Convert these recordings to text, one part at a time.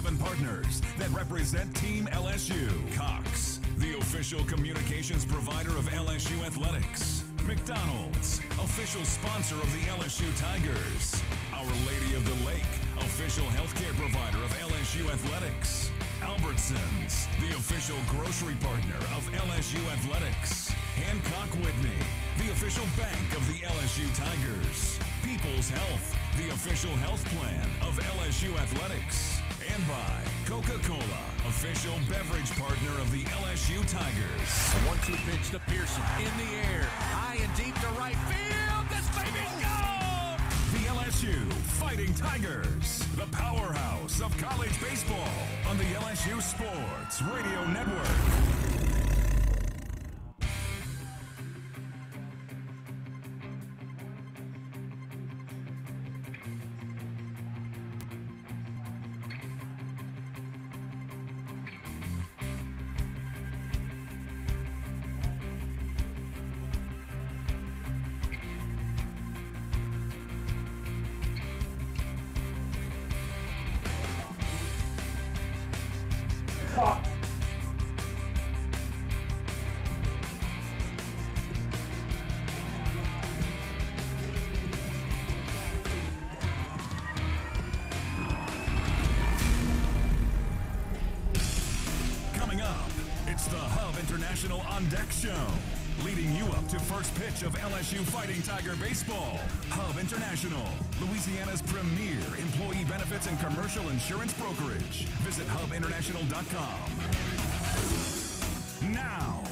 seven partners that represent Team LSU. Cox, the official communications provider of LSU athletics. McDonald's, official sponsor of the LSU Tigers. Our Lady of the Lake, official healthcare provider of LSU athletics. Albertsons, the official grocery partner of LSU athletics. Hancock Whitney, the official bank of the LSU Tigers. People's Health, the official health plan of LSU athletics. And by Coca-Cola, official beverage partner of the LSU Tigers. One-two pitch to Pearson in the air, high and deep to right field. This baby go! The LSU Fighting Tigers, the powerhouse of college baseball on the LSU Sports Radio Network. Insurance brokerage. Visit hubinternational.com. Now,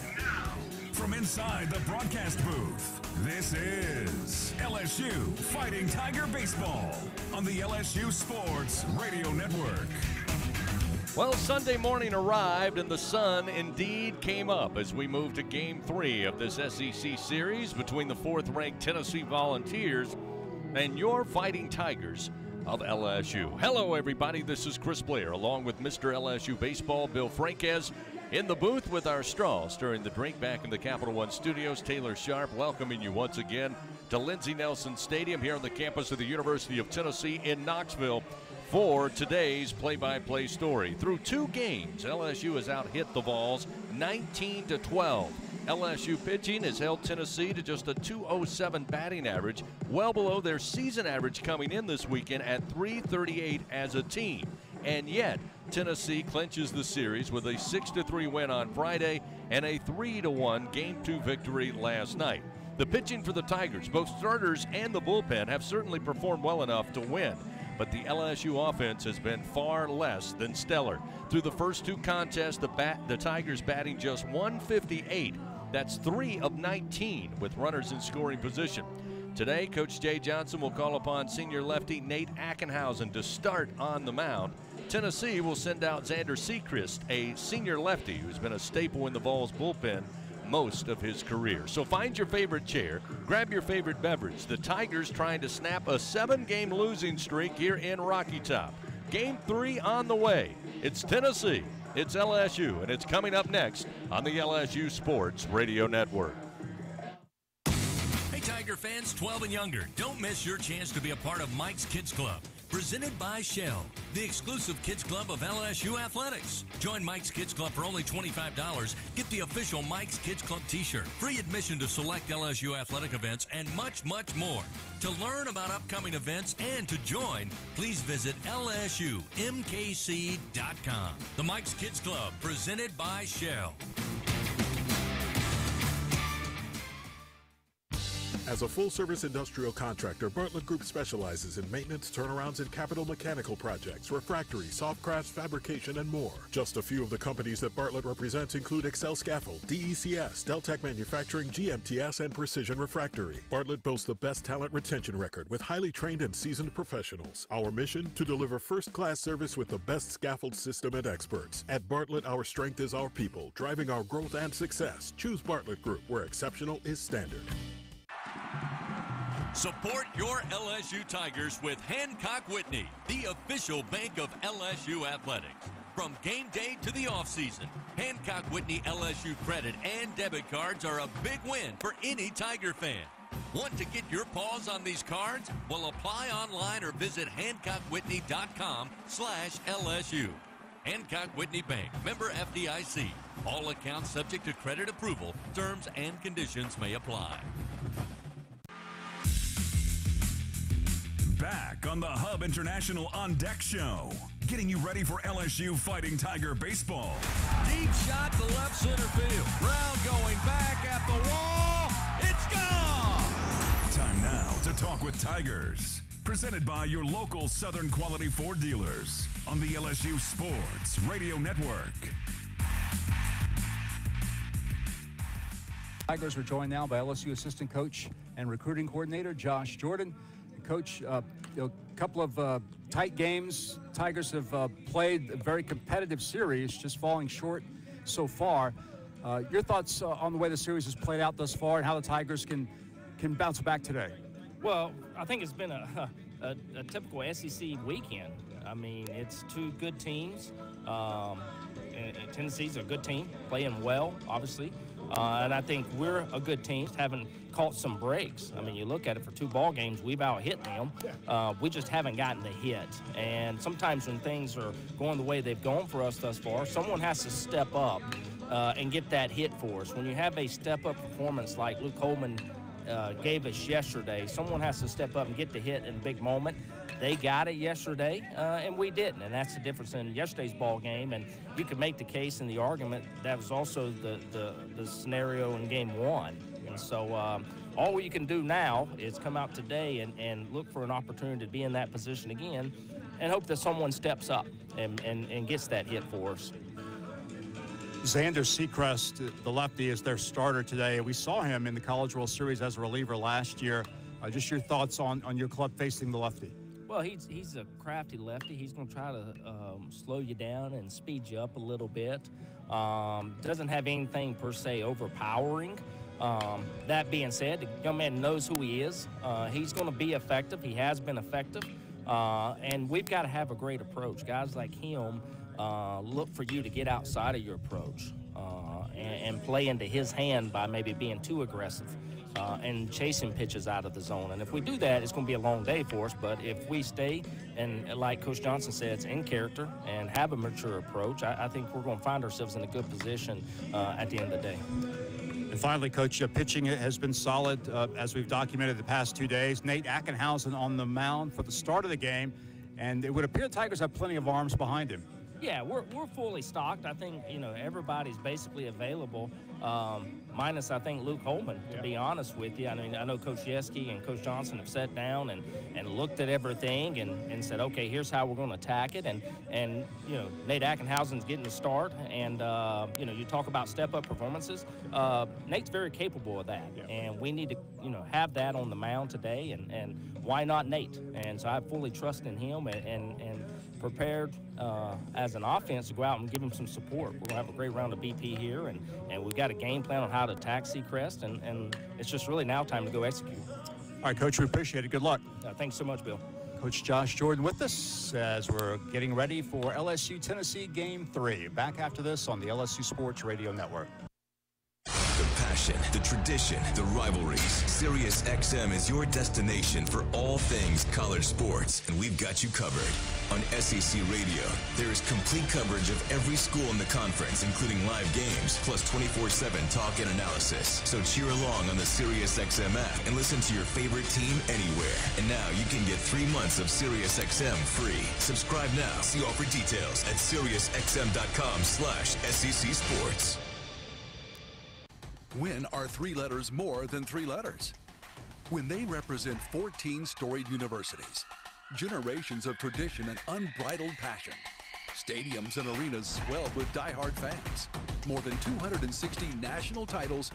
from inside the broadcast booth, this is LSU Fighting Tiger Baseball on the LSU Sports Radio Network. Well, Sunday morning arrived and the sun indeed came up as we moved to game three of this SEC series between the fourth ranked Tennessee Volunteers and your Fighting Tigers of LSU. Hello, everybody. This is Chris Blair along with Mr. LSU Baseball, Bill Franques, in the booth with our straws during the drink back in the Capital One studios. Taylor Sharp welcoming you once again to Lindsey Nelson Stadium here on the campus of the University of Tennessee in Knoxville for today's play-by-play story. Through two games, LSU has out-hit the Vols 19 to 12. LSU pitching has held Tennessee to just a 207 batting average, well below their season average coming in this weekend at 338 as a team. And yet, Tennessee clinches the series with a 6 3 win on Friday and a 3 1 Game 2 victory last night. The pitching for the Tigers, both starters and the bullpen, have certainly performed well enough to win but the LSU offense has been far less than stellar. Through the first two contests, the, bat, the Tigers batting just 158. That's three of 19 with runners in scoring position. Today, Coach Jay Johnson will call upon senior lefty Nate Ackenhausen to start on the mound. Tennessee will send out Xander Sechrist, a senior lefty who's been a staple in the Vols bullpen most of his career. So find your favorite chair, grab your favorite beverage. The Tigers trying to snap a seven game losing streak here in Rocky Top. Game three on the way. It's Tennessee, it's LSU, and it's coming up next on the LSU Sports Radio Network. Hey, Tiger fans 12 and younger, don't miss your chance to be a part of Mike's Kids Club. Presented by Shell, the exclusive kids club of LSU Athletics. Join Mike's Kids Club for only $25. Get the official Mike's Kids Club t shirt, free admission to select LSU athletic events, and much, much more. To learn about upcoming events and to join, please visit LSUMKC.com. The Mike's Kids Club, presented by Shell. As a full service industrial contractor, Bartlett Group specializes in maintenance, turnarounds, and capital mechanical projects, refractory, soft crafts, fabrication, and more. Just a few of the companies that Bartlett represents include Excel Scaffold, DECS, Deltec Manufacturing, GMTS, and Precision Refractory. Bartlett boasts the best talent retention record with highly trained and seasoned professionals. Our mission to deliver first class service with the best scaffold system and experts. At Bartlett, our strength is our people, driving our growth and success. Choose Bartlett Group, where exceptional is standard. Support your LSU Tigers with Hancock Whitney, the official bank of LSU Athletics. From game day to the offseason, Hancock Whitney LSU credit and debit cards are a big win for any Tiger fan. Want to get your paws on these cards? Well, apply online or visit HancockWhitney.com slash LSU. Hancock Whitney Bank, member FDIC. All accounts subject to credit approval. Terms and conditions may apply. Back on the Hub International On Deck Show, getting you ready for LSU Fighting Tiger baseball. Deep shot to left center field. Brown going back at the wall. It's gone. Time now to talk with Tigers. Presented by your local Southern Quality Ford dealers on the LSU Sports Radio Network. Tigers are joined now by LSU assistant coach and recruiting coordinator Josh Jordan. Coach, uh, a couple of uh, tight games. Tigers have uh, played a very competitive series, just falling short so far. Uh, your thoughts uh, on the way the series has played out thus far and how the Tigers can can bounce back today? Well, I think it's been a, a, a typical SEC weekend. I mean, it's two good teams. Um, Tennessee's a good team, playing well, obviously. Uh, and I think we're a good team, having caught some breaks. I mean, you look at it for two ball games, we've out hit them. Uh, we just haven't gotten the hit. And sometimes when things are going the way they've gone for us thus far, someone has to step up uh, and get that hit for us. When you have a step up performance like Luke Holman uh, gave us yesterday, someone has to step up and get the hit in a big moment. They got it yesterday, uh, and we didn't, and that's the difference in yesterday's ball game. And you could make the case and the argument that was also the the, the scenario in game one. And so um, all you can do now is come out today and, and look for an opportunity to be in that position again, and hope that someone steps up and, and, and gets that hit for us. Xander Sechrist, the lefty, is their starter today. We saw him in the College World Series as a reliever last year. Uh, just your thoughts on, on your club facing the lefty. Well, he's he's a crafty lefty. He's going to try to um, slow you down and speed you up a little bit. Um, doesn't have anything per se overpowering. Um, that being said, the young man knows who he is. Uh, he's going to be effective. He has been effective. Uh, and we've got to have a great approach. Guys like him uh, look for you to get outside of your approach uh, and, and play into his hand by maybe being too aggressive uh, and chasing pitches out of the zone. And if we do that, it's going to be a long day for us. But if we stay and, like Coach Johnson said, it's in character and have a mature approach, I, I think we're going to find ourselves in a good position uh, at the end of the day. And finally, Coach, uh, pitching has been solid uh, as we've documented the past two days. Nate Ackenhausen on the mound for the start of the game, and it would appear the Tigers have plenty of arms behind him. Yeah, we're, we're fully stocked. I think, you know, everybody's basically available, um, minus, I think, Luke Holman, to yeah. be honest with you. I mean, I know Coach Yeskie and Coach Johnson have sat down and, and looked at everything and, and said, okay, here's how we're going to attack it. And, and you know, Nate Ackenhausen's getting the start. And, uh, you know, you talk about step-up performances. Uh, Nate's very capable of that. Yeah. And we need to, you know, have that on the mound today. And, and why not Nate? And so I fully trust in him and, and, and prepared uh, as an offense to go out and give them some support. We're going to have a great round of BP here, and, and we've got a game plan on how to attack Sechrist, and, and it's just really now time to go execute. All right, Coach, we appreciate it. Good luck. Uh, thanks so much, Bill. Coach Josh Jordan with us as we're getting ready for LSU Tennessee Game 3. Back after this on the LSU Sports Radio Network passion, the tradition, the rivalries. Sirius XM is your destination for all things college sports, and we've got you covered. On SEC Radio, there is complete coverage of every school in the conference, including live games, plus 24-7 talk and analysis. So cheer along on the Sirius XM app and listen to your favorite team anywhere. And now you can get three months of Sirius XM free. Subscribe now. See all for details at SiriusXM.com slash SEC Sports. When are three letters more than three letters? When they represent 14 storied universities, generations of tradition and unbridled passion, stadiums and arenas swelled with die-hard fans, more than 260 national titles,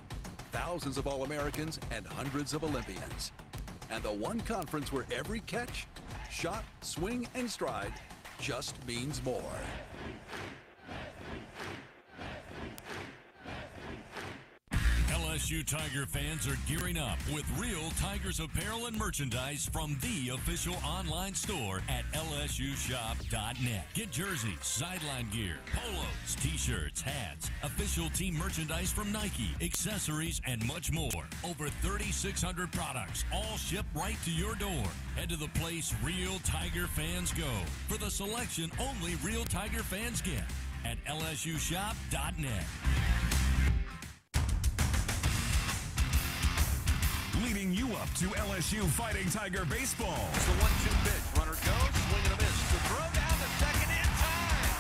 thousands of All-Americans, and hundreds of Olympians. And the one conference where every catch, shot, swing, and stride just means more. LSU Tiger fans are gearing up with real Tigers apparel and merchandise from the official online store at lsushop.net. Get jerseys, sideline gear, polos, t-shirts, hats, official team merchandise from Nike, accessories, and much more. Over 3,600 products, all shipped right to your door. Head to the place real Tiger fans go for the selection only real Tiger fans get at lsushop.net. Leading you up to LSU Fighting Tiger baseball. It's the one-two pitch. Runner goes, swing and a miss. To throw down the second in time.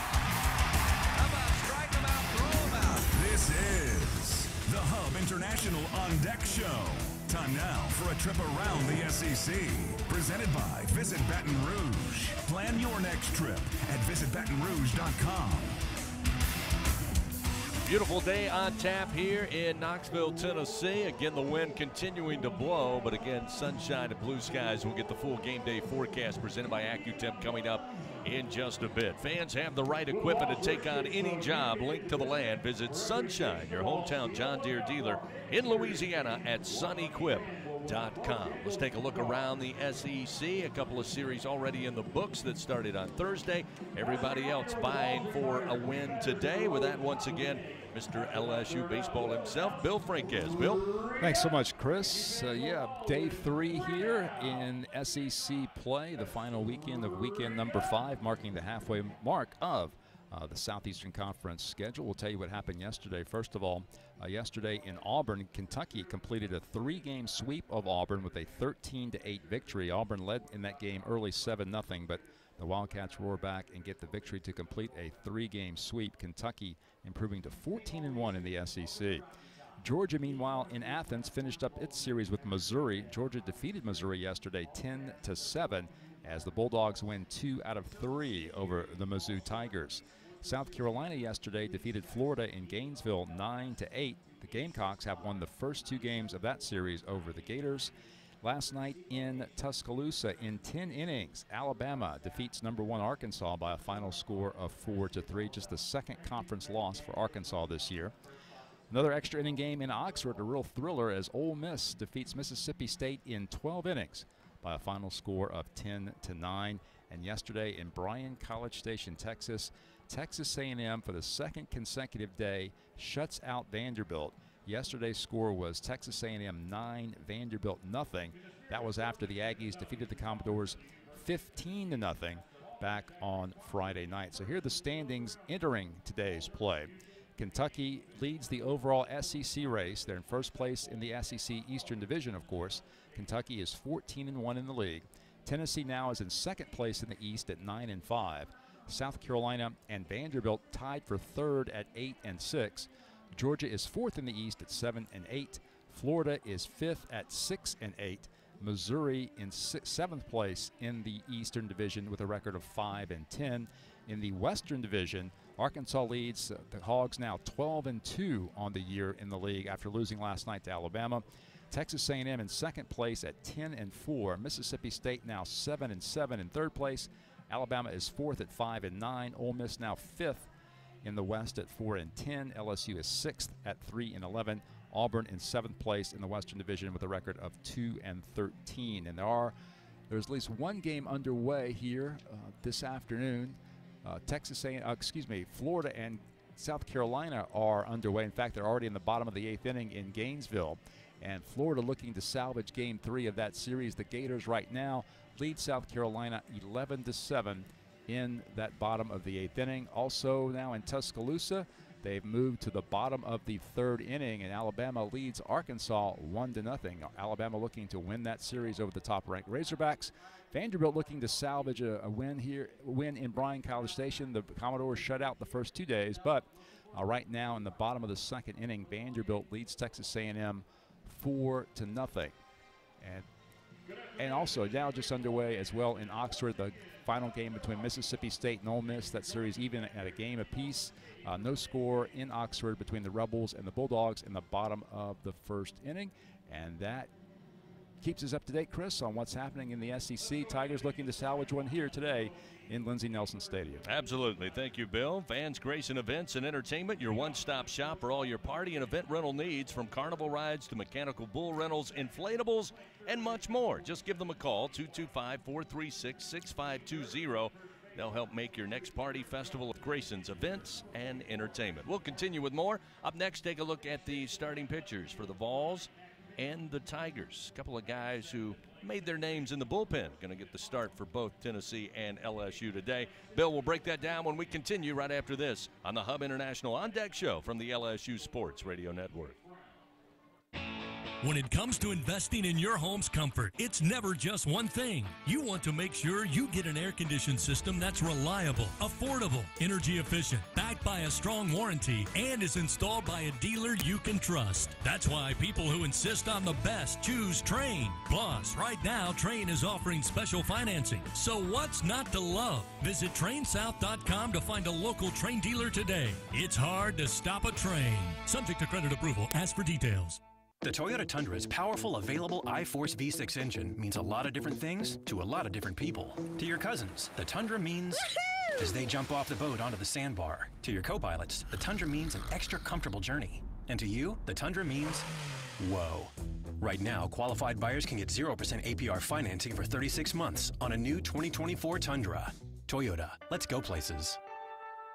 How about strike him out, throw him out? This is the Hub International On Deck Show. Time now for a trip around the SEC. Presented by Visit Baton Rouge. Plan your next trip at visitbatonrouge.com. Beautiful day on tap here in Knoxville, Tennessee. Again, the wind continuing to blow, but again, sunshine and blue skies. We'll get the full game day forecast presented by AccuTemp coming up in just a bit. Fans have the right equipment to take on any job linked to the land. Visit Sunshine, your hometown John Deere dealer in Louisiana at sunequip.com. Let's take a look around the SEC. A couple of series already in the books that started on Thursday. Everybody else vying for a win today. With that, once again, Mr. LSU baseball himself, Bill Franques. Bill? Thanks so much, Chris. Uh, yeah, day three here in SEC play, the final weekend of weekend number five, marking the halfway mark of uh, the Southeastern Conference schedule. We'll tell you what happened yesterday. First of all, uh, yesterday in Auburn, Kentucky completed a three-game sweep of Auburn with a 13 to 8 victory. Auburn led in that game early 7 0 but the Wildcats roar back and get the victory to complete a three-game sweep. Kentucky improving to 14 and 1 in the SEC. Georgia, meanwhile, in Athens, finished up its series with Missouri. Georgia defeated Missouri yesterday 10 to 7 as the Bulldogs win two out of three over the Mizzou Tigers. South Carolina yesterday defeated Florida in Gainesville 9 to 8. The Gamecocks have won the first two games of that series over the Gators. Last night in Tuscaloosa, in 10 innings, Alabama defeats number one Arkansas by a final score of 4 to 3, just the second conference loss for Arkansas this year. Another extra inning game in Oxford, a real thriller as Ole Miss defeats Mississippi State in 12 innings by a final score of 10 to 9. And yesterday in Bryan College Station, Texas, Texas A&M for the second consecutive day shuts out Vanderbilt. Yesterday's score was Texas A&M 9, Vanderbilt nothing. That was after the Aggies defeated the Commodores 15 to nothing back on Friday night. So here are the standings entering today's play. Kentucky leads the overall SEC race. They're in first place in the SEC Eastern Division, of course. Kentucky is 14 and 1 in the league. Tennessee now is in second place in the East at 9 and 5. South Carolina and Vanderbilt tied for third at 8 and 6. Georgia is fourth in the East at 7 and 8. Florida is fifth at 6 and 8. Missouri in sixth, seventh place in the Eastern Division with a record of 5 and 10. In the Western Division, Arkansas leads uh, the Hogs now 12 and 2 on the year in the league after losing last night to Alabama. Texas A&M in second place at 10 and 4. Mississippi State now 7 and 7 in third place. Alabama is fourth at 5 and 9. Ole Miss now fifth in the West at 4 and 10. LSU is sixth at 3 and 11. Auburn in seventh place in the Western Division with a record of 2 and 13. And there are there's at least one game underway here uh, this afternoon. Uh, Texas A, uh, excuse me, Florida and South Carolina are underway. In fact, they're already in the bottom of the eighth inning in Gainesville. And Florida looking to salvage game three of that series. The Gators right now lead South Carolina 11 to 7 in that bottom of the eighth inning. Also now in Tuscaloosa, they've moved to the bottom of the third inning, and Alabama leads Arkansas one to nothing. Alabama looking to win that series over the top-ranked Razorbacks. Vanderbilt looking to salvage a, a win here, win in Bryan College Station. The Commodores shut out the first two days, but uh, right now in the bottom of the second inning, Vanderbilt leads Texas A&M four to nothing. And and also now just underway as well in Oxford, the final game between Mississippi State and Ole Miss. That series even at a game apiece. Uh, no score in Oxford between the Rebels and the Bulldogs in the bottom of the first inning. And that keeps us up to date, Chris, on what's happening in the SEC. Tigers looking to salvage one here today in Lindsey Nelson Stadium. Absolutely. Thank you, Bill. Fans, Grayson Events and Entertainment, your one stop shop for all your party and event rental needs from carnival rides to mechanical bull rentals, inflatables, and much more. Just give them a call 225 436 6520. They'll help make your next party festival of Grayson's events and entertainment. We'll continue with more. Up next, take a look at the starting pitchers for the Vols and the Tigers. A couple of guys who made their names in the bullpen. Going to get the start for both Tennessee and LSU today. Bill will break that down when we continue right after this on the Hub International On Deck Show from the LSU Sports Radio Network. When it comes to investing in your home's comfort, it's never just one thing. You want to make sure you get an air conditioned system that's reliable, affordable, energy efficient, backed by a strong warranty, and is installed by a dealer you can trust. That's why people who insist on the best choose Trane. Plus, right now, Trane is offering special financing. So what's not to love? Visit trainsouth.com to find a local Trane dealer today. It's hard to stop a train. Subject to credit approval. Ask for details. The Toyota Tundra's powerful, available iForce V6 engine means a lot of different things to a lot of different people. To your cousins, the Tundra means as they jump off the boat onto the sandbar. To your co-pilots, the Tundra means an extra comfortable journey. And to you, the Tundra means whoa. Right now, qualified buyers can get 0% APR financing for 36 months on a new 2024 Tundra. Toyota, let's go places.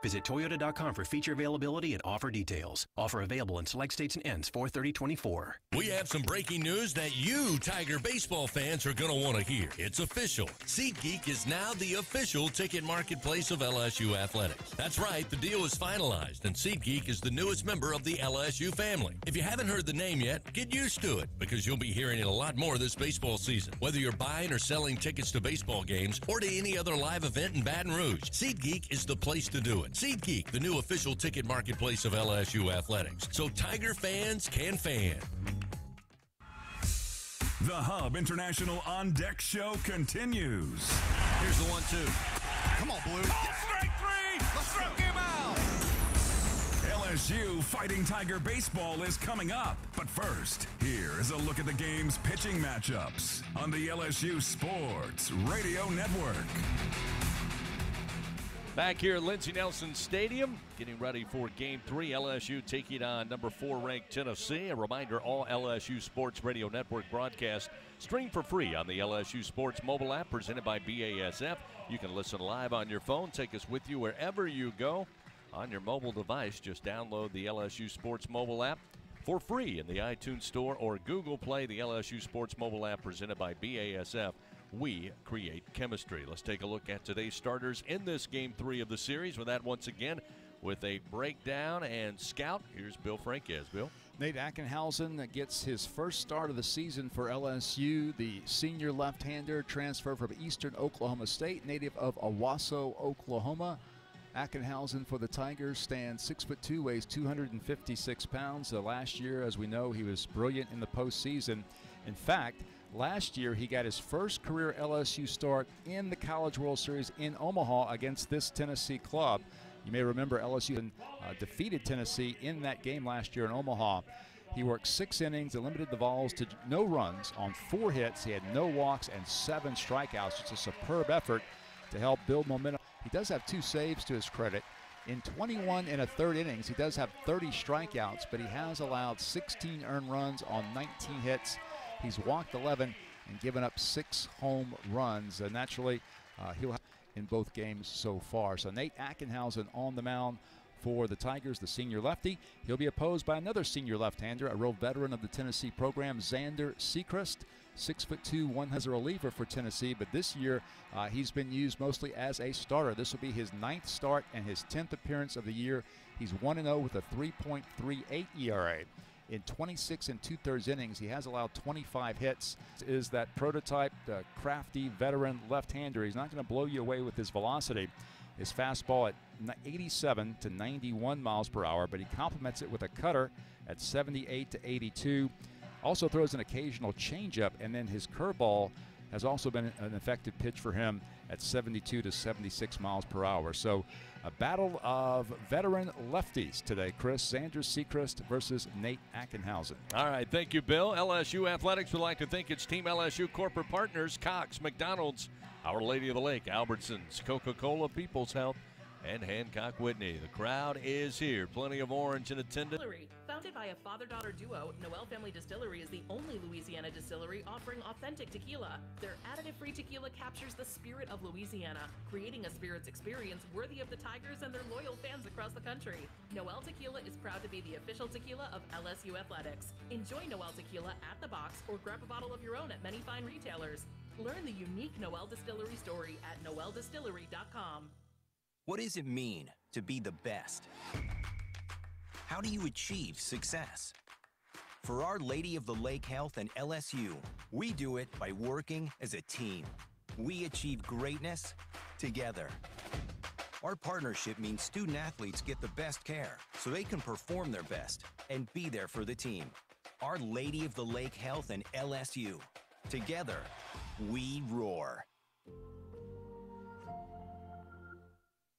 Visit Toyota.com for feature availability and offer details. Offer available in select states and ends 43024. We have some breaking news that you Tiger baseball fans are going to want to hear. It's official. SeatGeek is now the official ticket marketplace of LSU athletics. That's right, the deal is finalized, and SeatGeek is the newest member of the LSU family. If you haven't heard the name yet, get used to it because you'll be hearing it a lot more this baseball season. Whether you're buying or selling tickets to baseball games or to any other live event in Baton Rouge, SeatGeek is the place to do it. SeatGeek, the new official ticket marketplace of LSU athletics. So Tiger fans can fan. The Hub International On Deck Show continues. Here's the one, two. Come on, Blue. Strike three. Let's struck him out. LSU Fighting Tiger Baseball is coming up. But first, here is a look at the game's pitching matchups on the LSU Sports Radio Network. Back here at Lindsey Nelson Stadium, getting ready for game three. LSU taking on number four ranked Tennessee. A reminder all LSU Sports Radio Network broadcasts stream for free on the LSU Sports mobile app presented by BASF. You can listen live on your phone, take us with you wherever you go on your mobile device. Just download the LSU Sports mobile app for free in the iTunes Store or Google Play. The LSU Sports mobile app presented by BASF we create chemistry. Let's take a look at today's starters in this game three of the series. With that, once again, with a breakdown and scout, here's Bill Franques. Bill. Nate Ackenhausen gets his first start of the season for LSU. The senior left-hander transfer from Eastern Oklahoma State, native of Owasso, Oklahoma. Ackenhausen for the Tigers stands six foot two, weighs 256 pounds. The last year, as we know, he was brilliant in the postseason. In fact, Last year, he got his first career LSU start in the College World Series in Omaha against this Tennessee club. You may remember LSU uh, defeated Tennessee in that game last year in Omaha. He worked six innings and limited the Vols to no runs on four hits. He had no walks and seven strikeouts. It's a superb effort to help build momentum. He does have two saves to his credit. In 21 and a third innings, he does have 30 strikeouts, but he has allowed 16 earned runs on 19 hits. He's walked 11 and given up six home runs. And naturally, uh, he'll have in both games so far. So Nate Ackenhausen on the mound for the Tigers, the senior lefty. He'll be opposed by another senior left-hander, a real veteran of the Tennessee program, Xander Sechrist. Six foot two, one has a reliever for Tennessee, but this year uh, he's been used mostly as a starter. This will be his ninth start and his 10th appearance of the year. He's 1 0 with a 3.38 ERA in 26 and two-thirds innings. He has allowed 25 hits. Is that prototype, uh, crafty veteran left-hander? He's not going to blow you away with his velocity. His fastball at 87 to 91 miles per hour, but he complements it with a cutter at 78 to 82. Also throws an occasional changeup, and then his curveball has also been an effective pitch for him at 72 to 76 miles per hour. So a battle of veteran lefties today, Chris. Xander Sechrist versus Nate Ackenhausen. All right, thank you, Bill. LSU Athletics would like to thank its Team LSU corporate partners, Cox, McDonald's, Our Lady of the Lake, Albertsons, Coca-Cola, People's Health, and Hancock Whitney. The crowd is here. Plenty of orange in attendance. Founded by a father-daughter duo, Noel Family Distillery is the only Louisiana distillery offering authentic tequila. Their additive-free tequila captures the spirit of Louisiana, creating a spirits experience worthy of the Tigers and their loyal fans across the country. Noel Tequila is proud to be the official tequila of LSU Athletics. Enjoy Noel Tequila at the box or grab a bottle of your own at many fine retailers. Learn the unique Noel Distillery story at noeldistillery.com. What does it mean to be the best? How do you achieve success? For Our Lady of the Lake Health and LSU, we do it by working as a team. We achieve greatness together. Our partnership means student athletes get the best care so they can perform their best and be there for the team. Our Lady of the Lake Health and LSU. Together, we roar.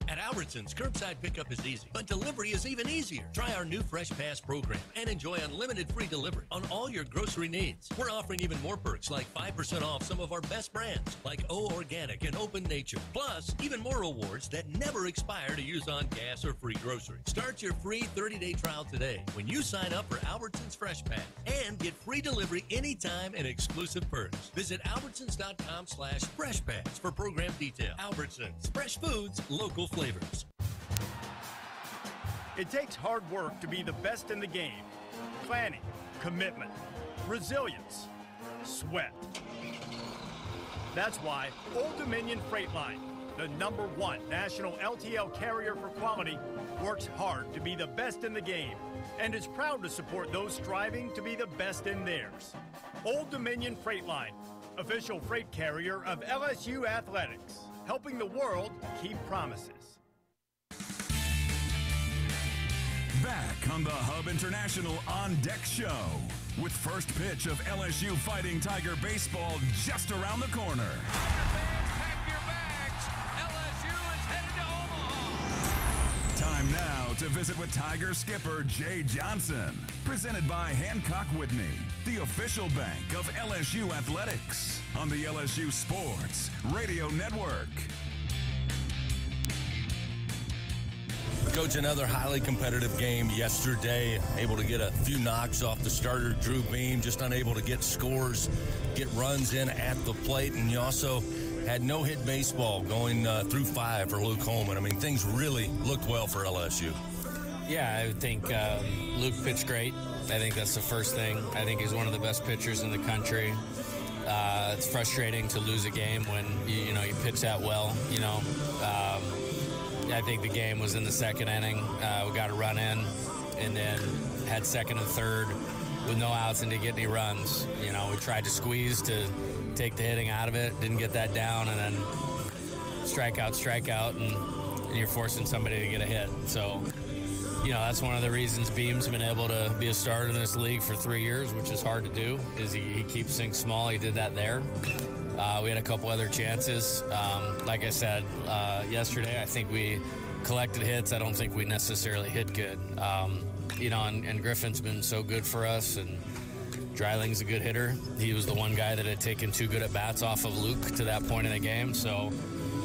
At Albertsons, curbside pickup is easy, but delivery is even easier. Try our new Fresh Pass program and enjoy unlimited free delivery on all your grocery needs. We're offering even more perks like 5% off some of our best brands like O Organic and Open Nature. Plus, even more rewards that never expire to use on gas or free groceries. Start your free 30-day trial today when you sign up for Albertsons Fresh Pass and get free delivery anytime and exclusive perks. Visit albertsons.com slash fresh pass for program detail. Albertsons, fresh foods, local flavors. It takes hard work to be the best in the game. Planning, commitment, resilience, sweat. That's why Old Dominion Freight Line, the number one national LTL carrier for quality, works hard to be the best in the game and is proud to support those striving to be the best in theirs. Old Dominion Freight Line, official freight carrier of LSU Athletics, helping the world keep promises. Back on the Hub International On Deck Show with first pitch of LSU Fighting Tiger baseball just around the corner. LSU is headed to Omaha time now to visit with Tiger skipper Jay Johnson. Presented by Hancock Whitney, the official bank of LSU Athletics on the LSU Sports Radio Network. Coach, another highly competitive game yesterday. Able to get a few knocks off the starter, Drew Beam, just unable to get scores, get runs in at the plate. And you also had no hit baseball going uh, through five for Luke Holman. I mean, things really looked well for LSU. Yeah, I think um, Luke pitched great. I think that's the first thing. I think he's one of the best pitchers in the country. Uh, it's frustrating to lose a game when you, you know you pitch that well. You know, um, I think the game was in the second inning. Uh, we got a run in, and then had second and third with no outs and didn't get any runs. You know, we tried to squeeze to take the hitting out of it, didn't get that down, and then strikeout, strikeout, and, and you're forcing somebody to get a hit. So, you know, that's one of the reasons Beam's been able to be a starter in this league for three years, which is hard to do, is he, he keeps things small. He did that there. Uh, we had a couple other chances. Um, like I said uh, yesterday, I think we collected hits. I don't think we necessarily hit good. Um, you know, and, and, Griffin's been so good for us, and Dreiling's a good hitter. He was the one guy that had taken two good at bats off of Luke to that point in the game, so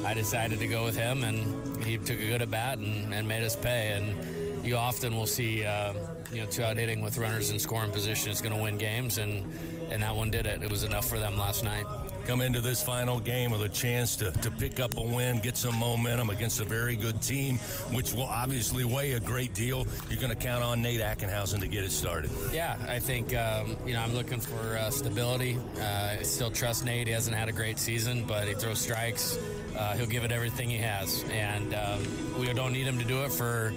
I decided to go with him, and he took a good at bat and, and made us pay. And you often will see, uh, you know, two out hitting with runners in scoring position is going to win games, and and that one did it. It was enough for them last night come into this final game with a chance to, to pick up a win, get some momentum against a very good team, which will obviously weigh a great deal. You're going to count on Nate Ackenhausen to get it started. Yeah, I think, um, you know, I'm looking for uh, stability. Uh, I still trust Nate. He hasn't had a great season, but he throws strikes. Uh, he'll give it everything he has. And um, we don't need him to do it for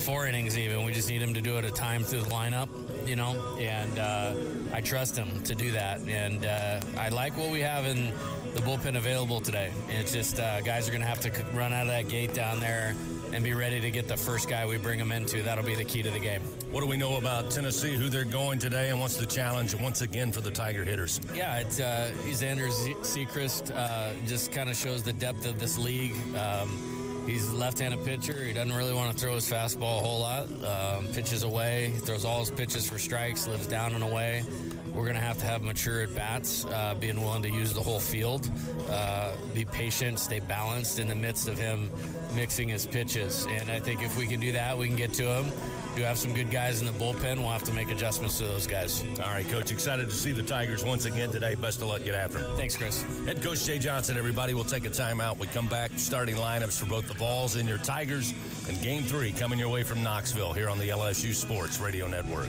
four innings even. We just need him to do it a time through the lineup, you know, and uh, I trust him to do that. And uh, I like what we have in the bullpen available today. It's just uh, guys are going to have to run out of that gate down there and be ready to get the first guy we bring them into. That'll be the key to the game. What do we know about Tennessee, who they're going today, and what's the challenge once again for the Tiger hitters? Yeah, it's uh, Xander Sechrist uh, just kind of shows the depth of this league. Um, he's a left-handed pitcher. He doesn't really want to throw his fastball a whole lot. Um, pitches away, throws all his pitches for strikes, lives down and away. We're going to have to have mature at bats, uh, being willing to use the whole field, uh, be patient, stay balanced in the midst of him mixing his pitches. And I think if we can do that, we can get to him. Do have some good guys in the bullpen. We'll have to make adjustments to those guys. All right, Coach. Excited to see the Tigers once again today. Best of luck. Get after them. Thanks, Chris. Head Coach Jay Johnson, everybody. We'll take a timeout. We come back. Starting lineups for both the Vols and your Tigers. And game three coming your way from Knoxville here on the LSU Sports Radio Network.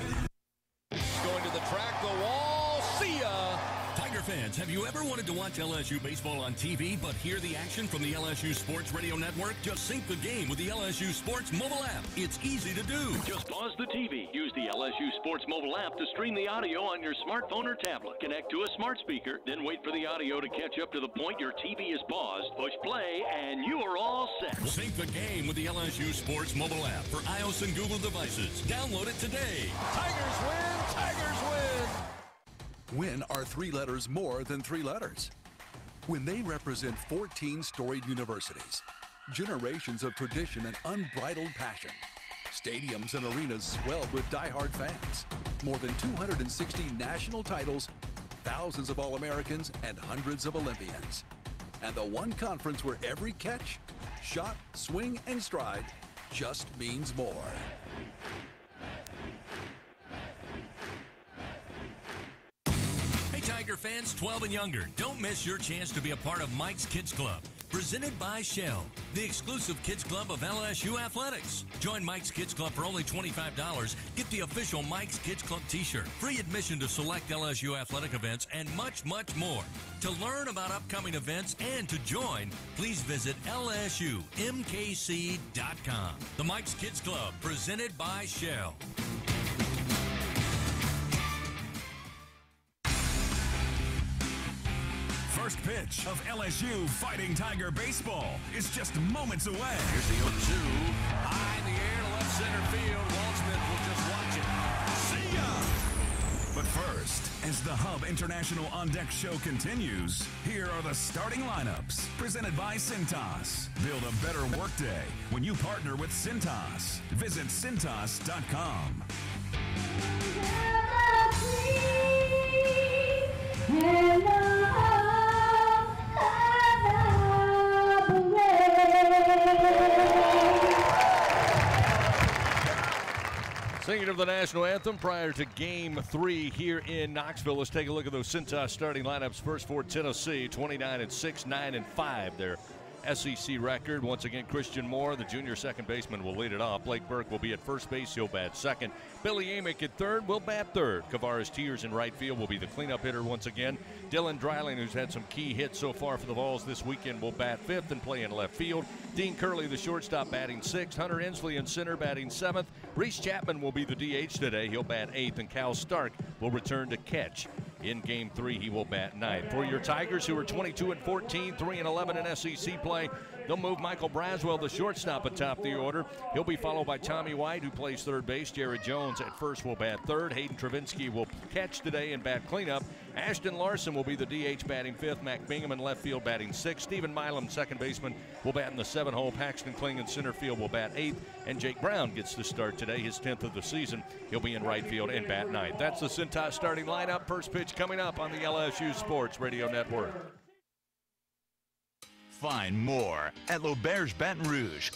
Going to the track, the wall. See ya. Tiger fans, have you ever wanted to watch LSU baseball on TV but hear the action from the LSU Sports Radio Network? Just sync the game with the LSU Sports mobile app. It's easy to do. Just pause the TV. Use the LSU Sports mobile app to stream the audio on your smartphone or tablet. Connect to a smart speaker, then wait for the audio to catch up to the point your TV is paused. Push play, and you are all set. Sync the game with the LSU Sports mobile app for iOS and Google devices. Download it today. Tigers win! Tigers win! Win are three letters more than three letters. When they represent 14 storied universities, generations of tradition and unbridled passion, stadiums and arenas swelled with diehard fans, more than 260 national titles, thousands of All Americans, and hundreds of Olympians. And the one conference where every catch, shot, swing, and stride just means more. Tiger fans 12 and younger, don't miss your chance to be a part of Mike's Kids Club. Presented by Shell, the exclusive kids club of LSU Athletics. Join Mike's Kids Club for only $25. Get the official Mike's Kids Club t shirt, free admission to select LSU athletic events, and much, much more. To learn about upcoming events and to join, please visit LSUMKC.com. The Mike's Kids Club, presented by Shell. First pitch of LSU Fighting Tiger Baseball is just moments away. Here's the 0 2. High in the air to left center field. Waldsmith will just watch it. See ya! But first, as the Hub International On Deck show continues, here are the starting lineups presented by Cintas. Build a better workday when you partner with Cintas. Visit Cintas.com. Singing of the national anthem prior to game three here in Knoxville. Let's take a look at those Cintas starting lineups. First for Tennessee, 29 and 6, 9 and 5. Their SEC record. Once again, Christian Moore, the junior second baseman, will lead it off. Blake Burke will be at first base. He'll bat second. Billy Amick at third will bat third. Kavares Tears in right field will be the cleanup hitter once again. Dylan Dreiling, who's had some key hits so far for the Vols this weekend, will bat fifth and play in left field. Dean Curley, the shortstop, batting sixth. Hunter Ensley in center, batting seventh. Reese Chapman will be the DH today. He'll bat eighth, and Cal Stark will return to catch. In game three, he will bat ninth. For your Tigers, who are 22 and 14, 3 and 11 in SEC play, they'll move Michael Braswell, the shortstop, atop the order. He'll be followed by Tommy White, who plays third base. Jared Jones at first will bat third. Hayden Travinsky will catch today and bat cleanup. Ashton Larson will be the DH batting fifth. Mac Bingham in left field batting sixth. Steven Milam, second baseman, will bat in the seven hole. Paxton Kling in center field will bat eighth. And Jake Brown gets the start today, his 10th of the season. He'll be in right field and bat ninth. That's the Cintas starting lineup. First pitch coming up on the LSU Sports Radio Network. Find more at L'Auberge Baton Rouge.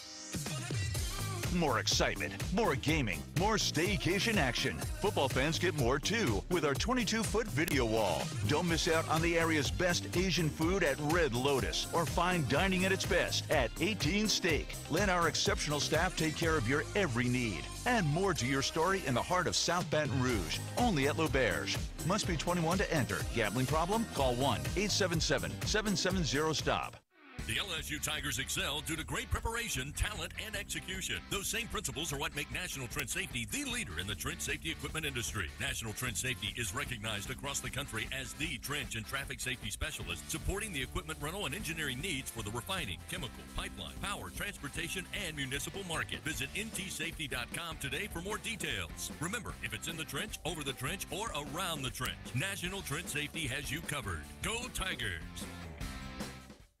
More excitement, more gaming, more staycation action. Football fans get more too with our 22 foot video wall. Don't miss out on the area's best Asian food at Red Lotus or fine dining at its best at 18 Steak. Let our exceptional staff take care of your every need. Add more to your story in the heart of South Baton Rouge, only at L'Auberge. Must be 21 to enter. Gambling problem? Call 1 877 770 STOP. The LSU Tigers excel due to great preparation, talent, and execution. Those same principles are what make National Trench Safety the leader in the trench safety equipment industry. National Trench Safety is recognized across the country as the trench and traffic safety specialist, supporting the equipment rental and engineering needs for the refining, chemical, pipeline, power, transportation, and municipal market. Visit ntsafety.com today for more details. Remember, if it's in the trench, over the trench, or around the trench, National Trench Safety has you covered. Go Tigers!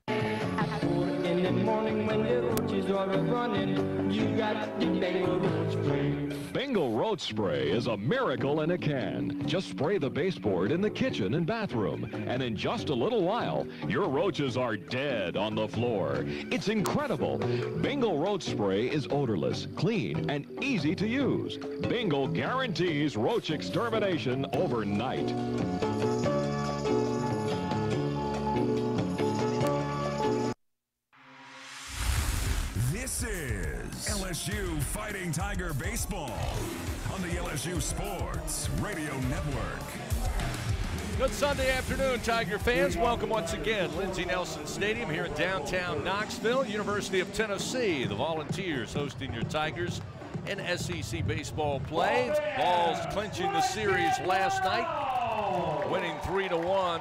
In the morning when the roaches are running, you got the Bengal roach spray. Bengal Roach Spray is a miracle in a can. Just spray the baseboard in the kitchen and bathroom, and in just a little while, your roaches are dead on the floor. It's incredible. Bengal Roach Spray is odorless, clean, and easy to use. Bengal guarantees roach extermination overnight. This is LSU Fighting Tiger Baseball on the LSU Sports Radio Network. Good Sunday afternoon, Tiger fans. Welcome once again. Lindsey Nelson Stadium here in downtown Knoxville, University of Tennessee. The Volunteers hosting your Tigers in SEC baseball play. Vols clinching the series last night, winning 3 to 1.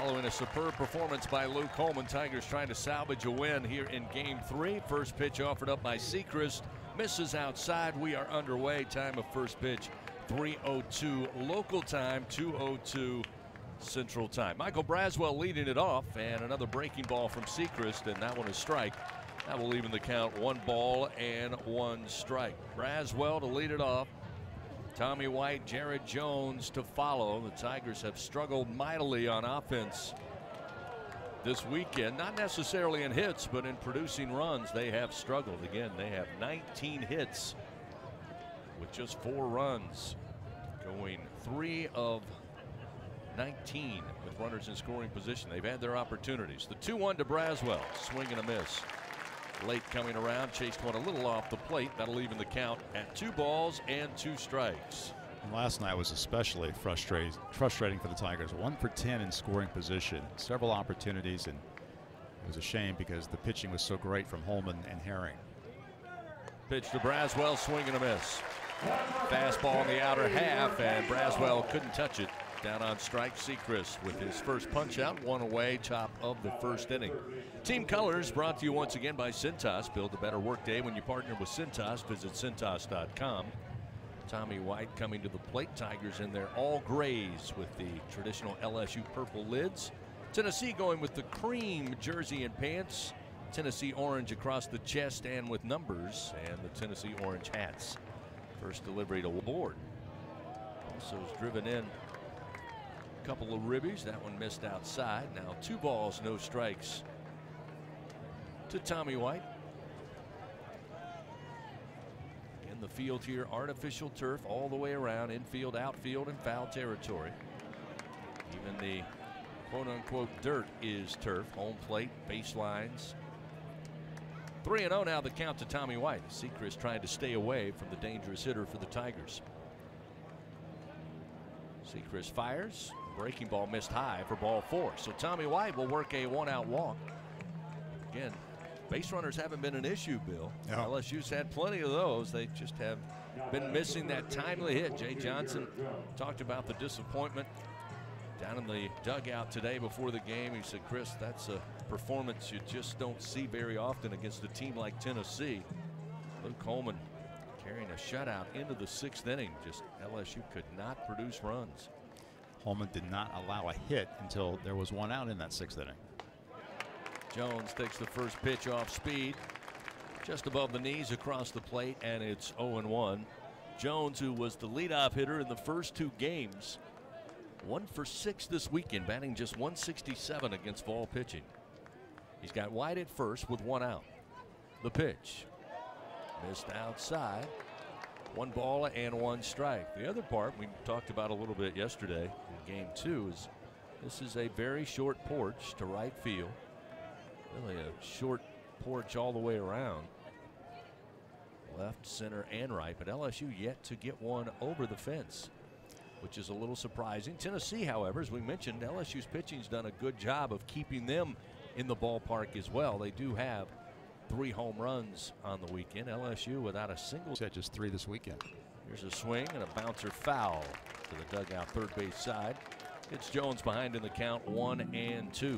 Following a superb performance by Luke Holman, Tigers trying to salvage a win here in game three. First pitch offered up by Sechrist. Misses outside. We are underway. Time of first pitch 302 local time, 202 central time. Michael Braswell leading it off, and another breaking ball from Sechrist, and that one is strike. That will even the count one ball and one strike. Braswell to lead it off. Tommy White, Jared Jones to follow. The Tigers have struggled mightily on offense this weekend. Not necessarily in hits, but in producing runs, they have struggled. Again, they have 19 hits with just four runs, going three of 19 with runners in scoring position. They've had their opportunities. The 2 1 to Braswell, swing and a miss. Late coming around, chased one a little off the plate. That'll even the count at two balls and two strikes. And last night was especially frustrating, frustrating for the Tigers. One for 10 in scoring position, several opportunities, and it was a shame because the pitching was so great from Holman and Herring. Pitch to Braswell, swing and a miss. Fastball in the outer half, and Braswell couldn't touch it. Down on strike, Sechrist with his first punch out, one away, top of the first inning. Team Colors brought to you once again by Cintas. Build a better workday when you partner with Cintas. Visit Cintas.com. Tommy White coming to the plate. Tigers in their all grays with the traditional LSU purple lids. Tennessee going with the cream jersey and pants. Tennessee orange across the chest and with numbers, and the Tennessee orange hats. First delivery to Ward. Also is driven in couple of ribbies. That one missed outside. Now two balls, no strikes to Tommy White. In the field here, artificial turf all the way around, infield, outfield, and foul territory. Even the quote unquote dirt is turf, home plate, baselines. 3 0 now the count to Tommy White. Sechrist trying to stay away from the dangerous hitter for the Tigers. Sechrist fires. Breaking ball missed high for ball four. So Tommy White will work a one out walk. Again, base runners haven't been an issue, Bill. No. LSU's had plenty of those. They just have been missing that timely hit. Jay Johnson talked about the disappointment down in the dugout today before the game. He said, Chris, that's a performance you just don't see very often against a team like Tennessee. Luke Holman carrying a shutout into the sixth inning. Just LSU could not produce runs. Holman did not allow a hit until there was one out in that sixth inning. Jones takes the first pitch off speed, just above the knees across the plate, and it's 0 1. Jones, who was the leadoff hitter in the first two games, one for six this weekend, batting just 167 against Vol pitching. He's got White at first with one out. The pitch missed outside. One ball and one strike. The other part we talked about a little bit yesterday game two is this is a very short porch to right field. Really a short porch all the way around. Left, center, and right, but LSU yet to get one over the fence, which is a little surprising. Tennessee, however, as we mentioned, LSU's pitching's done a good job of keeping them in the ballpark as well. They do have three home runs on the weekend. LSU without a single. Said just three this weekend. Here's a swing and a bouncer foul to the dugout third base side. It's Jones behind in the count one and two.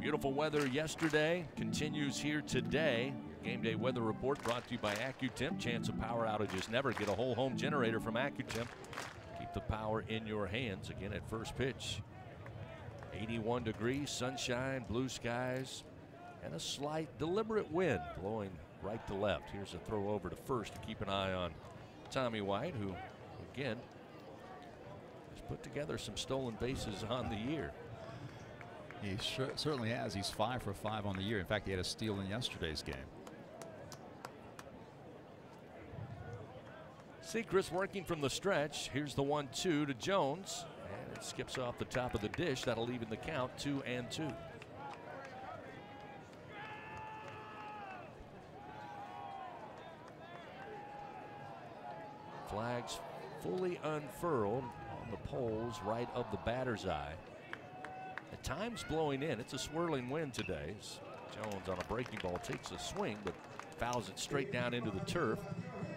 Beautiful weather yesterday continues here today. Game day weather report brought to you by AccuTemp. Chance of power outages never. Get a whole home generator from AccuTemp. Keep the power in your hands. Again at first pitch. 81 degrees, sunshine, blue skies, and a slight deliberate wind blowing right to left. Here's a throw over to first to keep an eye on Tommy White, who again has put together some stolen bases on the year. He sure, certainly has. He's five for five on the year. In fact, he had a steal in yesterday's game. Sechrist working from the stretch. Here's the one two to Jones. And it skips off the top of the dish. That'll even the count two and two. Flags fully unfurled on the poles right of the batter's eye. The times blowing in. It's a swirling wind today. Jones on a breaking ball takes a swing, but fouls it straight down into the turf.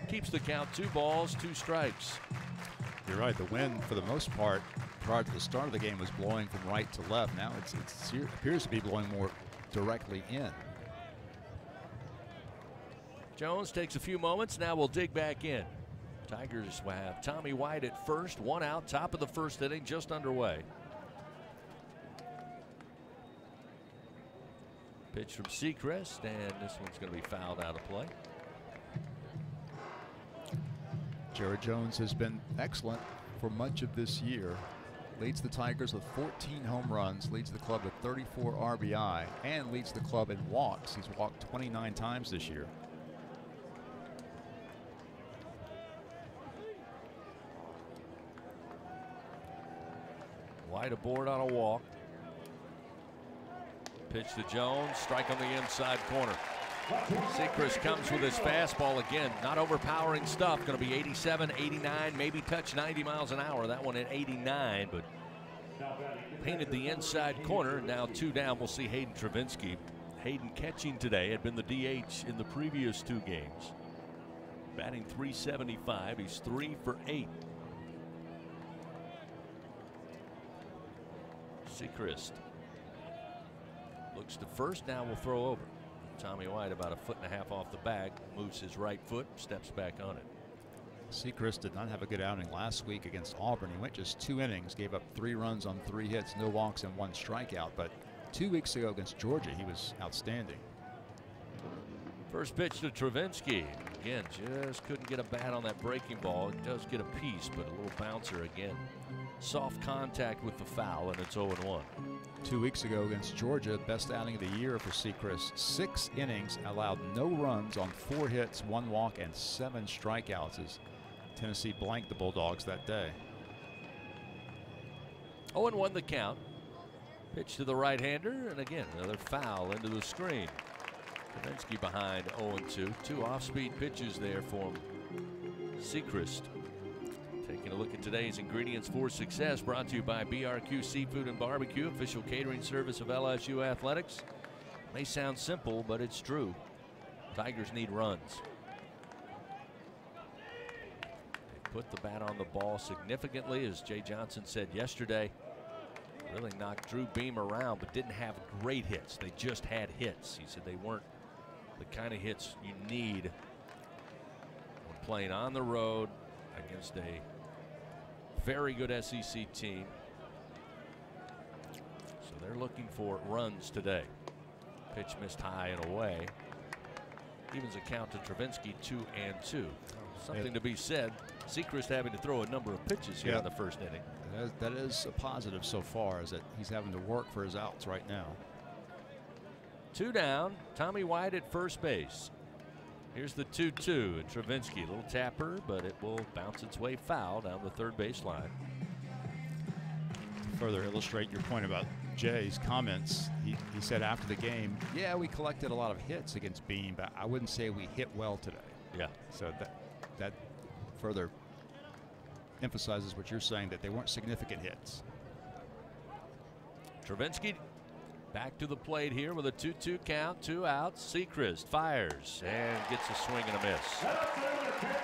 Keeps the count two balls, two strikes. You're right. The wind, for the most part, prior to the start of the game, was blowing from right to left. Now it's, it's, it appears to be blowing more directly in. Jones takes a few moments. Now we'll dig back in. Tigers have Tommy White at first, one out, top of the first inning, just underway. Pitch from Sechrist, and this one's going to be fouled out of play. Jared Jones has been excellent for much of this year. Leads the Tigers with 14 home runs, leads the club with 34 RBI, and leads the club in walks. He's walked 29 times this year. White aboard on a walk. Pitch to Jones, strike on the inside corner. Sechrist comes with his fastball again. Not overpowering stuff. Going to be 87, 89, maybe touch 90 miles an hour. That one at 89, but painted the inside corner. Now two down. We'll see Hayden Travinski. Hayden catching today had been the DH in the previous two games. Batting 375. He's three for eight. Sechrist looks to first. Now we'll throw over. Tommy White about a foot and a half off the bag, moves his right foot, steps back on it. Sechrist did not have a good outing last week against Auburn. He went just two innings, gave up three runs on three hits, no walks, and one strikeout. But two weeks ago against Georgia, he was outstanding. First pitch to Travinski. Again, just couldn't get a bat on that breaking ball. It does get a piece, but a little bouncer again. Soft contact with the foul, and it's 0 1. Two weeks ago against Georgia, best outing of the year for Sechrist. Six innings, allowed no runs on four hits, one walk, and seven strikeouts as Tennessee blanked the Bulldogs that day. 0 1 the count. Pitch to the right hander, and again, another foul into the screen. Travinski behind 0 2. Two off speed pitches there for Sechrist. Taking a look at today's ingredients for success brought to you by BRQ Seafood and Barbecue, official catering service of LSU Athletics. May sound simple, but it's true. Tigers need runs. They put the bat on the ball significantly, as Jay Johnson said yesterday. Really knocked Drew Beam around, but didn't have great hits. They just had hits. He said they weren't the kind of hits you need when playing on the road against a very good SEC team. So they're looking for runs today. Pitch missed high and away. Evens a count to Travinski two and two. Something to be said. Sechrist having to throw a number of pitches here Yeah. in the first inning. That is, that is a positive so far, is that he's having to work for his outs right now. Two down. Tommy White at first base. Here's the 2 2. And Travinski. a little tapper, but it will bounce its way foul down the third baseline. Further illustrate your point about Jay's comments, he, he said after the game, yeah, we collected a lot of hits against Beam, but I wouldn't say we hit well today. Yeah. So that that further emphasizes what you're saying that they weren't significant hits. Travinski Back to the plate here with a 2 2 count, two outs. Sechrist fires and gets a swing and a miss.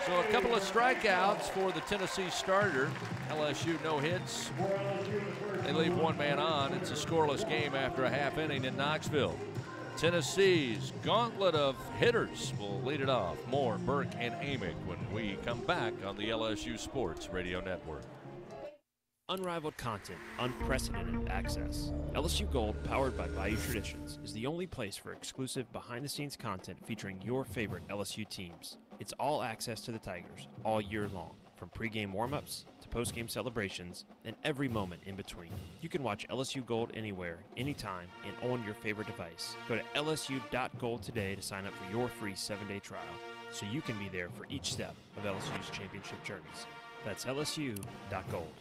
So a couple of strikeouts for the Tennessee starter. LSU no hits. They leave one man on. It's a scoreless game after a half inning in Knoxville. Tennessee's gauntlet of hitters will lead it off. Moore, Burke, and Amick when we come back on the LSU Sports Radio Network. Unrivaled content, unprecedented access. LSU Gold, powered by Bayou Traditions, is the only place for exclusive behind the scenes content featuring your favorite LSU teams. It's all access to the Tigers all year long, from pregame warm ups to postgame celebrations and every moment in between. You can watch LSU Gold anywhere, anytime, and on your favorite device. Go to lsu.gold today to sign up for your free seven day trial so you can be there for each step of LSU's championship journeys. That's lsu.gold.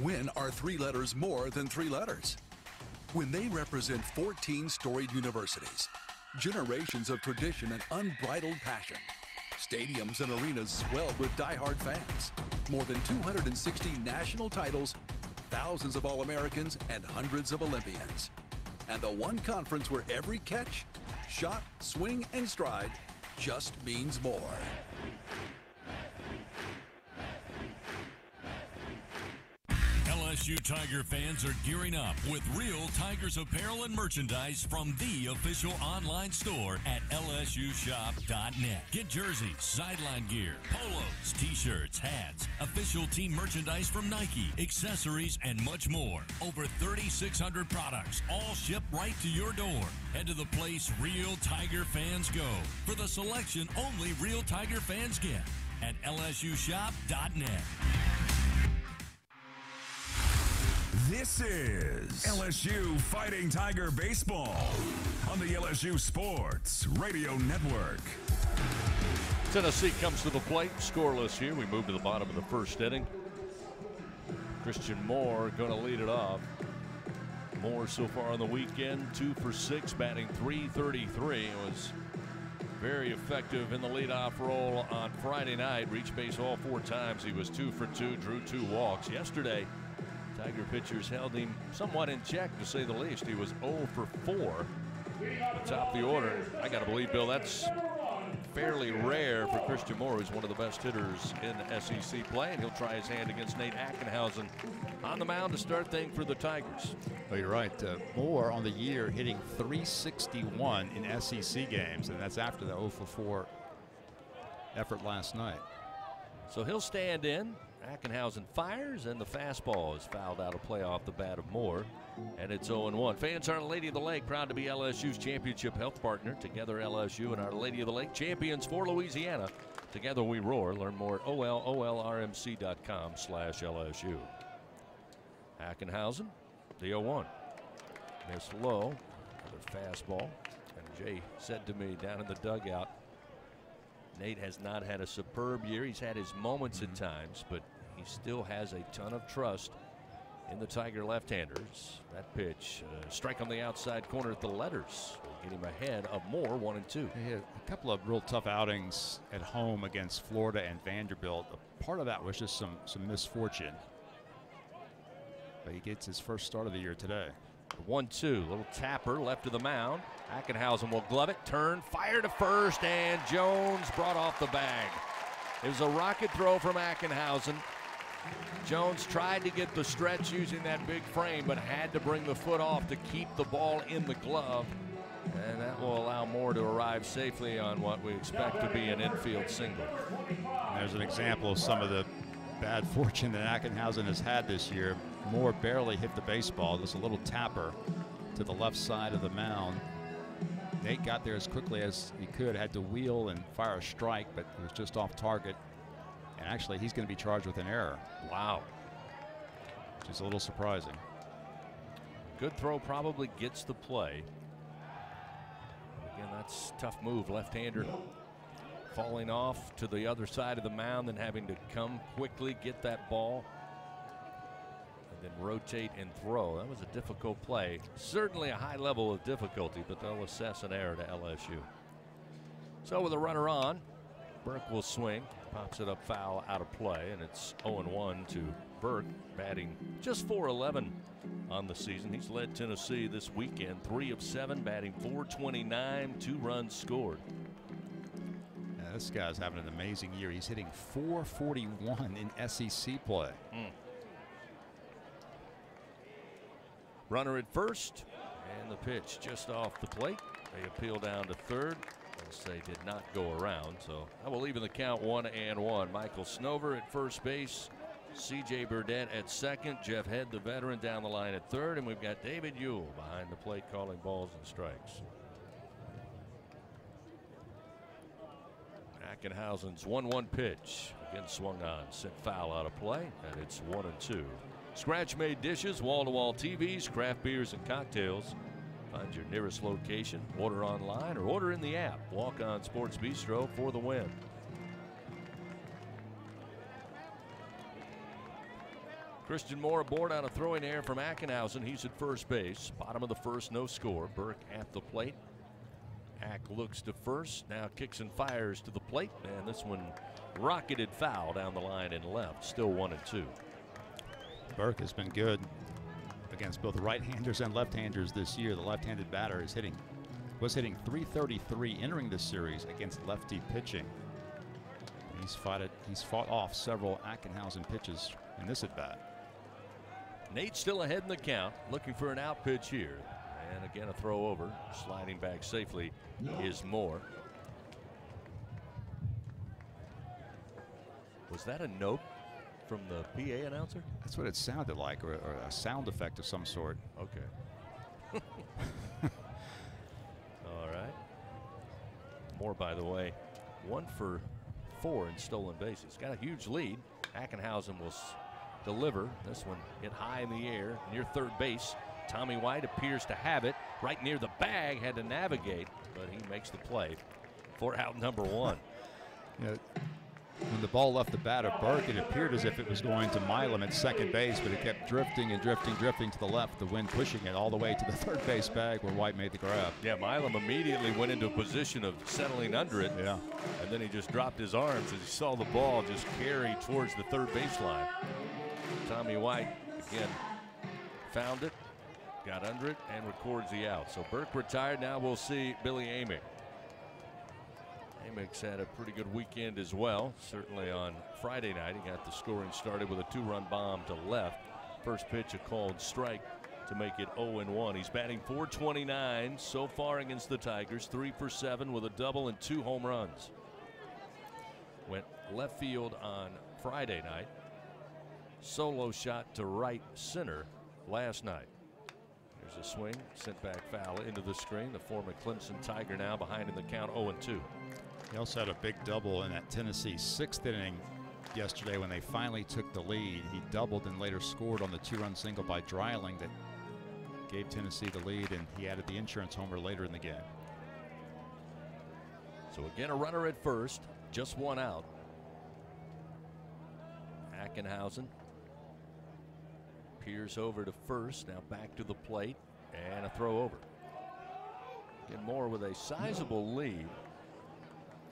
When are three letters more than three letters? When they represent 14 storied universities, generations of tradition and unbridled passion, stadiums and arenas swelled with diehard fans, more than 260 national titles, thousands of All Americans, and hundreds of Olympians. And the one conference where every catch, shot, swing, and stride just means more. LSU Tiger fans are gearing up with real Tigers apparel and merchandise from the official online store at lsushop.net. Get jerseys, sideline gear, polos, t-shirts, hats, official team merchandise from Nike, accessories, and much more. Over 3,600 products, all shipped right to your door. Head to the place real Tiger fans go for the selection only real Tiger fans get at lsushop.net. This is LSU Fighting Tiger Baseball on the LSU Sports Radio Network. Tennessee comes to the plate, scoreless here. We move to the bottom of the first inning. Christian Moore going to lead it off. Moore so far on the weekend, two for six, batting 333. Was very effective in the leadoff role on Friday night. Reached base all four times. He was two for two, drew two walks. Yesterday, Tiger pitchers held him somewhat in check, to say the least. He was 0 for 4 atop the order. I got to believe, Bill, that's fairly rare for Christian Moore, who's one of the best hitters in SEC play, and he'll try his hand against Nate Ackenhausen on the mound to start things for the Tigers. Oh, you're right. Uh, Moore on the year hitting 361 in SEC games, and that's after the 0 for 4 effort last night. So he'll stand in. Ackenhausen fires, and the fastball is fouled out of play off the bat of Moore. And it's 0 1. Fans, Our Lady of the Lake, proud to be LSU's championship health partner. Together, LSU and Our Lady of the Lake, champions for Louisiana. Together we roar. Learn more at ololrmc.com slash LSU. Ackenhausen, the 0 1. Miss low, another fastball. And Jay said to me down in the dugout, Nate has not had a superb year. He's had his moments at mm-hmm. times, but he still has a ton of trust in the Tiger left-handers. That pitch, uh, strike on the outside corner at the letters, will get him ahead of Moore, one and two. He had a couple of real tough outings at home against Florida and Vanderbilt. A part of that was just some some misfortune. But he gets his first start of the year today. One two, little tapper left of the mound. Ackenhausen will glove it, turn, fire to first, and Jones brought off the bag. It was a rocket throw from Ackenhausen. Jones tried to get the stretch using that big frame, but had to bring the foot off to keep the ball in the glove. And that will allow Moore to arrive safely on what we expect to be an infield single. There's an example of some of the bad fortune that Ackenhausen has had this year. Moore barely hit the baseball. There's a little tapper to the left side of the mound. Nate got there as quickly as he could, had to wheel and fire a strike, but it was just off target. And actually, he's going to be charged with an error. Wow. Which is a little surprising. Good throw probably gets the play. Again, that's tough move. Left-hander falling off to the other side of the mound and having to come quickly, get that ball, and then rotate and throw. That was a difficult play. Certainly a high level of difficulty, but they'll assess an error to LSU. So with a runner on, Burke will swing. Pops it up foul out of play, and it's 0 1 to Burke, batting just 411 on the season. He's led Tennessee this weekend, three of seven, batting 429, two runs scored. Yeah, this guy's having an amazing year. He's hitting 441 in SEC play. Mm. Runner at first, and the pitch just off the plate. They appeal down to third. They did not go around, so I will even the count one and one. Michael Snover at first base, C.J. Burdett at second, Jeff Head, the veteran, down the line at third, and we've got David Yule behind the plate calling balls and strikes. Ackenhausen's 1 1 pitch. Again swung on, sent foul out of play, and it's 1 and 2. Scratch made dishes, wall to wall TVs, craft beers, and cocktails. Find your nearest location, order online, or order in the app. Walk on Sports Bistreaux for the win. Christian Moore aboard on a throwing error from Ackenhausen. He's at first base. Bottom of the first, no score. Burke at the plate. Ack looks to first, now kicks and fires to the plate, and this one rocketed foul down the line and left. Still one and two. Burke has been good against both right-handers and left-handers this year. The left-handed batter is hitting was hitting 333 entering this series against lefty pitching. He's fought it. He's fought off several Ackenhausen pitches in this at bat. Nate still ahead in the count, looking for an out pitch here. And again, a throw over. Sliding back safely is Moore. Was that a note from the PA announcer? That's what it sounded like, or, or a sound effect of some sort. Okay. All right. Moore, by the way, one for four in stolen bases. Got a huge lead. Ackenhausen will deliver. This one hit high in the air near third base. Tommy White appears to have it right near the bag, had to navigate, but he makes the play for out number one. you know, when the ball left the bat of Burke, it appeared as if it was going to Milam at second base, but it kept drifting and drifting, drifting to the left, the wind pushing it all the way to the third base bag where White made the grab. Yeah, Milam immediately went into a position of settling under it. Yeah. And then he just dropped his arms as he saw the ball just carry towards the third baseline. Tommy White, again, found it, got under it, and records the out. So Burke retired. Now we'll see Billy Amick. Amick's had a pretty good weekend as well. Certainly on Friday night, he got the scoring started with a two-run bomb to left. First pitch, a called strike to make it 0-1. He's batting 429 so far against the Tigers, three for seven with a double and two home runs. Went left field on Friday night. Solo shot to right center last night. There's a swing, sent back foul into the screen. The former Clemson Tiger now behind in the count 0-2. He also had a big double in that Tennessee sixth inning yesterday when they finally took the lead. He doubled and later scored on the two-run single by Dreiling that gave Tennessee the lead, and he added the insurance homer later in the game. So again, a runner at first, just one out. Ackenhausen peers over to first, now back to the plate, and a throw over. Get Moore with a sizable lead.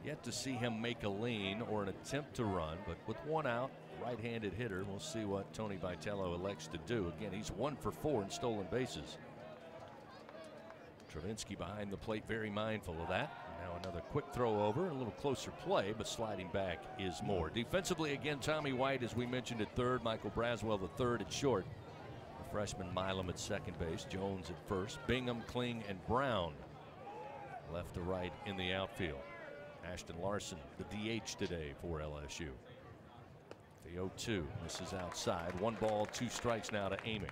Yet to see him make a lean or an attempt to run, but with one out, right-handed hitter, we'll see what Tony Vitello elects to do. Again, he's one for four in stolen bases. Travinski behind the plate, very mindful of that. Now another quick throw over, a little closer play, but sliding back is Moore. Defensively, again, Tommy White, as we mentioned at third, Michael Braswell the third at short. The freshman Milam at second base, Jones at first, Bingham, Kling, and Brown left to right in the outfield. Ashton Larson, the DH today for LSU. The 0 2 misses outside. One ball, two strikes now to Amick.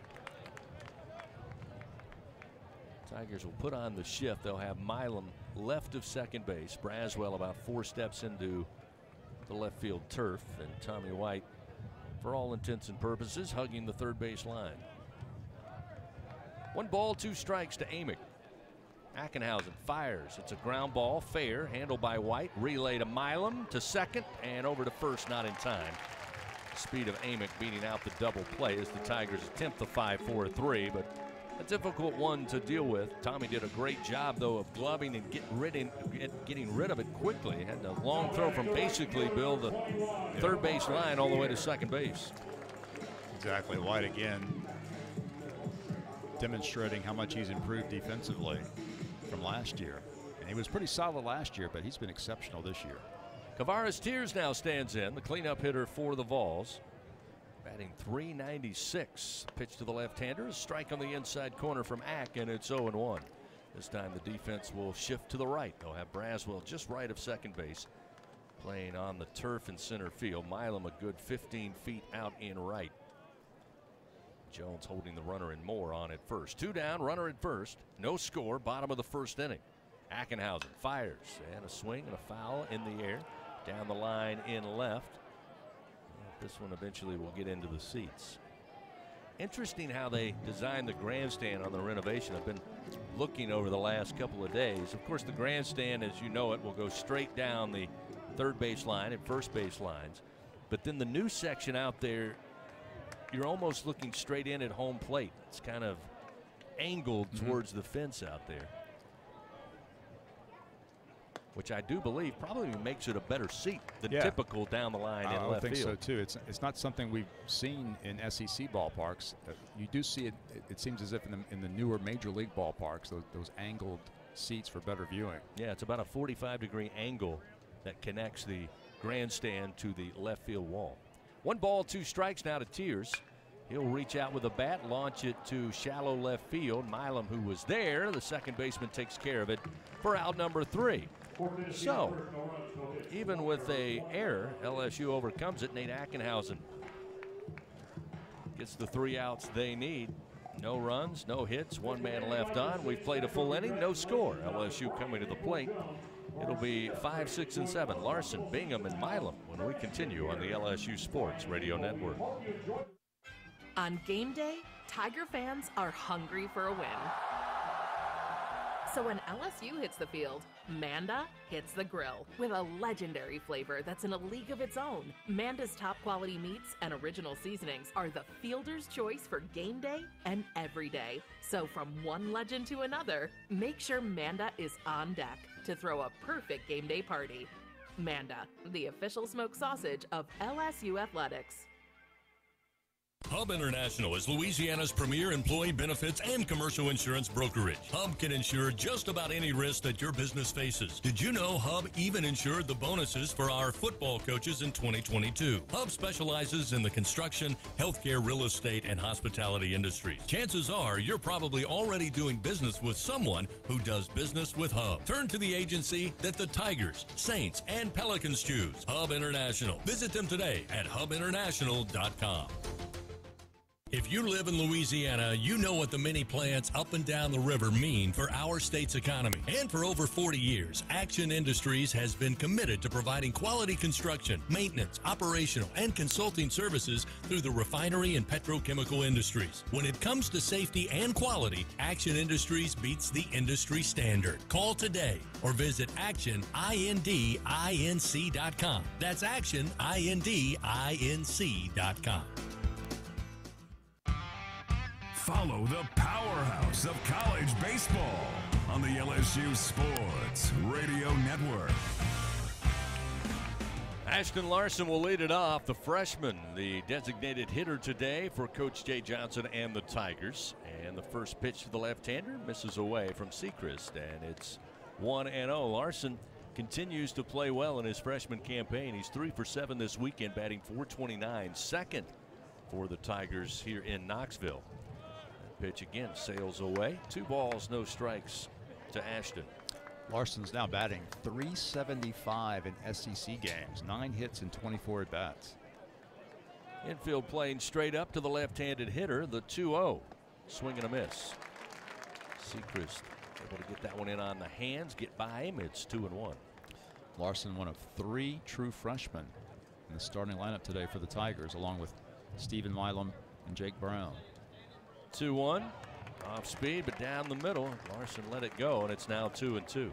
Tigers will put on the shift. They'll have Milam left of second base. Braswell about four steps into the left field turf. And Tommy White, for all intents and purposes, hugging the third base line. One ball, two strikes to Amick. Ackenhausen fires. It's a ground ball, fair, handled by White. Relay to Milam to second and over to first, not in time. Speed of Amick beating out the double play as the Tigers attempt the 5 4 3, but a difficult one to deal with. Tommy did a great job, though, of gloving and get rid in, get, getting rid of it quickly. Had a long throw from basically Bill the third base line all the way to second base. Exactly. White again demonstrating how much he's improved defensively from last year. And he was pretty solid last year, but he's been exceptional this year. Kavares Tears now stands in, the cleanup hitter for the Vols. Batting 396. Pitch to the left-hander. Strike on the inside corner from Ack, and it's 0-1. This time the defense will shift to the right. They'll have Braswell just right of second base, playing on the turf in center field. Milam a good 15 feet out in right. Jones holding the runner and Moore on at first. Two down, runner at first. No score, bottom of the first inning. Ackenhausen fires and a swing and a foul in the air. Down the line in left. This one eventually will get into the seats. Interesting how they designed the grandstand on the renovation. I've been looking over the last couple of days. Of course, the grandstand, as you know it, will go straight down the third base line and first base lines. But then the new section out there, you're almost looking straight in at home plate. It's kind of angled Mhm. towards the fence out there. Which I do believe probably makes it a better seat than Yeah. typical down the line in left field. I left think so too. It's it's not something we've seen in SEC ballparks. Uh, you do see it. It, it seems as if in the, in the newer major league ballparks, those, those angled seats for better viewing. Yeah, it's about a 45 degree angle that connects the grandstand to the left field wall. One ball, two strikes now to Tears. He'll reach out with a bat, launch it to shallow left field. Milam, who was there, the second baseman takes care of it for out number three. So, even with a error, LSU overcomes it. Nate Ackenhausen gets the three outs they need. No runs, no hits, one man left on. We've played a full inning, no score. LSU coming to the plate. It'll be five, six, and seven. Larson, Bingham, and Milam when we continue on the LSU Sports Radio Network. On game day, Tiger fans are hungry for a win. So when LSU hits the field, Manda hits the grill with a legendary flavor that's in a league of its own. Manda's top quality meats and original seasonings are the fielder's choice for game day and every day. So from one legend to another, make sure Manda is on deck to throw a perfect game day party. Manda, the official smoked sausage of LSU Athletics. Hub International is Louisiana's premier employee benefits and commercial insurance brokerage. Hub can insure just about any risk that your business faces. Did you know Hub even insured the bonuses for our football coaches in 2022? Hub specializes in the construction, healthcare, real estate, and hospitality industries. Chances are you're probably already doing business with someone who does business with Hub. Turn to the agency that the Tigers, Saints, and Pelicans choose. Hub International. Visit them today at hubinternational.com. If you live in Louisiana, you know what the many plants up and down the river mean for our state's economy. And for over 40 years, Action Industries has been committed to providing quality construction, maintenance, operational, and consulting services through the refinery and petrochemical industries. When it comes to safety and quality, Action Industries beats the industry standard. Call today or visit actionindinc.com. That's actionindinc.com. Follow the powerhouse of college baseball on the LSU Sports Radio Network. Ashton Larson will lead it off. The freshman, the designated hitter today for Coach Jay Johnson and the Tigers. And the first pitch to the left-hander misses away from Sechrist, and it's 1 and 0. Larson continues to play well in his freshman campaign. He's 3 for 7 this weekend, batting 429, second for the Tigers here in Knoxville. Pitch again sails away. Two balls, no strikes to Ashton. Larson's now batting 375 in SEC games, nine hits and 24 at bats. Infield playing straight up to the left-handed hitter, the 2-0. Swing and a miss. Sechrist able to get that one in on the hands, get by him. It's two and one. Larson, one of three true freshmen in the starting lineup today for the Tigers, along with Steven Milam and Jake Brown. 2 1. Off speed, but down the middle. Larson let it go, and it's now 2 and 2.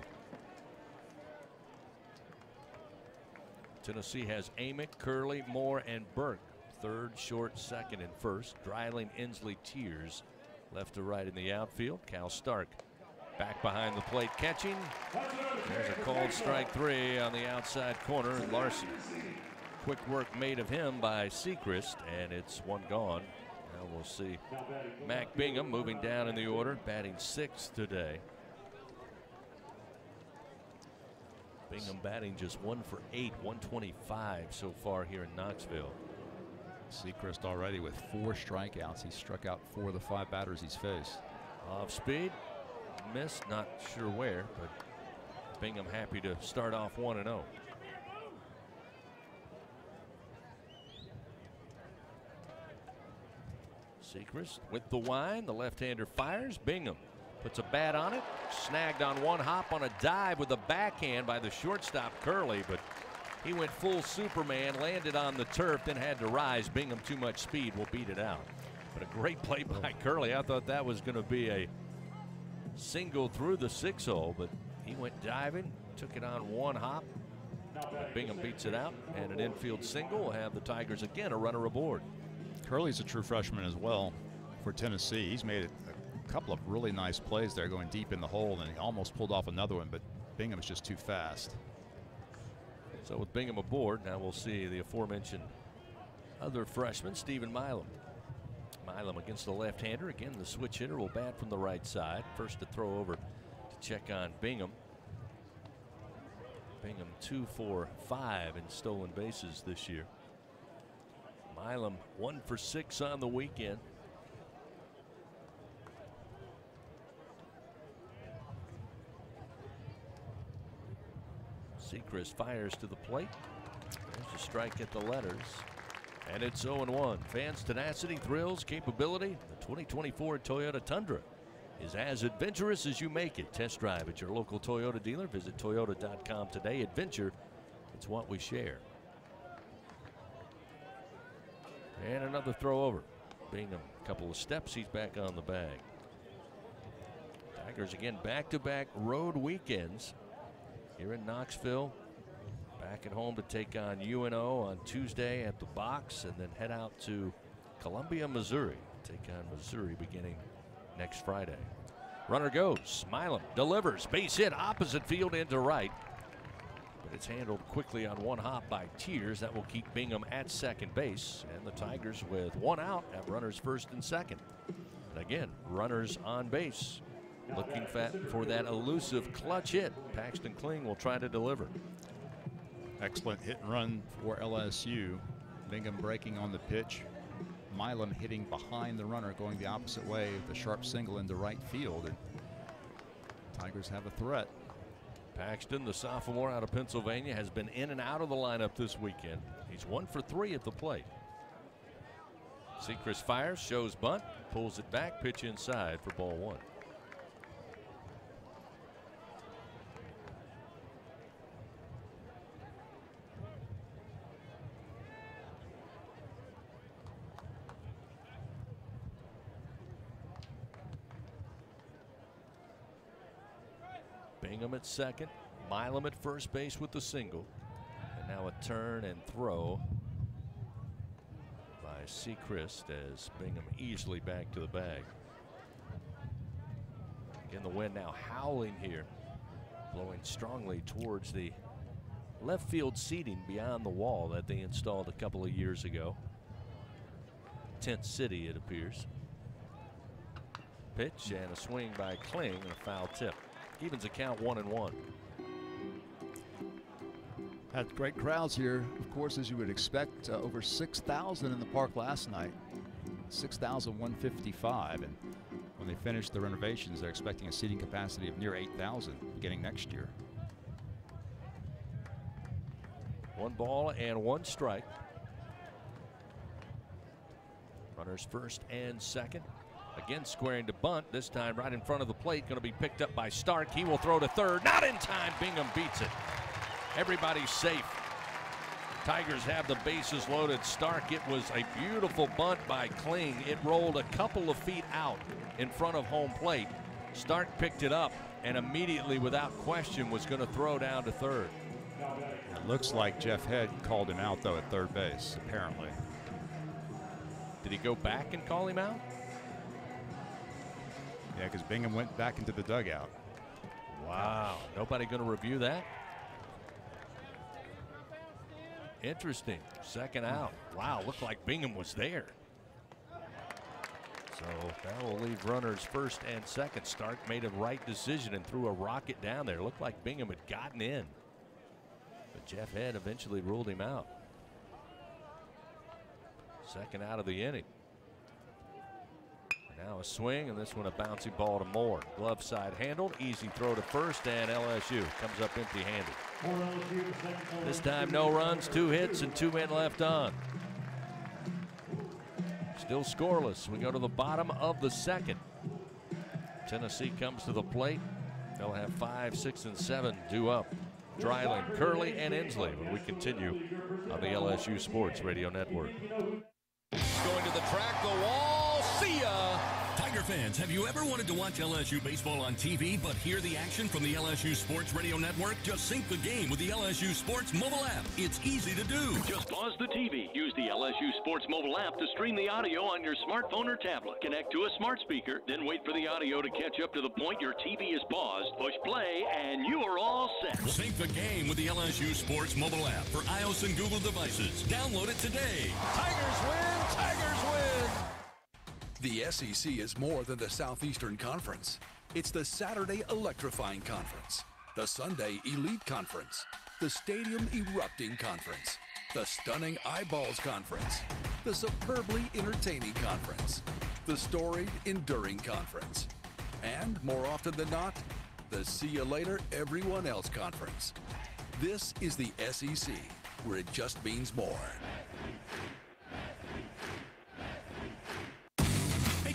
Tennessee has Amick, Curley, Moore, and Burke. Third, short, second, and first. Dreiling, Ensley, Tears, Left to right in the outfield. Cal Stark back behind the plate catching. There's a called strike three on the outside corner. Larson. Quick work made of him by Sechrist, and it's one gone. Now we'll see Mac Bingham moving down in the order, batting sixth today. Bingham batting just one for eight, 125 so far here in Knoxville. Sechrist already with four strikeouts. He struck out four of the five batters he's faced. Off speed, missed, not sure where, but Bingham happy to start off 1 0. With the wine. The left hander fires. Bingham puts a bat on it. Snagged on one hop on a dive with a backhand by the shortstop Curley, but he went full Superman, landed on the turf, then had to rise. Bingham too much speed will beat it out. But a great play by oh. Curley. I thought that was going to be a single through the six hole, but he went diving, took it on one hop. Bingham beats it out, and an infield single will have the Tigers again a runner aboard. Curley's a true freshman as well for Tennessee. He's made a couple of really nice plays there going deep in the hole, and he almost pulled off another one, but Bingham's just too fast. So with Bingham aboard, now we'll see the aforementioned other freshman, Steven Milam. Milam against the left-hander. Again, the switch hitter will bat from the right side. First to throw over to check on Bingham. Bingham two for five in stolen bases this year. Milam one for six on the weekend. Sechrist fires to the plate. There's a strike at the letters. And it's 0 1. Fans' tenacity, thrills, capability. The 2024 Toyota Tundra is as adventurous as you make it. Test drive at your local Toyota dealer. Visit Toyota.com today. Adventure, it's what we share. And another throw over. Bingham, a couple of steps, he's back on the bag. Tigers again back to back road weekends here in Knoxville. Back at home to take on UNO on Tuesday at the box and then head out to Columbia, Missouri. Take on Missouri beginning next Friday. Runner goes. Milam delivers. Base hit opposite field into right. It's handled quickly on one hop by Tears. That will keep Bingham at second base. And the Tigers, with one out, have runners first and second. And again, runners on base. Looking for that elusive clutch hit. Paxton Kling will try to deliver. Excellent hit and run for LSU. Bingham breaking on the pitch. Milam hitting behind the runner, going the opposite way. The sharp single into right field. And Tigers have a threat. Paxton, the sophomore out of Pennsylvania, has been in and out of the lineup this weekend. He's one for three at the plate. Sechrist fires, shows bunt, pulls it back, pitch inside for ball one. Bingham at second, Milam at first base with the single. And now a turn and throw by Sechrist as Bingham easily back to the bag. Again, the wind now howling here, blowing strongly towards the left field seating beyond the wall that they installed a couple of years ago. Tent City, it appears. Pitch and a swing by Kling and a foul tip. Evens account one and one. Had great crowds here, of course, as you would expect. Uh, over 6,000 in the park last night. 6,155. And when they finish the renovations, they're expecting a seating capacity of near 8,000 beginning next year. One ball and one strike. Runners first and second. Again, squaring to bunt, this time right in front of the plate. Going to be picked up by Stark. He will throw to third. Not in time. Bingham beats it. Everybody's safe. Tigers have the bases loaded. Stark, it was a beautiful bunt by Kling. It rolled a couple of feet out in front of home plate. Stark picked it up and immediately, without question, was going to throw down to third. It looks like Jeff Head called him out, though, at third base, apparently. Did he go back and call him out? Yeah, because Bingham went back into the dugout. Wow. Nobody going to review that? Interesting. Second hmm. out. Wow, looked like Bingham was there. So that will leave runners first and second. Stark made a right decision and threw a rocket down there. Looked like Bingham had gotten in. But Jeff Head eventually ruled him out. Second out of the inning. Now a swing, and this one a bouncy ball to Moore. Glove side handled, easy throw to first, and LSU comes up empty handed. This time, no runs, two hits, and two men left on. Still scoreless. We go to the bottom of the second. Tennessee comes to the plate. They'll have five, six, and seven due up. Dreiling, Curley, and Ensley when we continue on the LSU Sports Radio Network. Going to the track, the wall. See ya. Tiger fans, have you ever wanted to watch LSU baseball on TV but hear the action from the LSU Sports Radio Network? Just sync the game with the LSU Sports mobile app. It's easy to do. Just pause the TV. Use the LSU Sports mobile app to stream the audio on your smartphone or tablet. Connect to a smart speaker, then wait for the audio to catch up to the point your TV is paused. Push play, and you are all set. Sync the game with the LSU Sports mobile app for iOS and Google devices. Download it today. Tigers win! Tigers win! The SEC is more than the Southeastern Conference. It's the Saturday Electrifying Conference, the Sunday Elite Conference, the Stadium Erupting Conference, the Stunning Eyeballs Conference, the Superbly Entertaining Conference, the Storied Enduring Conference, and more often than not, the See You Later Everyone Else Conference. This is the SEC, where it just means more.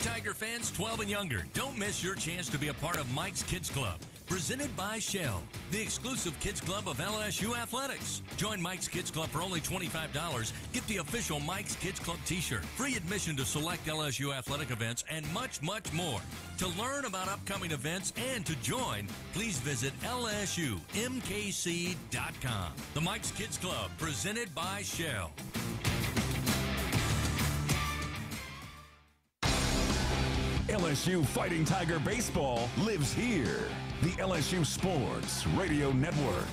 Tiger fans 12 and younger, don't miss your chance to be a part of Mike's Kids Club. Presented by Shell, the exclusive kids club of LSU Athletics. Join Mike's Kids Club for only $25. Get the official Mike's Kids Club t shirt, free admission to select LSU athletic events, and much, much more. To learn about upcoming events and to join, please visit LSUMKC.com. The Mike's Kids Club, presented by Shell. LSU Fighting Tiger Baseball lives here. The LSU Sports Radio Network.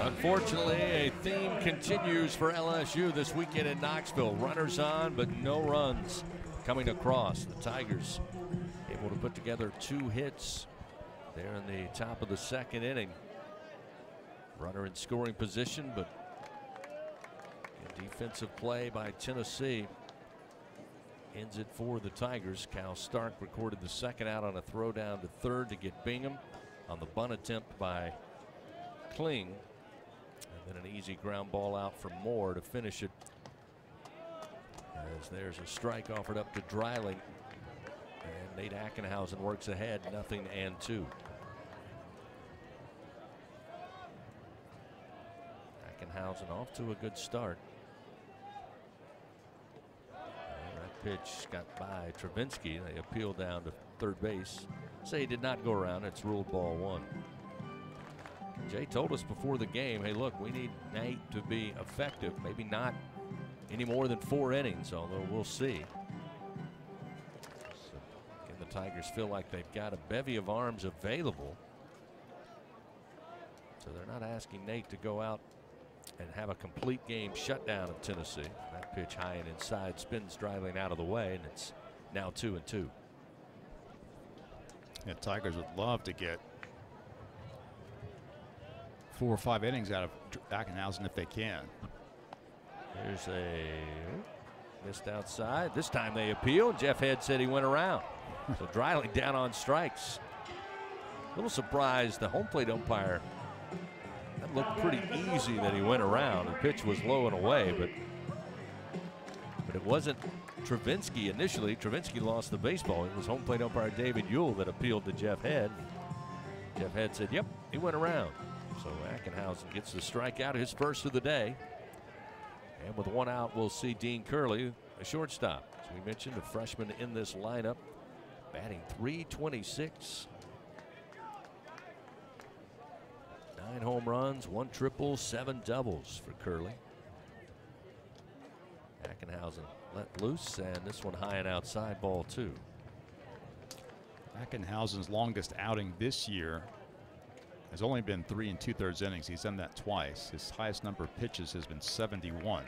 Unfortunately, a theme continues for LSU this weekend in Knoxville. Runners on, but no runs coming across. The Tigers able to put together two hits there in the top of the second inning. Runner in scoring position, but defensive play by Tennessee ends it for the Tigers. Cal Stark recorded the second out on a throw down to third to get Bingham on the bunt attempt by Kling. And then an easy ground ball out for Moore to finish it. As there's a strike offered up to Dreiling. And Nate Ackenhausen works ahead, nothing and two. Ackenhausen off to a good start. Pitch got by Travinski. They appeal down to third base. Say he did not go around. It's ruled ball one. Jay told us before the game, hey, look, we need Nate to be effective. Maybe not any more than four innings, although we'll see. So, again, the Tigers feel like they've got a bevy of arms available. So they're not asking Nate to go out and have a complete game shutdown of Tennessee. That pitch high and inside spins driving out of the way, and it's now two and two. Yeah, Tigers would love to get four or five innings out of Ackenhausen if they can. There's a missed outside. This time they appeal. Jeff Head said he went around. so Dreiling down on strikes. A little surprised the home plate umpire that looked pretty easy that he went around. The pitch was low and away, but but it wasn't Travinski initially. Travinski lost the baseball. It was home plate umpire David Yule that appealed to Jeff Head. Jeff Head said, "Yep, he went around." So Ackenhausen gets the strikeout, his first of the day. And with one out, we'll see Dean Curley, a shortstop. As we mentioned, a freshman in this lineup, batting 326. Nine home runs, one triple, seven doubles for Curley. Ackenhausen let loose, and this one high and outside ball two. Ackenhausen's longest outing this year has only been three and two thirds innings. He's done that twice. His highest number of pitches has been 71.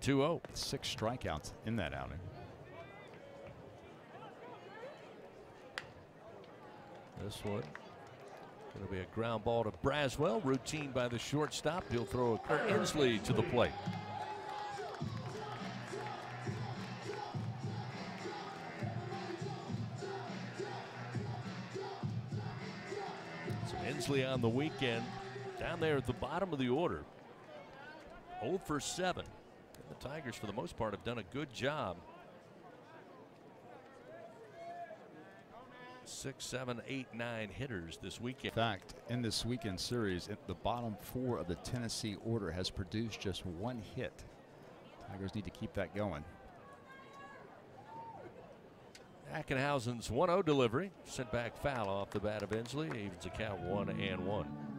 Two zero. Six strikeouts in that outing. This one going to be a ground ball to Braswell. Routine by the shortstop. He'll throw a Kurt Ensley to the plate. So Ensley on the weekend down there at the bottom of the order. 0 for 7. And the Tigers, for the most part, have done a good job six, seven, eight, nine hitters this weekend. In fact, in this weekend series, the bottom four of the Tennessee order has produced just one hit. Tigers need to keep that going. Ackenhausen's 1 0 delivery. Sent back foul off the bat of Ensley. Evens the count 1 and 1.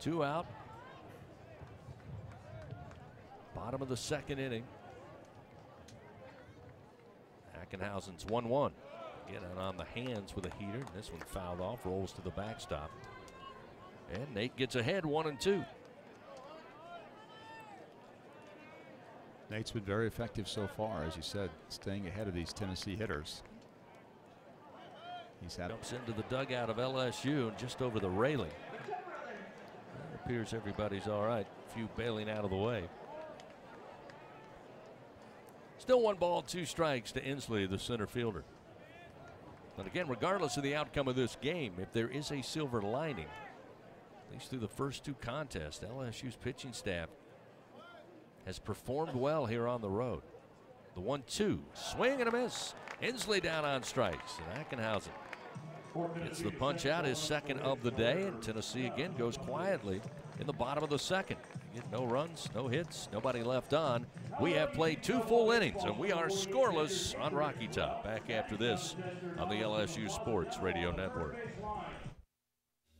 Two out. Bottom of the second inning. Ackenhausen's 1 1. Getting on the hands with a heater. This one fouled off, rolls to the backstop. And Nate gets ahead, 1 and 2. Nate's been very effective so far, as you said, staying ahead of these Tennessee hitters. He's had jumps into the dugout of LSU and just over the railing appears everybody's all right. A few bailing out of the way. Still one ball, two strikes to Ensley, the center fielder. But again, regardless of the outcome of this game, if there is a silver lining, at least through the first two contests, LSU's pitching staff has performed well here on the road. The one two, swing and a miss. Ensley down on strikes, and Ackenhausen Gets the punch out, his second of the day, and Tennessee again goes quietly in the bottom of the second. No runs, no hits, nobody left on. We have played two full innings, and we are scoreless on Rocky Top. Back after this on the LSU Sports Radio Network.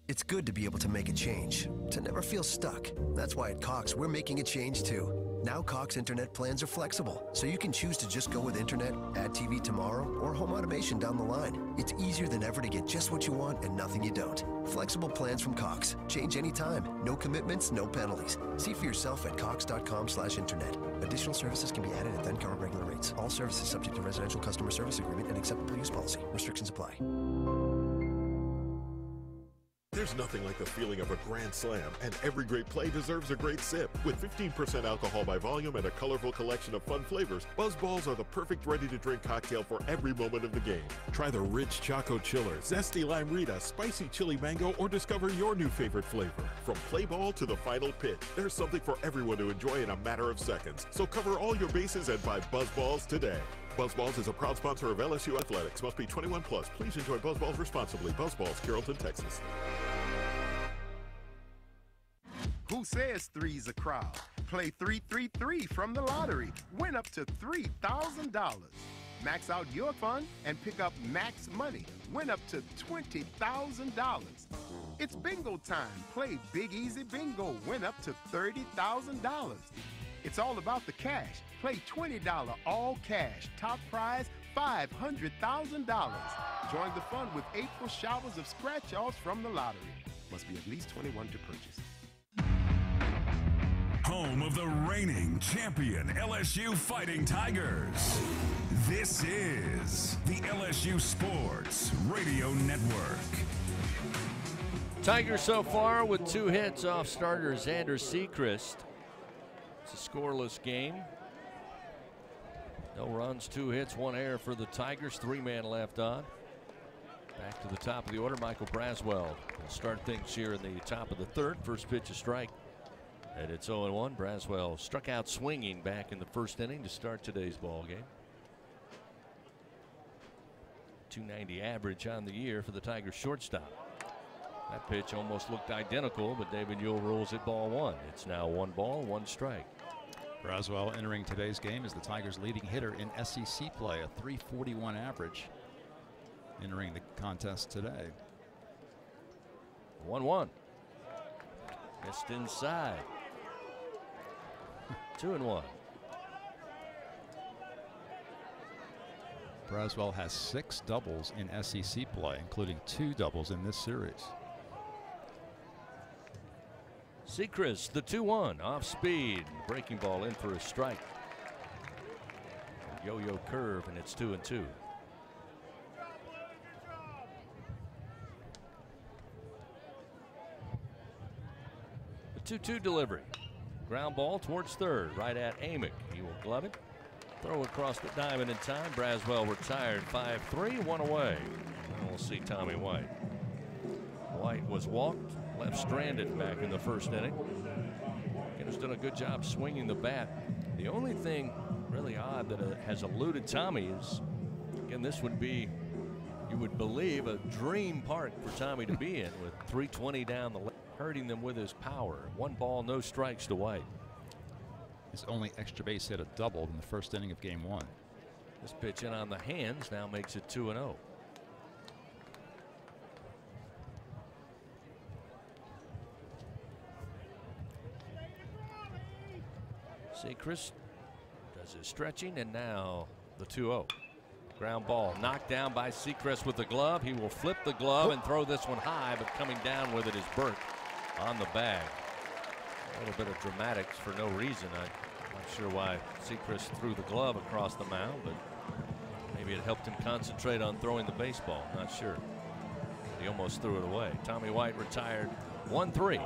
It's good to be able to make a change, to never feel stuck. That's why at Cox, we're making a change too. Now Cox internet plans are flexible, so you can choose to just go with internet, add TV tomorrow, or home automation down the line. It's easier than ever to get just what you want and nothing you don't. Flexible plans from Cox. Change anytime. No commitments, no penalties. See for yourself at cox.com slash internet. Additional services can be added at then current regular rates. All services subject to residential customer service agreement and acceptable use policy. Restrictions apply. There's nothing like the feeling of a grand slam, and every great play deserves a great sip. With 15% alcohol by volume and a colorful collection of fun flavors, Buzz Balls are the perfect ready-to-drink cocktail for every moment of the game. Try the rich Choco Chiller, Zesty Lime Rita, Spicy Chili Mango, or discover your new favorite flavor. From play ball to the final pitch, there's something for everyone to enjoy in a matter of seconds. So cover all your bases and buy Buzz Balls today. Buzzballs is a proud sponsor of LSU Athletics. Must be 21 plus. Please enjoy Buzzballs responsibly. Buzzballs, Carrollton, Texas. Who says three's a crowd? Play 333 from the lottery. Win up to $3,000. Max out your fun and pick up max money. Win up to $20,000. It's bingo time. Play Big Easy Bingo. Win up to $30,000. It's all about the cash. Play $20 all cash. Top prize $500,000. Join the fun with April showers of scratch offs from the lottery. Must be at least 21 to purchase. Home of the reigning champion LSU Fighting Tigers. This is the LSU Sports Radio Network. Tigers so far with two hits off starter Xander Sechrist. It's a scoreless game. No runs, two hits, one error for the Tigers. Three man left on. Back to the top of the order. Michael Braswell will start things here in the top of the third. First pitch a strike. And it's 0 1. Braswell struck out swinging back in the first inning to start today's ball game. 290 average on the year for the Tigers shortstop. That pitch almost looked identical, but David Yule rules it ball one. It's now one ball, one strike. Braswell entering today's game as the Tigers' leading hitter in SEC play, a 341 average. entering the contest today. 1 1. Missed inside. 2 and 1. Braswell has six doubles in SEC play, including two doubles in this series. Sechrist, the 2 1, off speed. Breaking ball in for a strike. Yo yo curve, and it's 2 and 2. The 2 2 delivery. Ground ball towards third, right at Amick. He will glove it. Throw across the diamond in time. Braswell retired 5 3, one away. And we'll see Tommy White. White was walked, left stranded back in the first inning. And has done a good job swinging the bat. The only thing really odd that uh, has eluded Tommy is, again, this would be, you would believe, a dream park for Tommy to be in with 320 down the left, hurting them with his power. One ball, no strikes to White. His only extra base hit a double in the first inning of game one. This pitch in on the hands now makes it 2 0. Sechrist does his stretching, and now the 2 0. Ground ball knocked down by Sechrist with the glove. He will flip the glove and throw this one high, but coming down with it is Burke on the bag. A little bit of dramatics for no reason. I'm not sure why Sechrist threw the glove across the mound, but maybe it helped him concentrate on throwing the baseball. Not sure. He almost threw it away. Tommy White retired 1 3.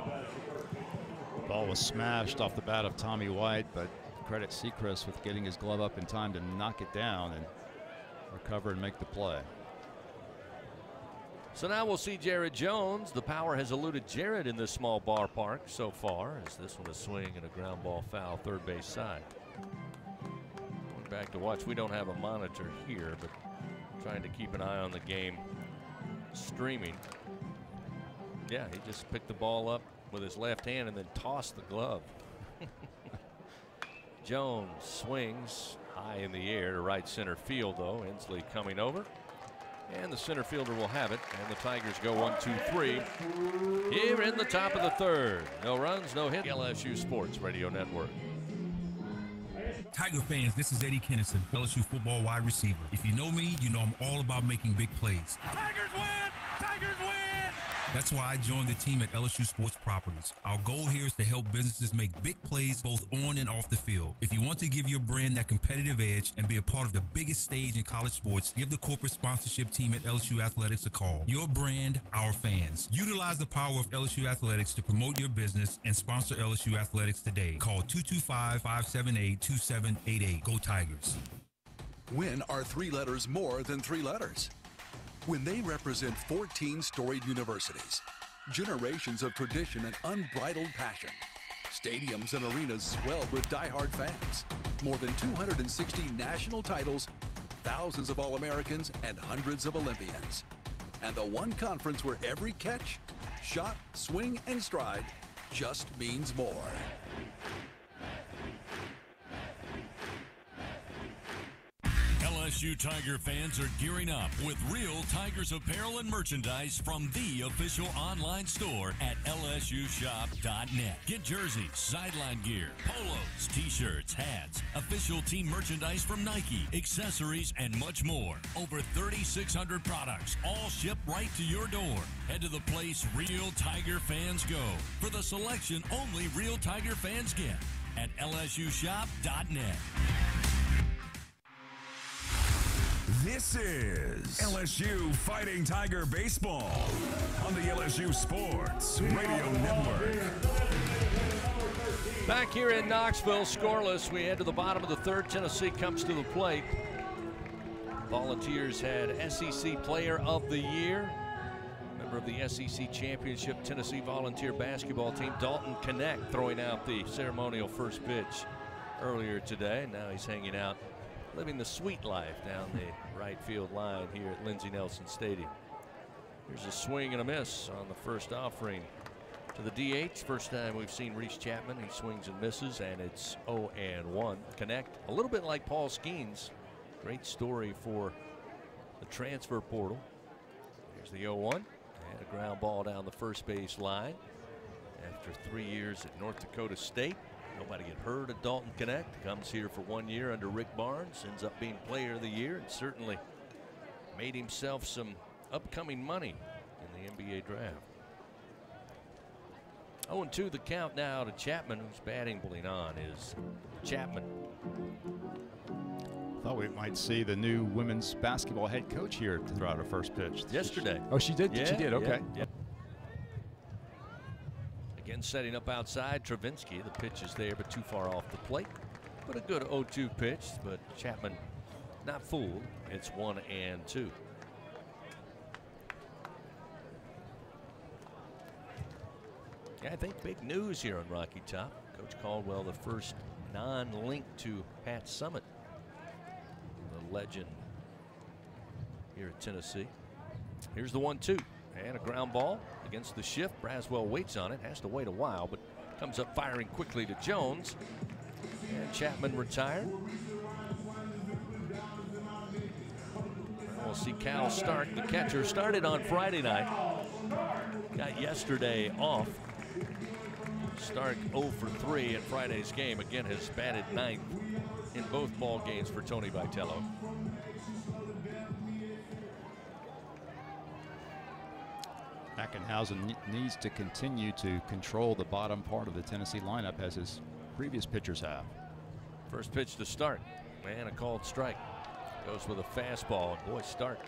Ball was smashed off the bat of Tommy White, but credit Sechrist with getting his glove up in time to knock it down and recover and make the play. So now we'll see Jared Jones. The power has eluded Jared in this small bar park so far, as this one is swing and a ground ball foul third base side. Going back to watch, we don't have a monitor here, but trying to keep an eye on the game streaming. Yeah, he just picked the ball up with his left hand and then tossed the glove. Jones swings high in the air to right center field, though. Ensley coming over. And the center fielder will have it. And the Tigers go one, two, three. Here in the top of the third. No runs, no hit. LSU Sports Radio Network. Tiger fans, this is Eddie Kennison, LSU football wide receiver. If you know me, you know I'm all about making big plays. Tigers win! Tigers win! That's why I joined the team at LSU Sports Properties. Our goal here is to help businesses make big plays both on and off the field. If you want to give your brand that competitive edge and be a part of the biggest stage in college sports, give the corporate sponsorship team at LSU Athletics a call. Your brand, our fans. Utilize the power of LSU Athletics to promote your business and sponsor LSU Athletics today. Call 225-578-2788. Go Tigers. When are three letters more than three letters? When they represent 14 storied universities, generations of tradition and unbridled passion, stadiums and arenas swelled with diehard fans, more than 260 national titles, thousands of All Americans, and hundreds of Olympians. And the one conference where every catch, shot, swing, and stride just means more. LSU Tiger fans are gearing up with real Tigers apparel and merchandise from the official online store at lsushop.net. Get jerseys, sideline gear, polos, t-shirts, hats, official team merchandise from Nike, accessories, and much more. Over 3,600 products, all shipped right to your door. Head to the place real Tiger fans go for the selection only real Tiger fans get at lsushop.net. This is LSU Fighting Tiger Baseball on the LSU Sports Radio Network. Back here in Knoxville, scoreless. We head to the bottom of the third. Tennessee comes to the plate. Volunteers had SEC Player of the Year. Member of the SEC Championship Tennessee Volunteer Basketball Team, Dalton Knecht, throwing out the ceremonial first pitch earlier today. Now he's hanging out, living the sweet life down the right field line here at Lindsey Nelson Stadium. Here's a swing and a miss on the first offering to the DH. First time we've seen Reese Chapman. He swings and misses, and it's 0 and 1. Knecht a little bit like Paul Skenes. Great story for the transfer portal. Here's the 0 1. And a ground ball down the first base line. After three years at North Dakota State, nobody had heard of Dalton Knecht. Comes here for one year under Rick Barnes, ends up being player of the year, and certainly made himself some upcoming money in the NBA draft. 0 2 the count now to Chapman, who's batting bling on is Chapman. Thought we might see the new women's basketball head coach here to throw out her first pitch. Yesterday. Oh, she did? Yeah, she did, okay. yeah, yeah. Again, setting up outside. Travinski, the pitch is there, but too far off the plate. But a good 0 2 pitch, but Chapman not fooled. It's 1 and 2. Yeah, I think big news here on Rocky Top. Coach Caldwell, the first non link to Pat Summitt, the legend here at Tennessee. Here's the 1 2. And a ground ball against the shift. Braswell waits on it, has to wait a while, but comes up firing quickly to Jones. And Chapman retired. We'll see Cal Stark, the catcher, started on Friday night. Got yesterday off. Stark 0 for 3 in Friday's game. Again, has batted ninth in both ball games for Tony Vitello. Ackenhausen needs to continue to control the bottom part of the Tennessee lineup as his previous pitchers have. First pitch to start. Man, a called strike. Goes with a fastball. And boy, Stark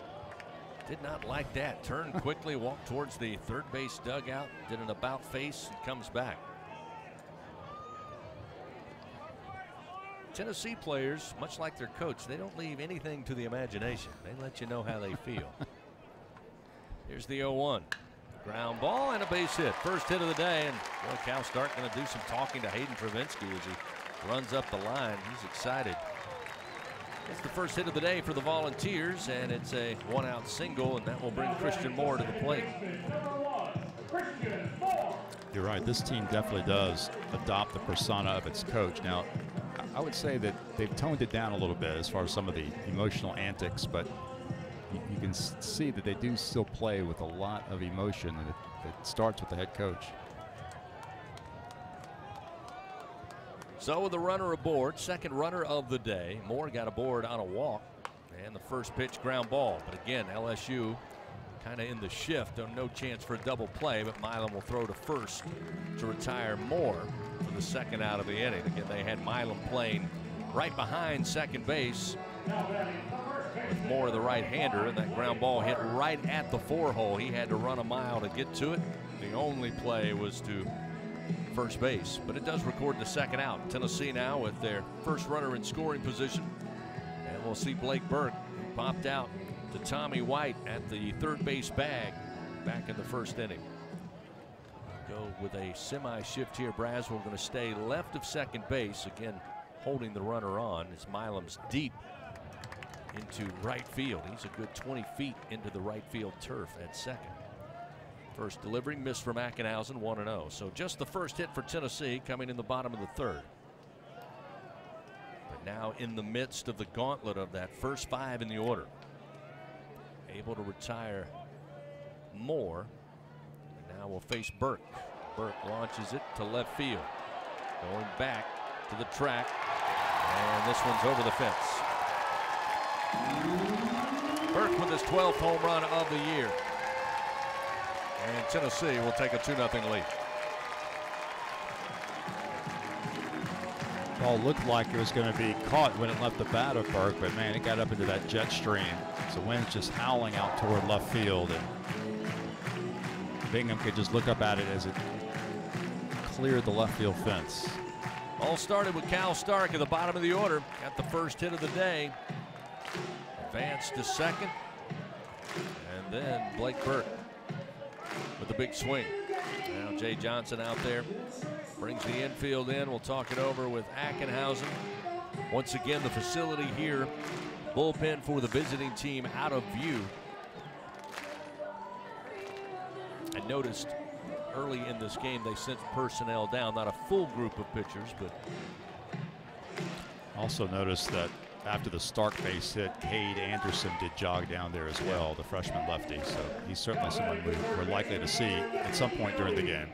did not like that. Turned quickly, walked towards the third base dugout, did an about face, and comes back. Tennessee players, much like their coach, they don't leave anything to the imagination. They let you know how they feel. Here's the 0 1. Ground ball and a base hit. First hit of the day. And boy, Cal Stark going to do some talking to Hayden Travinski as he runs up the line. He's excited. It's the first hit of the day for the Volunteers, and it's a one out single, and that will bring Christian Moore to the plate. You're right. This team definitely does adopt the persona of its coach. Now, I would say that they've toned it down a little bit as far as some of the emotional antics, but you, can see that they do still play with a lot of emotion, and it, it starts with the head coach. So with the runner aboard, second runner of the day, Moore got aboard on a walk, and the first pitch ground ball. But again, LSU kind of in the shift, no chance for a double play, but Milam will throw to first to retire Moore for the second out of the inning. Again, they had Milam playing right behind second base with Moore the right-hander, and that ground ball hit right at the four hole. He had to run a mile to get to it. The only play was to first base, but it does record the second out. Tennessee now with their first runner in scoring position. And we'll see Blake Burke popped out to Tommy White at the third base bag back in the first inning. Go with a semi shift here. Braswell going to stay left of second base. Again, holding the runner on as Milam's deep into right field. He's a good 20 feet into the right field turf at second. First delivery missed from Ackenhausen, 1 0. So just the first hit for Tennessee coming in the bottom of the third. But now in the midst of the gauntlet of that first five in the order. Able to retire Moore. And now we'll face Burke. Burke launches it to left field. Going back to the track. And this one's over the fence. Burke with his 12th home run of the year. And Tennessee will take a 2 0 lead. Ball looked like it was going to be caught when it left the bat of Burke, but man, it got up into that jet stream. So the wind's just howling out toward left field, and Bingham could just look up at it as it cleared the left field fence. All started with Cal Stark at the bottom of the order. Got the first hit of the day. Advanced to second. And then Blake Burke with a big swing. Now Jay Johnson out there brings the infield in. We'll talk it over with Ackenhausen. Once again, the facility here, bullpen for the visiting team out of view. I noticed early in this game they sent personnel down, not a full group of pitchers, but Also noticed that after the Stark base hit, Cade Anderson did jog down there as well, the freshman lefty. So he's certainly someone we, we're likely to see at some point during the game.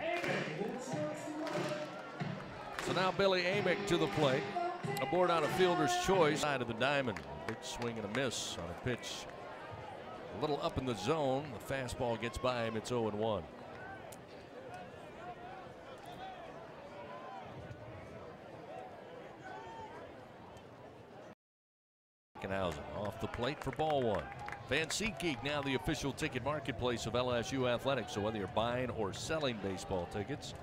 So now Billy Amick to the plate. Aboard on a fielder's choice. Side of the diamond. Big swing and a miss on a pitch. A little up in the zone. The fastball gets by him. It's 0 1. Off the plate for ball one. Fan SeatGeek now the official ticket marketplace of LSU athletics. So whether you're buying or selling baseball tickets,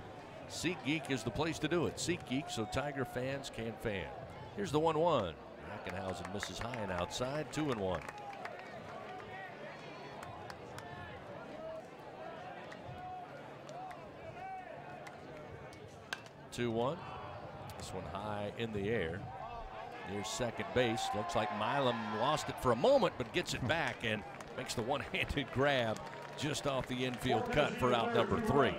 SeatGeek is the place to do it. SeatGeek so Tiger fans can fan. Here's the 1 1. Ackenhausen misses high and outside, 2 and 1. Two one. This one high in the air near second base. Looks like Milam lost it for a moment, but gets it back and makes the one-handed grab just off the infield cut for out number three.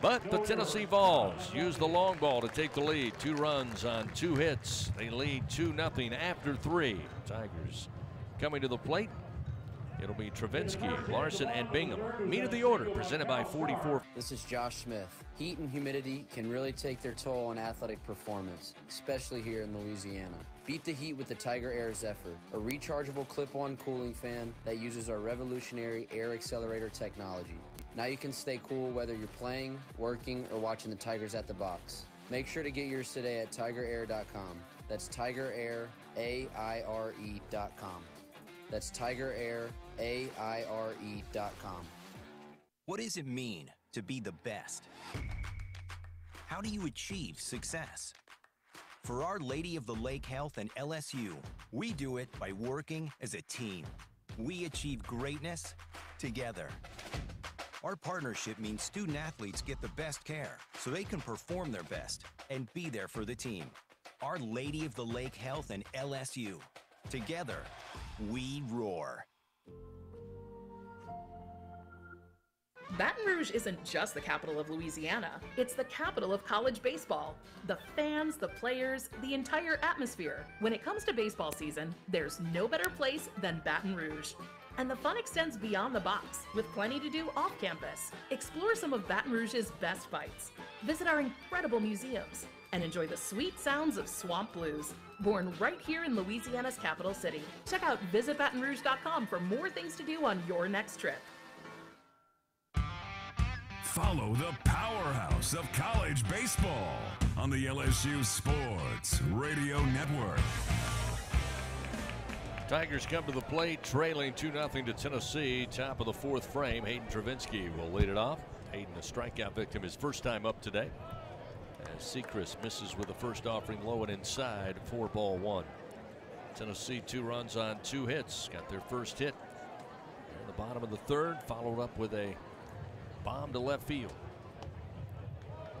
But the Tennessee Vols use the long ball to take the lead. Two runs on two hits. They lead 2 nothing after three. Tigers coming to the plate. It'll be Travinski, Larson, and Bingham. Meet of the order presented by 44. This is Josh Smith. Heat and humidity can really take their toll on athletic performance, especially here in Louisiana. Beat the heat with the Tiger Air Zephyr, a rechargeable clip-on cooling fan that uses our revolutionary air accelerator technology. Now you can stay cool whether you're playing, working, or watching the Tigers at the box. Make sure to get yours today at tigerair.com. That's tigerair, A-I-R-E.com. That's tigerair.a-i-r-e.com. What does it mean to be the best? How do you achieve success? For Our Lady of the Lake Health and LSU, we do it by working as a team. We achieve greatness together. Our partnership means student athletes get the best care so they can perform their best and be there for the team. Our Lady of the Lake Health and LSU. Together, we roar. Baton Rouge isn't just the capital of Louisiana, it's the capital of college baseball. The fans, the players, the entire atmosphere. When it comes to baseball season, there's no better place than Baton Rouge. And the fun extends beyond the box, with plenty to do off campus. Explore some of Baton Rouge's best fights. Visit our incredible museums and enjoy the sweet sounds of swamp blues, born right here in Louisiana's capital city. Check out visitbatonrouge.com for more things to do on your next trip. Follow the powerhouse of college baseball on the LSU Sports Radio Network. Tigers come to the plate, trailing 2 0 to Tennessee. Top of the fourth frame. Hayden Travinski will lead it off. Hayden, a strikeout victim, his first time up today. As Sechrist misses with the first offering low and inside, four ball one. Tennessee two runs on two hits. Got their first hit in the bottom of the third, followed up with a bomb to left field.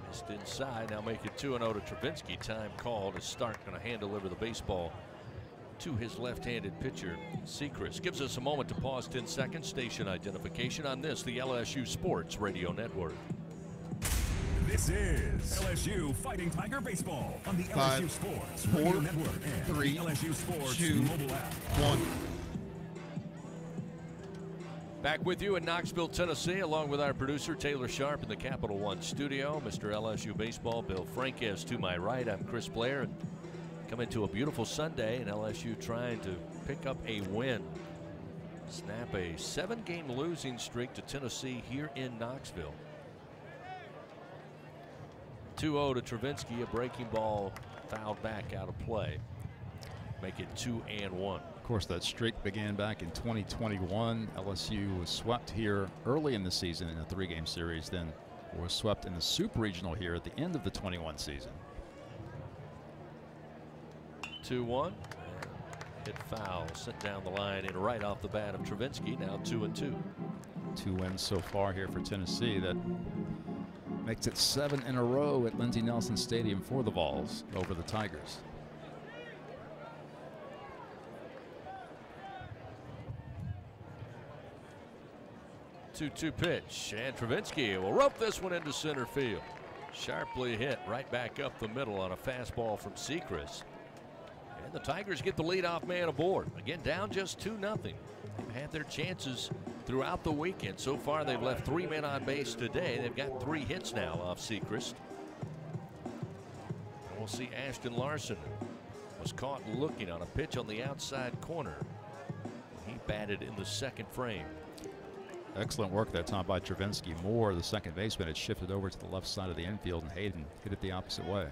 Missed inside. Now make it 2 0 to Travinski. Time called as Stark going to hand deliver the baseball to his left-handed pitcher, Sechrist. Gives us a moment to pause 10 seconds. Station identification on this, the LSU Sports Radio Network. This is LSU Fighting Tiger Baseball on the Five, LSU Sports four, Radio Network and three, the LSU Sports two, mobile app. One. Back with you in Knoxville, Tennessee, along with our producer Taylor Sharp in the Capital One studio. Mr. LSU Baseball, Bill Franques to my right. I'm Chris Blair. Coming to a beautiful Sunday, and LSU trying to pick up a win. Snap a seven game losing streak to Tennessee here in Knoxville. 2 0 to Travinski, a breaking ball fouled back out of play. Make it 2 and 1. Of course, that streak began back in 2021. LSU was swept here early in the season in a three game series, then was swept in the Super Regional here at the end of the 21 season. 2 1. Hit foul, sent down the line and right off the bat of Travinski, Now 2 and 2. Two wins so far here for Tennessee. That makes it seven in a row at Lindsey Nelson Stadium for the Vols over the Tigers. Two-two pitch, and Travinski will rope this one into center field. Sharply hit right back up the middle on a fastball from Sechrist. And the Tigers get the leadoff man aboard. Again, down just 2 0. They've had their chances throughout the weekend. So far, they've left three men on base today. They've got three hits now off Sechrist. And we'll see Ashton Larson was caught looking on a pitch on the outside corner. He batted in the second frame. Excellent work that time by Travinski. Moore, the second baseman, had shifted over to the left side of the infield, and Hayden hit it the opposite way.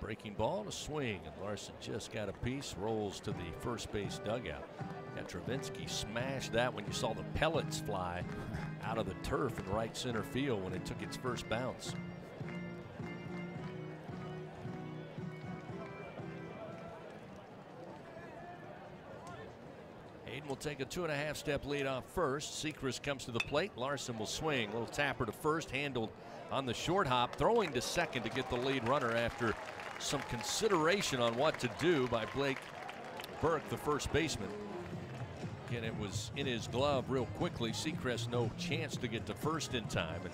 Breaking ball and a swing, and Larson just got a piece, rolls to the first base dugout. And Travinski smashed that when you saw the pellets fly out of the turf in right center field when it took its first bounce. Hayden will take a two and a half step lead off first. Sechrist comes to the plate. Larson will swing. Little tapper to first, handled on the short hop, throwing to second to get the lead runner after some consideration on what to do by Blake Burke, the first baseman. Again, it was in his glove real quickly. Sechrist no chance to get to first in time and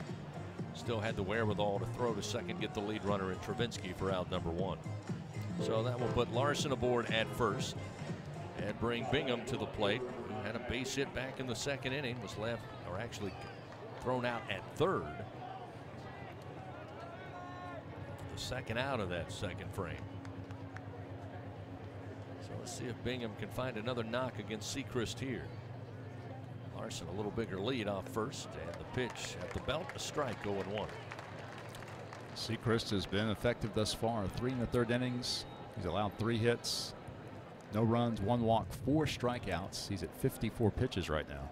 still had the wherewithal to throw to second, get the lead runner in Travinski for out number one. So that will put Larson aboard at first and bring Bingham to the plate, who had a base hit back in the second inning, was left, or actually thrown out at third. The second out of that second frame. So let's see if Bingham can find another knock against Sechrist here. Larson a little bigger lead off first, and the pitch at the belt, a strike 0 1. Sechrist has been effective thus far. Three in the third innings. He's allowed three hits, no runs, one walk, four strikeouts. He's at 54 pitches right now.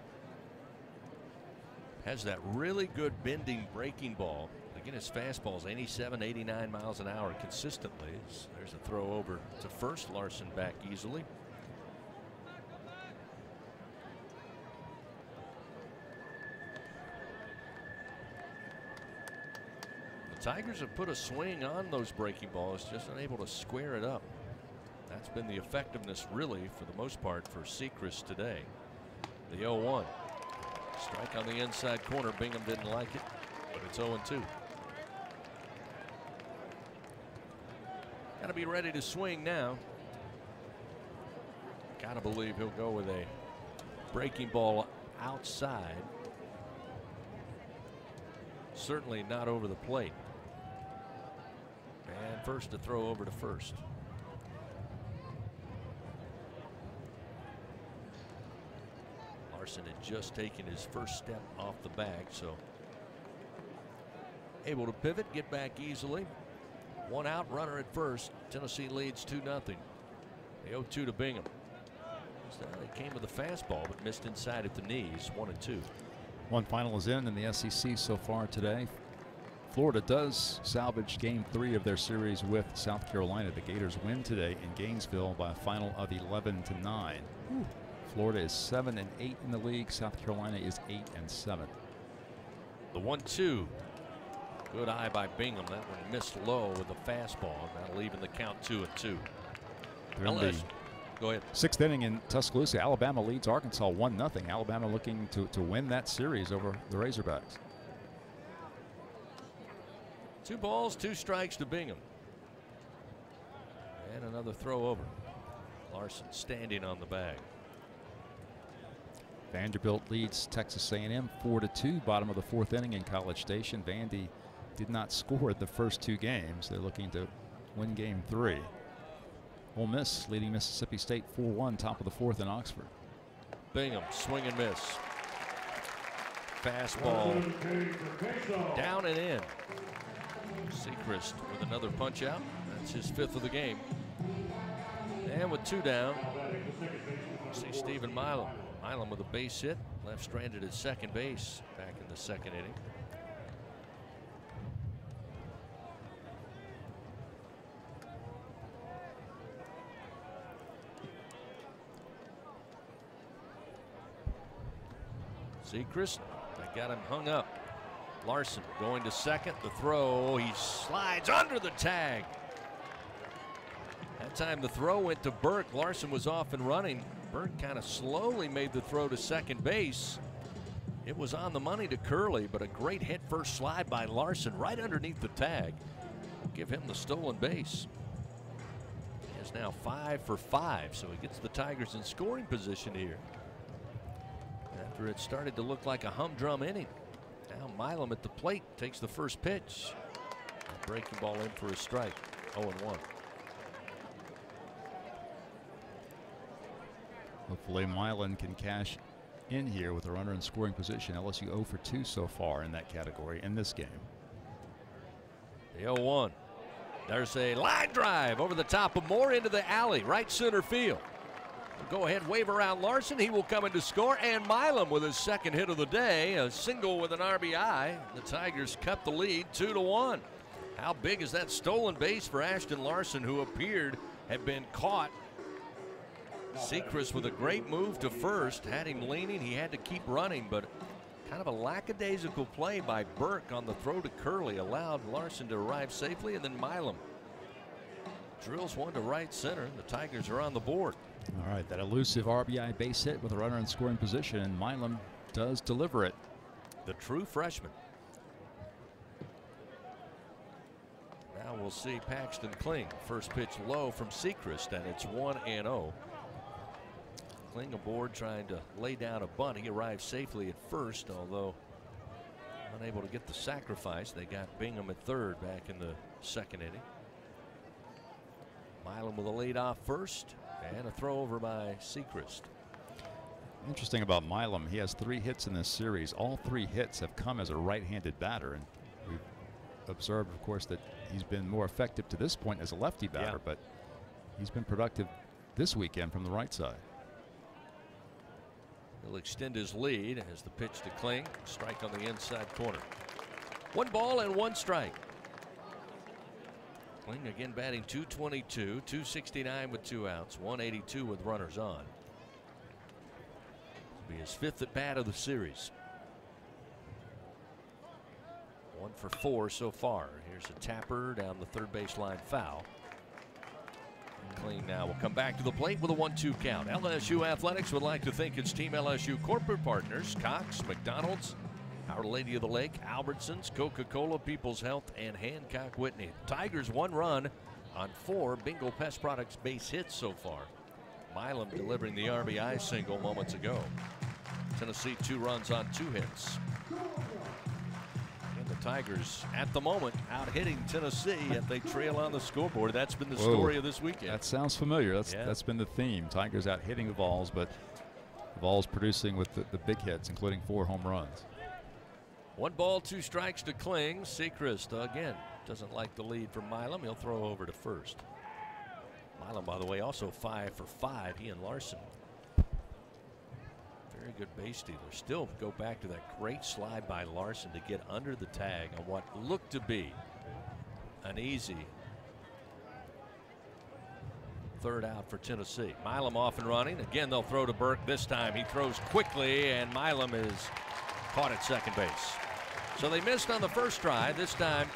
Has that really good bending breaking ball. Again, his fastball is 87, 89 miles an hour consistently. There's a throw over to first. Larson back easily. The Tigers have put a swing on those breaking balls, just unable to square it up. That's been the effectiveness, really, for the most part, for Sechrist today. The 0 1. Strike on the inside corner. Bingham didn't like it, but it's 0 2. Got to be ready to swing now. Got to believe he'll go with a breaking ball outside. Certainly not over the plate. And first to throw over to first. Larson had just taken his first step off the bag, so able to pivot, get back easily. One out, runner at first. Tennessee leads 2 0. The 0 2 to Bingham. So came with a fastball, but missed inside at the knees. 1 and 2. One final is in in the SEC so far today. Florida does salvage game three of their series with South Carolina. The Gators win today in Gainesville by a final of 11 to 9. Whew. Florida is 7 and 8 in the league. South Carolina is 8 and 7. The 1 2. Good eye by Bingham. That one missed low with a fastball. That'll leave in the count 2 and 2. LS, go ahead. Sixth inning in Tuscaloosa. Alabama leads Arkansas 1 0. Alabama looking to, to win that series over the Razorbacks. Two balls, two strikes to Bingham. And another throw over. Larson standing on the bag. Vanderbilt leads Texas A&M 4 to 2 bottom of the fourth inning in College Station. Vandy did not score at the first two games. They're looking to win game 3. Ole Miss leading Mississippi State 4-1 top of the fourth in Oxford. Bingham swing and miss. Fastball down and in. Sechrist with another punch out. That's his fifth of the game. And with two down, see Steven Milam. Milam with a base hit, left stranded at second base back in the second inning. Sechrist, they got him hung up. Larson going to second. The throw, he slides under the tag. That time the throw went to Burke. Larson was off and running. Burke kind of slowly made the throw to second base. It was on the money to Curley, but a great hit first slide by Larson right underneath the tag. give him the stolen base. He is now five for five, so he gets the Tigers in scoring position here. After it started to look like a humdrum inning. Now Milam at the plate takes the first pitch. Breaking ball in for a strike. 0 1. Hopefully Milam can cash in here with a runner in scoring position. LSU 0 for 2 so far in that category in this game. The 0 1. There's a line drive over the top of Moore into the alley, right center field. Go ahead, wave around Larson. He will come in to score. And Milam with his second hit of the day, a single with an RBI. The Tigers cut the lead two to one. How big is that stolen base for Ashton Larson, who appeared had been caught? Sechrist with a great move to first, had him leaning. He had to keep running, but kind of a lackadaisical play by Burke on the throw to Curley allowed Larson to arrive safely, and then Milam drills one to right center. The Tigers are on the board. All right, that elusive RBI base hit with a runner in scoring position, and Milam does deliver it. The true freshman. Now we'll see Paxton Kling. First pitch low from Sechrist, and it's 1 and 0. Kling aboard trying to lay down a bunt. He arrived safely at first, although unable to get the sacrifice. They got Bingham at third back in the second inning. Milam with a lead off first and a throw over by Sechrist. Interesting about Milam, he has three hits in this series. All three hits have come as a right-handed batter, and we've observed, of course, that he's been more effective to this point as a lefty batter, Yeah. but he's been productive this weekend from the right side. He'll extend his lead as the pitch to Kling. Strike on the inside corner. One ball and one strike. Again batting 222, 269 with two outs, 182 with runners on. It'll Be his fifth at bat of the series. One for four so far. Here's a tapper down the third baseline foul. Kling now will come back to the plate with a 1 2 count. LSU Athletics would like to thank its Team LSU corporate partners Cox, McDonald's, Our Lady of the Lake, Albertsons, Coca Cola, People's Health, and Hancock Whitney. Tigers one run on four Bingo Pest Products base hits so far. Milam delivering the RBI single moments ago. Tennessee two runs on two hits. And the Tigers at the moment out hitting Tennessee and they trail on the scoreboard. That's been the Whoa. story of this weekend. That sounds familiar. That's Yeah. that's been the theme. Tigers out hitting the Vols, but the Vols producing with the, the big hits, including four home runs. One ball, two strikes to Kling. Sechrist again doesn't like the lead from Milam. He'll throw over to first. Milam, by the way, also five for five. He and Larson. Very good base stealer. Still go back to that great slide by Larson to get under the tag on what looked to be an easy third out for Tennessee. Milam off and running. Again, they'll throw to Burke. This time he throws quickly, and Milam is caught at second base. So they missed on the first try. This time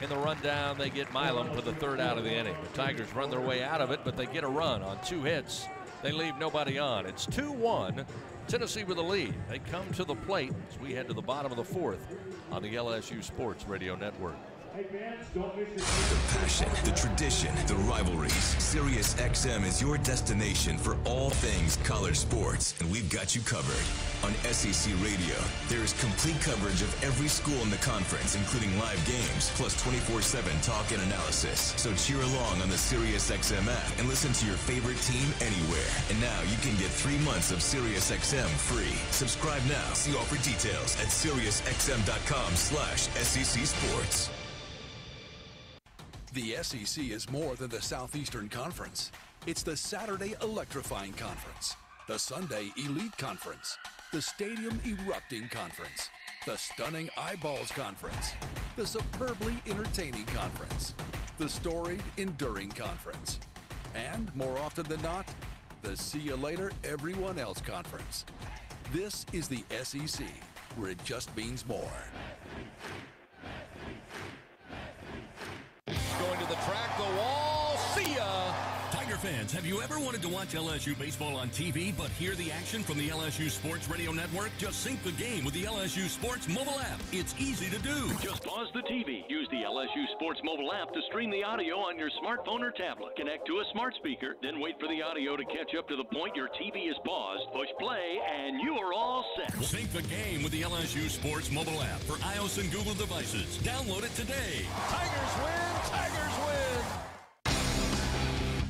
in the rundown, they get Milam for the third out of the inning. The Tigers run their way out of it, but they get a run on two hits. They leave nobody on. It's 2 1. Tennessee with the lead. They come to the plate as we head to the bottom of the fourth on the LSU Sports Radio Network. The passion, the tradition, the rivalries. Sirius XM is your destination for all things college sports, and we've got you covered. On SEC Radio, there is complete coverage of every school in the conference, including live games, plus 24-7 talk and analysis. So cheer along on the Sirius XM app and listen to your favorite team anywhere. And now you can get three months of Sirius XM free. Subscribe now. See offer details at SiriusXM.com slash SEC Sports. The SEC is more than the Southeastern Conference. It's the Saturday Electrifying Conference, the Sunday Elite Conference, the Stadium Erupting Conference, the Stunning Eyeballs Conference, the Superbly Entertaining Conference, the Storied Enduring Conference, and more often than not, the See You Later Everyone Else Conference. This is the SEC, where it just means more. Going to the track, fans, have you ever wanted to watch LSU baseball on TV but hear the action from the LSU Sports Radio Network? Just sync the game with the LSU Sports mobile app. It's easy to do. Just pause the TV. Use the LSU Sports mobile app to stream the audio on your smartphone or tablet. Connect to a smart speaker, then wait for the audio to catch up to the point your TV is paused. Push play, and you are all set. Sync the game with the LSU Sports mobile app for iOS and Google devices. Download it today. Tigers win! Tigers win!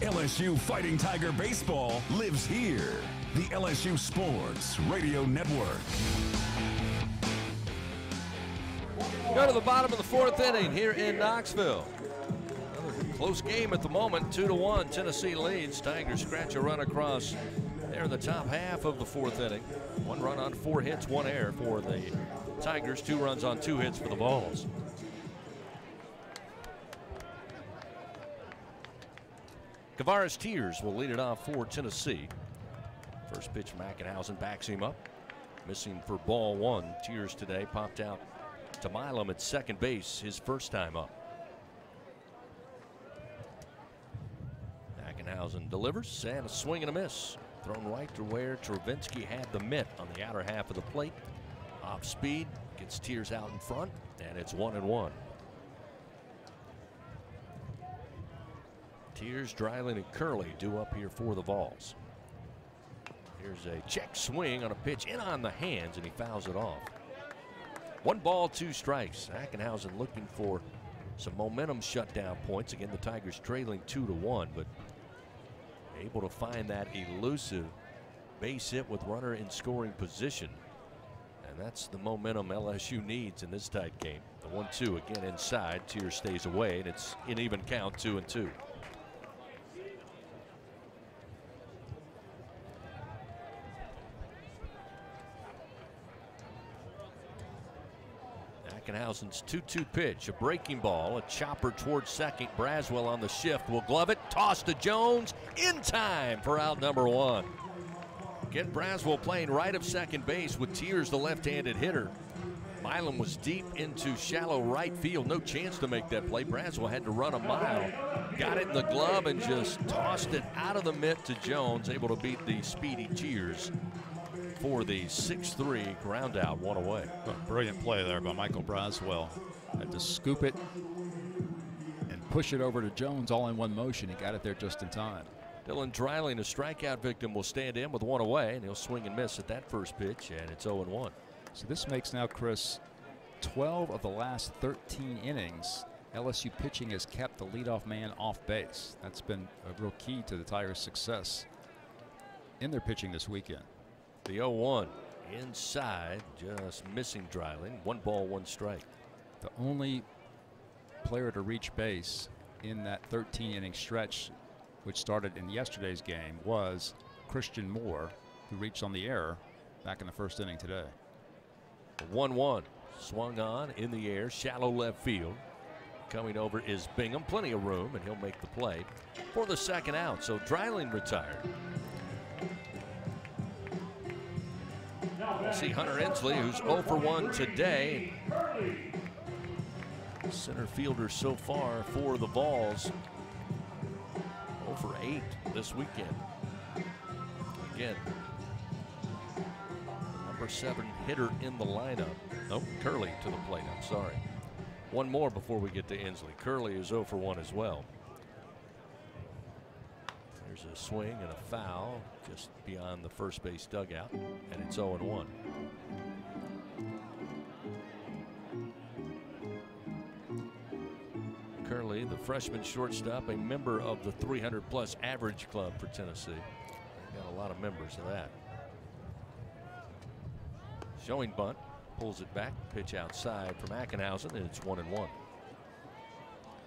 LSU Fighting Tiger Baseball lives here. The LSU Sports Radio Network. Go to the bottom of the fourth inning here in Knoxville. Close game at the moment, two to one. Tennessee leads. Tigers scratch a run across there in the top half of the fourth inning. One run on four hits, one error for the Tigers. Two runs on two hits for the Vols. Kavares Tears will lead it off for Tennessee. First pitch, Ackenhausen backs him up. Missing for ball one. Tears today popped out to Milam at second base, his first time up. Ackenhausen delivers and a swing and a miss. Thrown right to where Travinski had the mitt on the outer half of the plate. Off speed, gets Tears out in front, and it's one and one. Tears, Dreiling, and Curley do up here for the Vols. Here's a check swing on a pitch in on the hands, and he fouls it off. One ball, two strikes. Ackenhausen looking for some momentum shutdown points. Again, the Tigers trailing two to one, but able to find that elusive base hit with runner in scoring position. And that's the momentum LSU needs in this tight game. The one two again inside. Tier stays away, and it's an even count, two and two. Ackenhausen's 2-2 pitch, a breaking ball, a chopper towards second. Braswell on the shift will glove it, toss to Jones in time for out number one. Kent Braswell playing right of second base with Tears, the left-handed hitter. Milam was deep into shallow right field, no chance to make that play. Braswell had to run a mile, got it in the glove and just tossed it out of the mitt to Jones, able to beat the speedy Tears for the 6-3 ground out, one away. Brilliant play there by Michael Braswell. Had to scoop it and push it over to Jones all in one motion. He got it there just in time. Dylan Dreiling, a strikeout victim, will stand in with one away, and he'll swing and miss at that first pitch, and it's 0-1. So this makes now, Chris, 12 of the last 13 innings, LSU pitching has kept the leadoff man off base. That's been a real key to the Tigers' success in their pitching this weekend. The 0-1 inside, just missing Dreiling. One ball, one strike. The only player to reach base in that 13 inning stretch, which started in yesterday's game, was Christian Moore, who reached on the error back in the first inning today. 1 1. Swung on in the air, shallow left field. Coming over is Bingham. Plenty of room, and he'll make the play for the second out. So Dreiling retired. We'll see Hunter Ensley, who's 0 for 1 today. Center fielder so far for the Vols. 0 for 8 this weekend. Again, number seven hitter in the lineup. Nope, Curley to the plate. I'm sorry. One more before we get to Ensley. Curley is 0 for 1 as well. There's a swing and a foul just beyond the first base dugout, and it's 0 1. Curley, the freshman shortstop, a member of the 300 plus average club for Tennessee. Got a lot of members of that. Showing bunt, pulls it back, pitch outside from Ackenhausen, and it's one and one.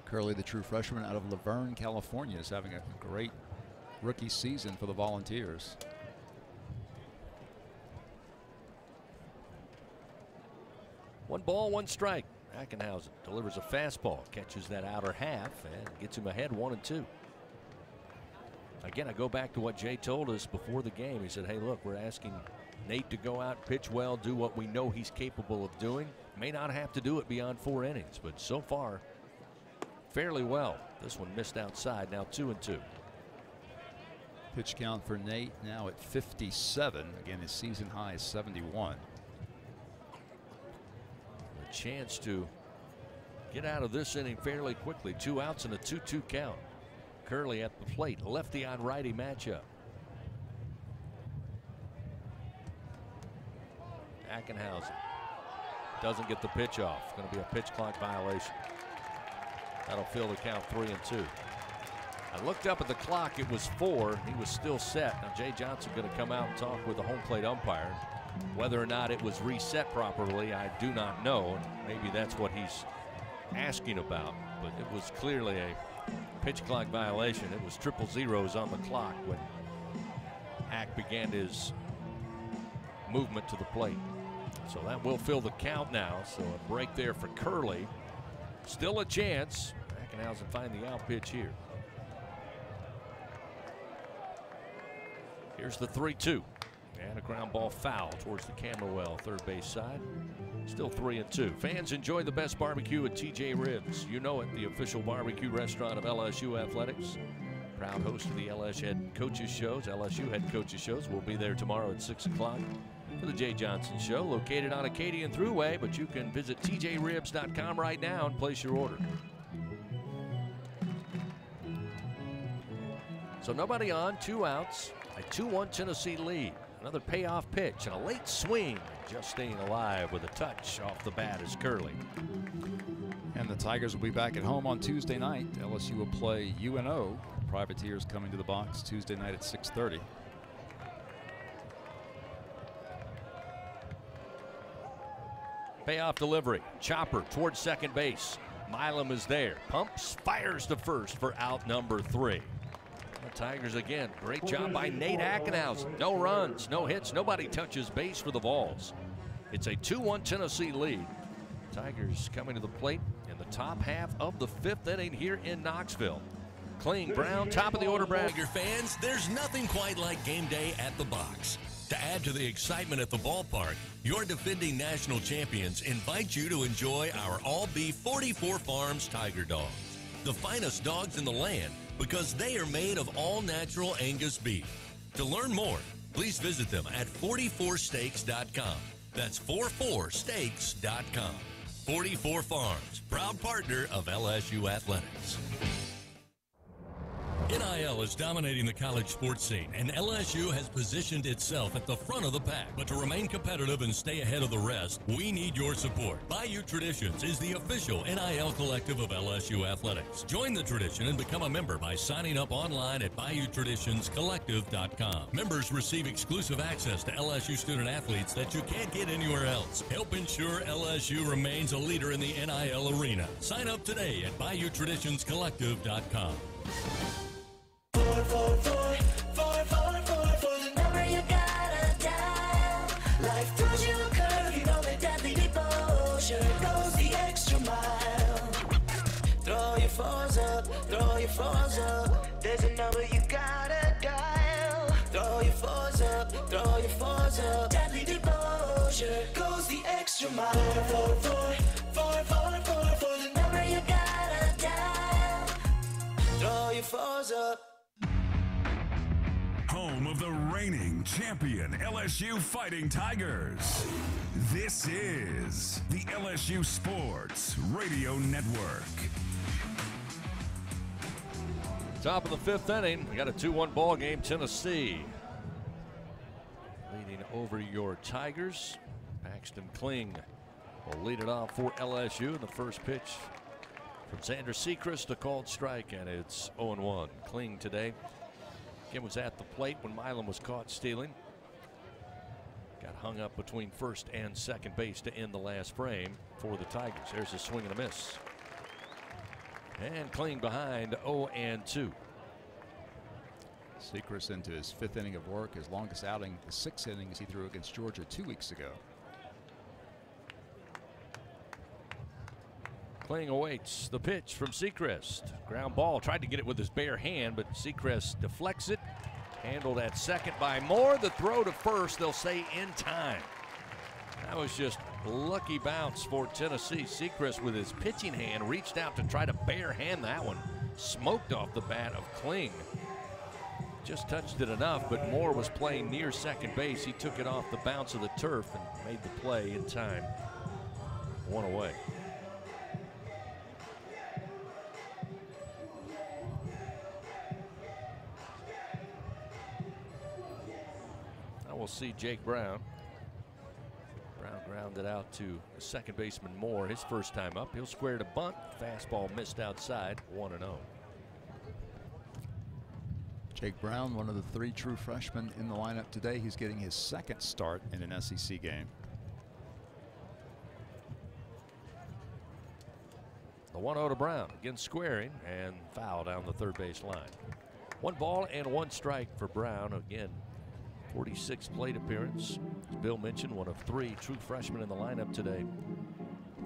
Curley, the true freshman out of Laverne, California, is having a great rookie season for the Volunteers. One ball, one strike. Ackenhausen delivers a fastball, catches that outer half, and gets him ahead one and two. Again, I go back to what Jay told us before the game. He said, hey, look, we're asking Nate to go out, pitch well, do what we know he's capable of doing. May not have to do it beyond four innings, but so far, fairly well. This one missed outside, now two and two. Pitch count for Nate now at 57. Again, his season high is 71. A chance to get out of this inning fairly quickly. Two outs and a 2 2 count. Curley at the plate, lefty on righty matchup. Ackenhausen doesn't get the pitch off. Going to be a pitch clock violation. That'll fill the count three and two. I looked up at the clock. It was four. He was still set. Now Jay Johnson going to come out and talk with the home plate umpire. Whether or not it was reset properly, I do not know. Maybe that's what he's asking about. But it was clearly a pitch clock violation. It was triple zeros on the clock when Hack began his movement to the plate. So that will fill the count now. So a break there for Curley. Still a chance. Ackenhausen find the out pitch here. Here's the 3 2. And a ground ball foul towards the camera well, third base side. Still 3 and 2. Fans enjoy the best barbecue at TJ Ribs. You know it, the official barbecue restaurant of LSU Athletics. Proud host of the LSU head coaches shows, LSU head coaches shows. We'll be there tomorrow at 6 o'clock for the Jay Johnson Show, located on Acadian Thruway, but you can visit tjribs.com right now and place your order. So nobody on, two outs, a 2 1 Tennessee lead. Another payoff pitch and a late swing. Just staying alive with a touch off the bat is Curley. And the Tigers will be back at home on Tuesday night. LSU will play UNO. Privateers coming to the box Tuesday night at 6:30. Payoff delivery. Chopper towards second base. Milam is there. Pumps, fires to first for out number three. The Tigers again. Great job by Nate Ackenhausen. No runs, no hits, nobody touches base for the Vols. It's a 2 1 Tennessee lead. Tigers coming to the plate in the top half of the fifth inning here in Knoxville. Kling Brown, top of the order, Brad. Tiger fans, there's nothing quite like game day at the box. To add to the excitement at the ballpark, your defending national champions invite you to enjoy our all beef 44 Farms Tiger Dogs. The finest dogs in the land because they are made of all natural Angus beef. To learn more, please visit them at 44steaks.com. That's 44steaks.com. 44 Farms, proud partner of LSU Athletics. NIL is dominating the college sports scene, and LSU has positioned itself at the front of the pack. But to remain competitive and stay ahead of the rest, we need your support. Bayou Traditions is the official NIL collective of LSU Athletics. Join the tradition and become a member by signing up online at BayouTraditionsCollective.com. Members receive exclusive access to LSU student athletes that you can't get anywhere else. Help ensure LSU remains a leader in the NIL arena. Sign up today at BayouTraditionsCollective.com. Four, four, four, four, four, four, for the number you gotta dial. Life throws you a curve, you know that deadly devotion goes the extra mile. Throw your phones up, throw your phones up. There's a number you gotta dial. Throw your phones up, throw your phones up. Deadly devotion goes the extra mile. Four, four, four, four, four, four, the number you gotta dial. Throw your phones up. Home of the reigning champion LSU Fighting Tigers. This is the LSU Sports Radio Network. Top of the fifth inning. We got a 2 1 ball game. Tennessee leading over your Tigers. Paxton Kling will lead it off for LSU in the first pitch from Xander Sechrist, a called strike, and it's 0 1. Kling today. Again, was at the plate when Milam was caught stealing. Got hung up between first and second base to end the last frame for the Tigers. There's a swing and a miss. And Kling behind 0 and 2. Sechrist into his fifth inning of work, his longest outing, the six innings he threw against Georgia two weeks ago. Kling awaits the pitch from Sechrist. Ground ball, tried to get it with his bare hand, but Sechrist deflects it. Handled at second by Moore. The throw to first, they'll say in time. That was just lucky bounce for Tennessee. Sechrist with his pitching hand reached out to try to bare hand that one. Smoked off the bat of Kling. just touched it enough, but Moore was playing near second base. He took it off the bounce of the turf and made the play in time. One away. We'll see Jake Brown. Brown grounded out to second baseman Moore. His first time up. He'll square to bunt. Fastball missed outside. 1 0. Jake Brown, one of the three true freshmen in the lineup today. He's getting his second start in an SEC game. The 1 0 to Brown. Again squaring and foul down the third base line. One ball and one strike for Brown. Again, 46 plate appearance. As Bill mentioned, one of three true freshmen in the lineup today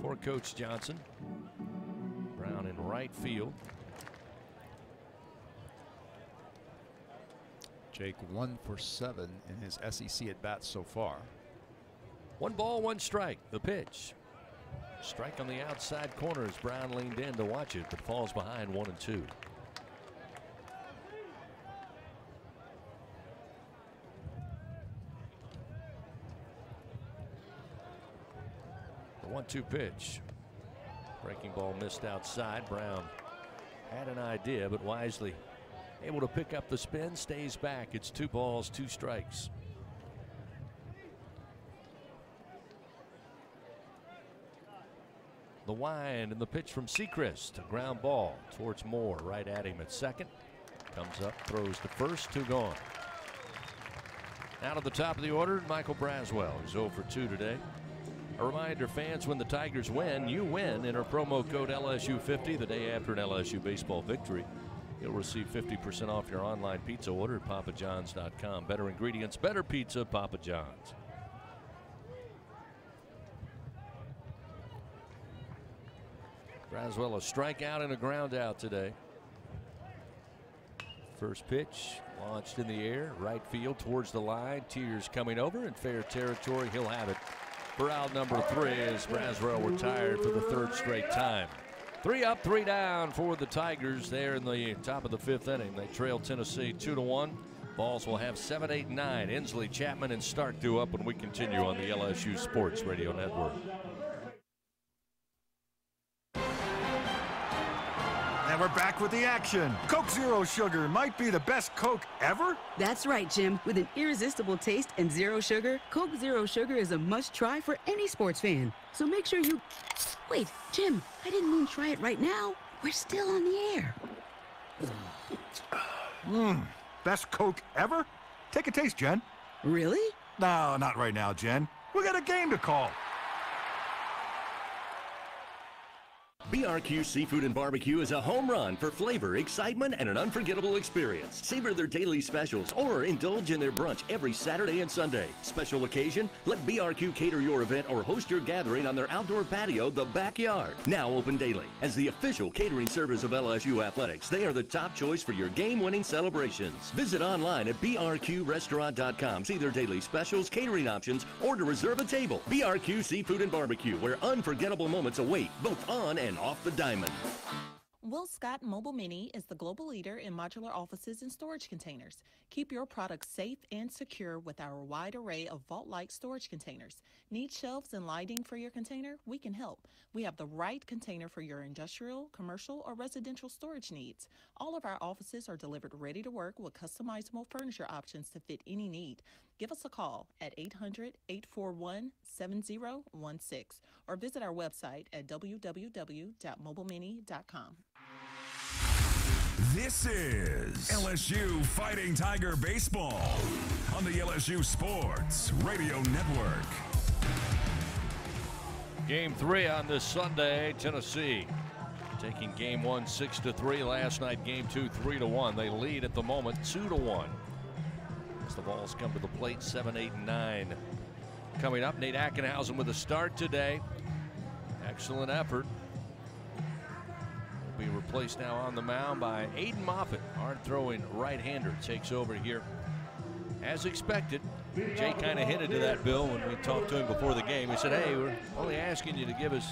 for Coach Johnson. Brown in right field. Jake one for seven in his SEC at bats so far. One ball, one strike. The pitch. Strike on the outside corner as Brown leaned in to watch it, but falls behind one and two. One two pitch. Breaking ball missed outside. Brown had an idea, but wisely able to pick up the spin, stays back. It's two balls, two strikes. The wind and the pitch from Sechrist. A ground ball towards Moore, right at him at second. Comes up, throws to first, two gone. Out of the top of the order, Michael Braswell is 0 for 2 today. A reminder, fans, when the Tigers win, you win. Enter promo code LSU50 the day after an LSU baseball victory. You'll receive 50% off your online pizza order at papajohns.com. Better ingredients, better pizza, Papa John's. Braswell a strikeout and a ground out today. First pitch launched in the air, right field towards the line. Tears coming over in fair territory. He'll have it for out number three as Braswell retired for the third straight time. Three up, three down for the Tigers there in the top of the fifth inning. They trail Tennessee two to one. Vols will have seven, eight, nine. Ensley, Chapman, and Stark due up when we continue on the LSU Sports Radio Network. And we're back with the action. Coke Zero Sugar might be the best Coke ever. That's right, Jim. With an irresistible taste and zero sugar, Coke Zero Sugar is a must try for any sports fan. So make sure you. Wait, Jim, I didn't mean try it right now. We're still on the air. Mmm, best Coke ever? Take a taste, Jen. Really? No, not right now, Jen. We got a game to call. BRQ Seafood and Barbecue is a home run for flavor, excitement, and an unforgettable experience. Savor their daily specials or indulge in their brunch every Saturday and Sunday. Special occasion? Let BRQ cater your event or host your gathering on their outdoor patio, The Backyard. Now open daily. As the official catering service of LSU Athletics, they are the top choice for your game-winning celebrations. Visit online at brqrestaurant.com. See their daily specials, catering options, or to reserve a table. BRQ Seafood and Barbecue, where unforgettable moments await, both on and off the diamond. WillScot Mobile Mini is the global leader in modular offices and storage containers. Keep your products safe and secure with our wide array of vault-like storage containers. Need shelves and lighting for your container? We can help. We have the right container for your industrial, commercial, or residential storage needs. All of our offices are delivered ready to work with customizable furniture options to fit any need. Give us a call at 800 841 7016 or visit our website at www.mobilemini.com. This is LSU Fighting Tiger Baseball on the LSU Sports Radio Network. Game three on this Sunday. Tennessee taking game one six to three. Last night, game two three to one. They lead at the moment two to one. As the Vols come to the plate, seven, eight, and nine. Coming up, Nate Ackenhausen with a start today. Excellent effort. Will be replaced now on the mound by Aiden Moffett. Hard throwing right-hander takes over here. As expected, Jay kind of hinted to that, Bill, when we talked to him before the game. He said, hey, we're only asking you to give us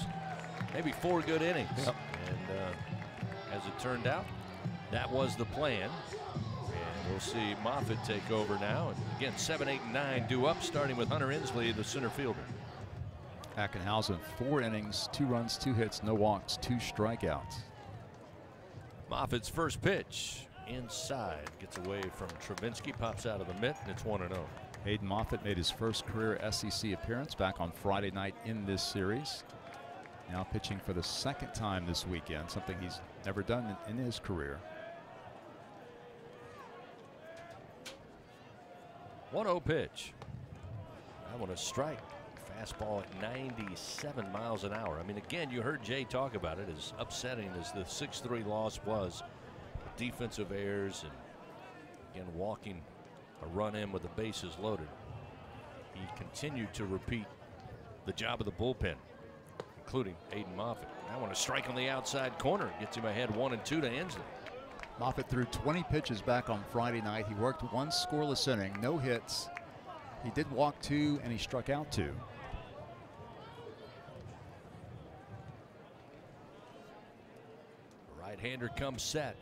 maybe four good innings. And uh, as it turned out, that was the plan. We'll see Moffett take over now. And again, 7, 8, and 9 due up, starting with Hunter Ensley, the center fielder. Ackenhausen, four innings, two runs, two hits, no walks, two strikeouts. Moffett's first pitch inside gets away from Travinski, pops out of the mitt, and it's 1 0. Aiden Moffett made his first career SEC appearance back on Friday night in this series. Now pitching for the second time this weekend, something he's never done in, in his career. 1 0 pitch. I want to strike. Fastball at 97 miles an hour. I mean, again, you heard Jay talk about it. As upsetting as the 6 3 loss was, defensive errors and again walking a run in with the bases loaded. He continued to repeat the job of the bullpen, including Aiden Moffett. I want to strike on the outside corner. Gets him ahead one and two to Ensley. Moffett threw 20 pitches back on Friday night. He worked one scoreless inning, no hits. He did walk two and he struck out two. Right-hander comes set.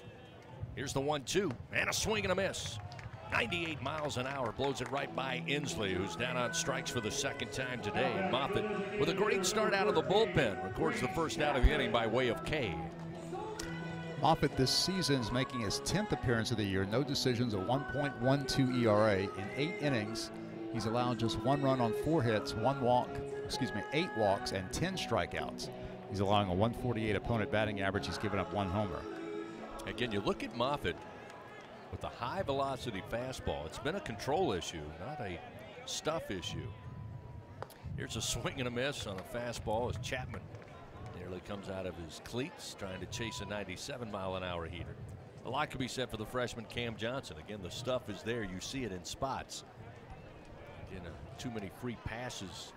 Here's the one-two and a swing and a miss. 98 miles an hour blows it right by Ensley, who's down on strikes for the second time today. And Moffett, with a great start out of the bullpen, records the first out of the inning by way of K. Moffett this season is making his 10th appearance of the year. No decisions, a 1.12 ERA in eight innings. He's allowed just one run on four hits, one walk, excuse me, eight walks, and 10 strikeouts. He's allowing a 148 opponent batting average. He's given up one homer. Again, you look at Moffett with a high velocity fastball. It's been a control issue, not a stuff issue. Here's a swing and a miss on a fastball as Chapman nearly comes out of his cleats trying to chase a 97 mile an hour heater. A lot could be said for the freshman Cam Johnson. Again, the stuff is there. You see it in spots. Again, uh, too many free passes.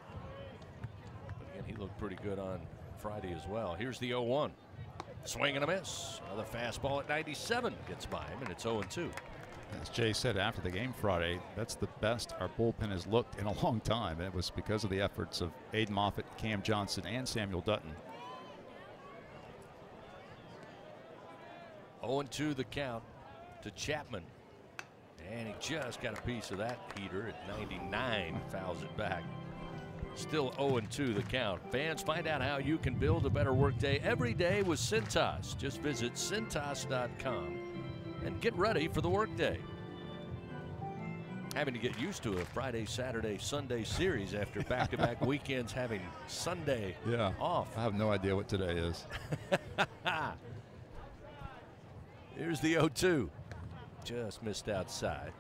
But again, he looked pretty good on Friday as well. Here's the 0 1. Swing and a miss. Another fastball at 97 gets by him, and it's 0 2. As Jay said after the game Friday, that's the best our bullpen has looked in a long time. And it was because of the efforts of Aiden Moffett, Cam Johnson, and Samuel Dutton. 0 2 the count to Chapman. And he just got a piece of that heater at 99, fouls it back. Still 0 2 the count. Fans, find out how you can build a better workday every day with Cintas. Just visit Cintas.com and get ready for the workday. Having to get used to a Friday, Saturday, Sunday series after back to back weekends having Sunday Yeah. off. I have no idea what today is. Here's the 0 2. Just missed outside.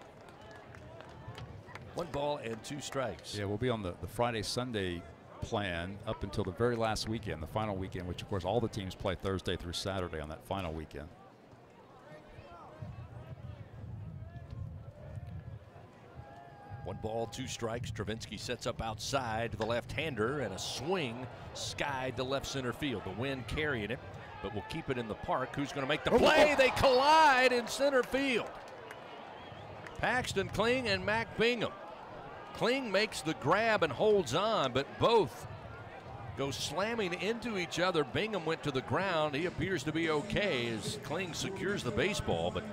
One ball and two strikes. Yeah, we'll be on the, the Friday Sunday plan up until the very last weekend, the final weekend, which of course all the teams play Thursday through Saturday on that final weekend. One ball, two strikes. Travinski sets up outside to the left-hander and a swing skied to left center field. The wind carrying it, but we'll keep it in the park. Who's going to make the oh, play? Oh. They collide in center field. Paxton Kling and Mac Bingham. Kling makes the grab and holds on, but both go slamming into each other. Bingham went to the ground. He appears to be okay as Kling secures the baseball, but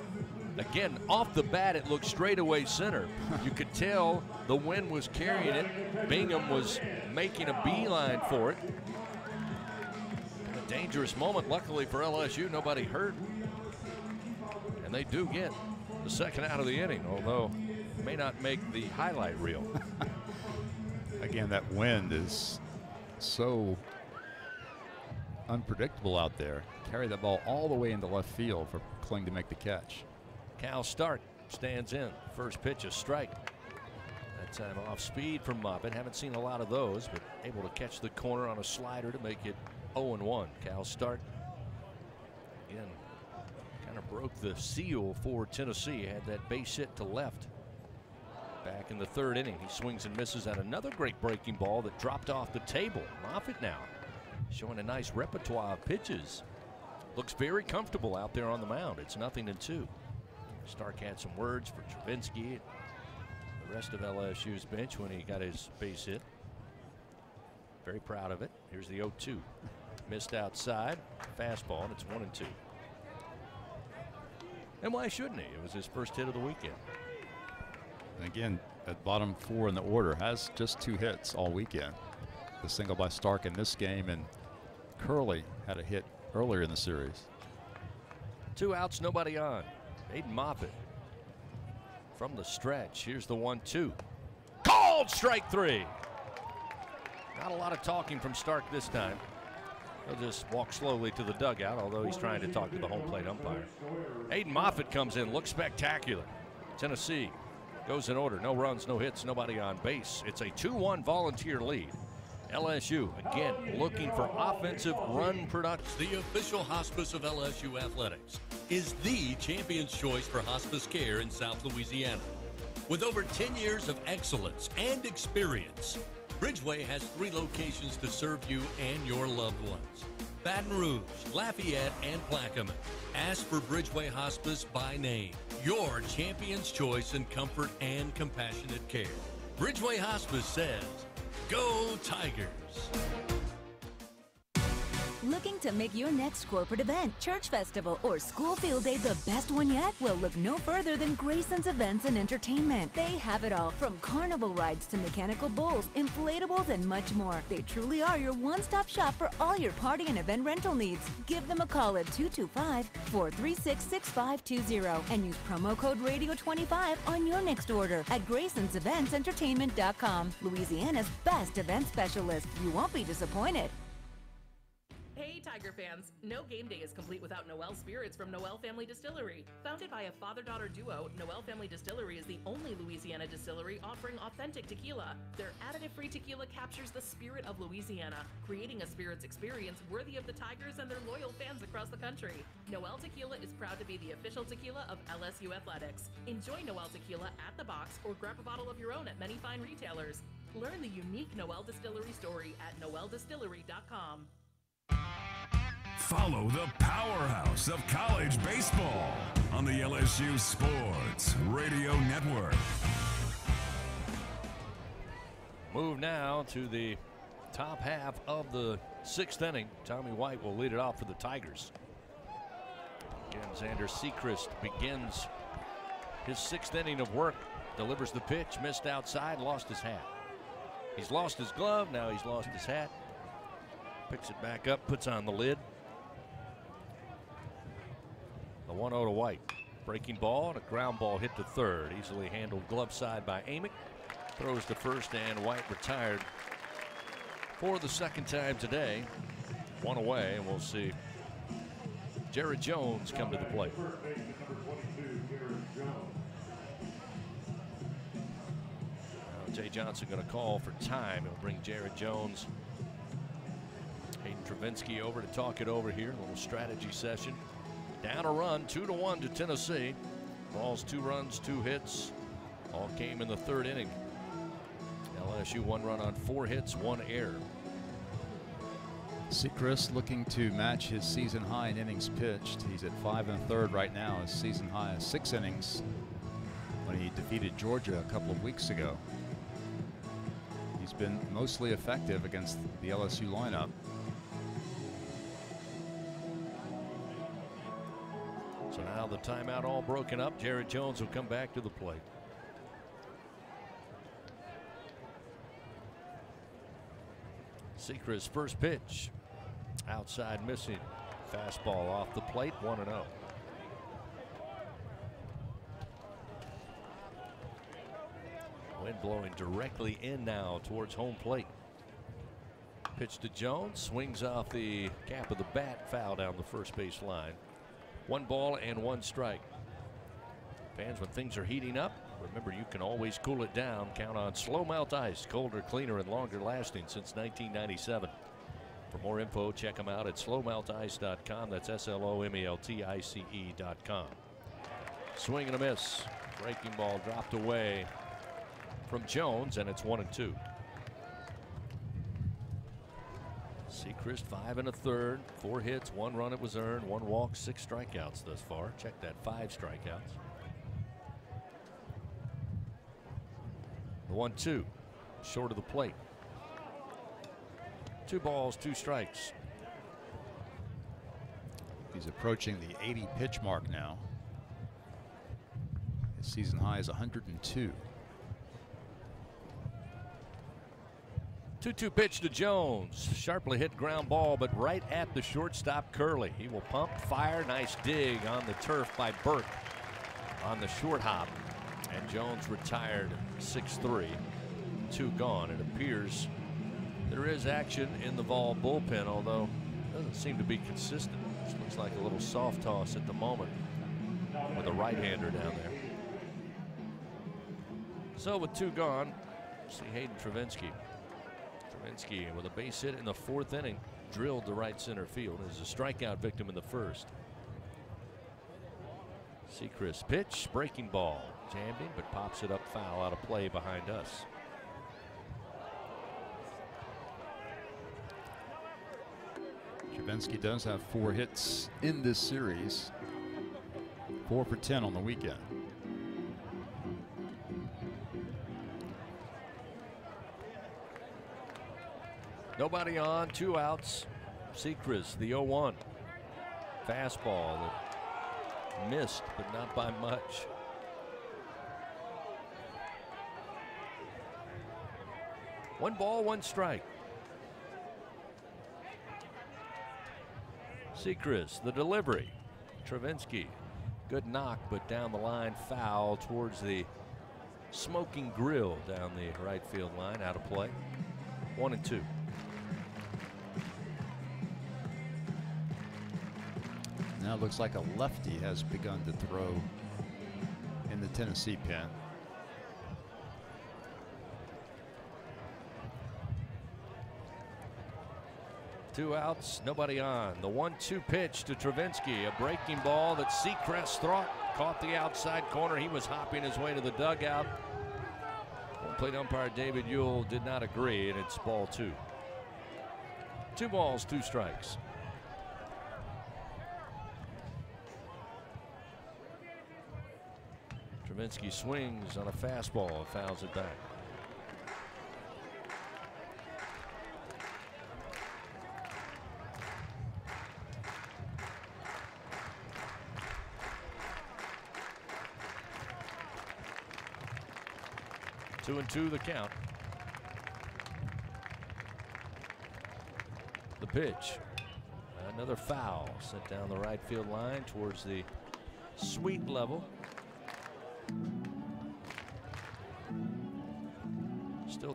again, off the bat, it looked straightaway center. You could tell the wind was carrying it. Bingham was making a beeline for it. Dangerous moment, luckily for LSU, nobody hurt. And they do get the second out of the inning, although may not make the highlight reel. Again, that wind is so unpredictable out there. Carry that ball all the way into left field for Kling to make the catch. Cal Stark stands in. First pitch, a strike. That time off speed from Moffett. Haven't seen a lot of those, but able to catch the corner on a slider to make it 0 1. Cal Stark again kind of broke the seal for Tennessee. Had that base hit to left. Back in the third inning, he swings and misses at another great breaking ball that dropped off the table. Moffett now showing a nice repertoire of pitches. Looks very comfortable out there on the mound. It's nothing in two. Stark had some words for Travinski, the rest of LSU's bench when he got his base hit. Very proud of it. Here's the 0 2. Missed outside. Fastball, and it's 1 and 2. And why shouldn't he? It was his first hit of the weekend. And again, at bottom four in the order, has just two hits all weekend. The single by Stark in this game, and Curley had a hit earlier in the series. Two outs, nobody on. Aiden Moffett from the stretch. Here's the one two. Called strike three. Not a lot of talking from Stark this time. He'll just walk slowly to the dugout, although he's trying to talk to the home plate umpire. Aiden Moffett comes in, looks spectacular. Tennessee goes in order. No runs, no hits, nobody on base. It's a 2 1 volunteer lead. LSU, again, looking for offensive run production. The official hospice of LSU Athletics is the champion's choice for hospice care in South Louisiana. With over 10 years of excellence and experience, Bridgeway has three locations to serve you and your loved ones. Baton Rouge, Lafayette, and Plaquemine. Ask for Bridgeway Hospice by name. Your champion's choice in comfort and compassionate care. Bridgeway Hospice says, Go Tigers! Looking to make your next corporate event, church festival, or school field day the best one yet? Well, look no further than Grayson's Events and Entertainment. They have it all from carnival rides to mechanical bulls, inflatables, and much more. They truly are your one stop shop for all your party and event rental needs. Give them a call at 225 436 6520 and use promo code RADIO25 on your next order at Grayson'sEventsEntertainment.com. Louisiana's best event specialist. You won't be disappointed. Hey, Tiger fans! No game day is complete without Noel Spirits from Noel Family Distillery. Founded by a father daughter duo, Noel Family Distillery is the only Louisiana distillery offering authentic tequila. Their additive free tequila captures the spirit of Louisiana, creating a spirits experience worthy of the Tigers and their loyal fans across the country. Noel Tequila is proud to be the official tequila of LSU Athletics. Enjoy Noel Tequila at the box or grab a bottle of your own at many fine retailers. Learn the unique Noel Distillery story at noeldistillery.com. Follow the powerhouse of college baseball on the LSU Sports Radio Network. Move now to the top half of the sixth inning. Tommy White will lead it off for the Tigers. Again, Xander Sechrist begins his sixth inning of work, delivers the pitch, missed outside, lost his hat. He's lost his glove, now he's lost his hat. Picks it back up, puts on the lid. The 1 0 to White. Breaking ball and a ground ball hit to third. Easily handled glove side by Amick. Throws to first, and White retired for the second time today. One away, and we'll see Jared Jones come to the plate. Now, Jay Johnson going to call for time. He'll bring Jared Jones, Travinski over to talk it over here. A little strategy session. Down a run, two to one to Tennessee. Vols two runs, two hits. All came in the third inning. LSU one run on four hits, one error. Sechrist looking to match his season high in innings pitched. He's at five and a third right now. His season high is six innings when he defeated Georgia a couple of weeks ago. He's been mostly effective against the LSU lineup. So now the timeout all broken up. Jared Jones will come back to the plate. Sechrist's first pitch. Outside missing. Fastball off the plate, 1 0. Wind blowing directly in now towards home plate. Pitch to Jones, swings off the cap of the bat, foul down the first base line. One ball and one strike. Fans, when things are heating up, remember you can always cool it down. Count on slow melt ice, colder, cleaner, and longer lasting since 1997. For more info, check them out at slowmeltice.com. That's S L O M E L T I C E.com. Swing and a miss. Breaking ball dropped away from Jones, and it's one and two. Sechrist five and a third, four hits, one run it was earned, one walk, six strikeouts thus far. Check that, five strikeouts. The one two, short of the plate. Two balls, two strikes. He's approaching the 80 pitch mark now. His season high is 102. 2 2 pitch to Jones. Sharply hit ground ball, but right at the shortstop, Curley. He will pump, fire. Nice dig on the turf by Burke on the short hop. And Jones retired 6 3. Two gone. It appears there is action in the ball bullpen, although it doesn't seem to be consistent. Looks like a little soft toss at the moment with a right hander down there. So with two gone, see Hayden Travinski. Travinski with a base hit in the fourth inning, drilled to right center field as a strikeout victim in the first. Sechrist pitch, breaking ball, jammed but pops it up foul out of play behind us. Travinski does have four hits in this series. Four for 10 on the weekend. Nobody on, two outs. Sechrist, the 0 1. Fastball missed, but not by much. One ball, one strike. Sechrist, the delivery. Travinski, good knock, but down the line, foul towards the smoking grill down the right field line, out of play. One and two. Now it looks like a lefty has begun to throw in the Tennessee pen. Two outs, nobody on. The one-two pitch to Travinski, a breaking ball that Sechrist thought caught the outside corner. He was hopping his way to the dugout. Home plate umpire David Yule did not agree, and it's ball two. Two balls, two strikes. Travinski swings on a fastball and fouls it back. Two and two the count. The pitch. Another foul sent down the right field line towards the sweet level.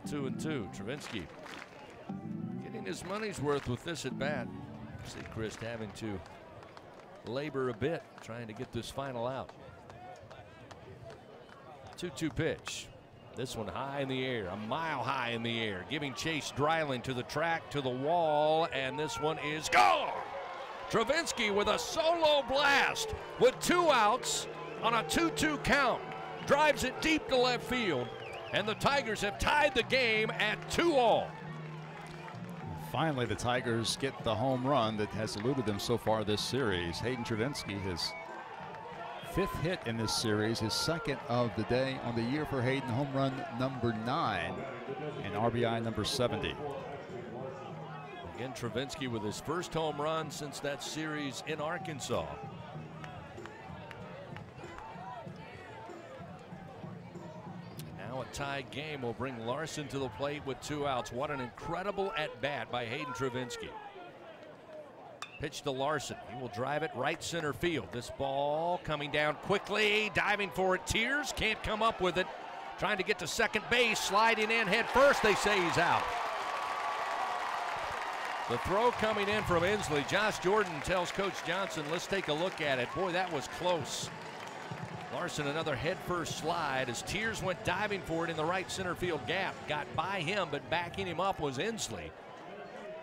Two and two. Travinski getting his money's worth with this at bat. Sechrist having to labor a bit trying to get this final out. 2 2 pitch. This one high in the air, a mile high in the air, giving Chase Dreiling to the track, to the wall, and this one is gone. Travinski with a solo blast with two outs on a 2 2 count. Drives it deep to left field, and the Tigers have tied the game at 2 all. Finally, the Tigers get the home run that has eluded them so far this series. Hayden Travinski, his fifth hit in this series, his second of the day on the year for Hayden, home run number nine and RBI number 70. Again, Travinski with his first home run since that series in Arkansas. Tied game will bring Larson to the plate with two outs. What an incredible at bat by Hayden Travinski. Pitch to Larson. He will drive it right center field. This ball coming down quickly, diving for it. Tears can't come up with it. Trying to get to second base, sliding in head first. They say he's out. The throw coming in from Ensley. Josh Jordan tells Coach Johnson, let's take a look at it. Boy, that was close. Larson, another headfirst slide as Tears went diving for it in the right center field gap. Got by him, but backing him up was Ensley,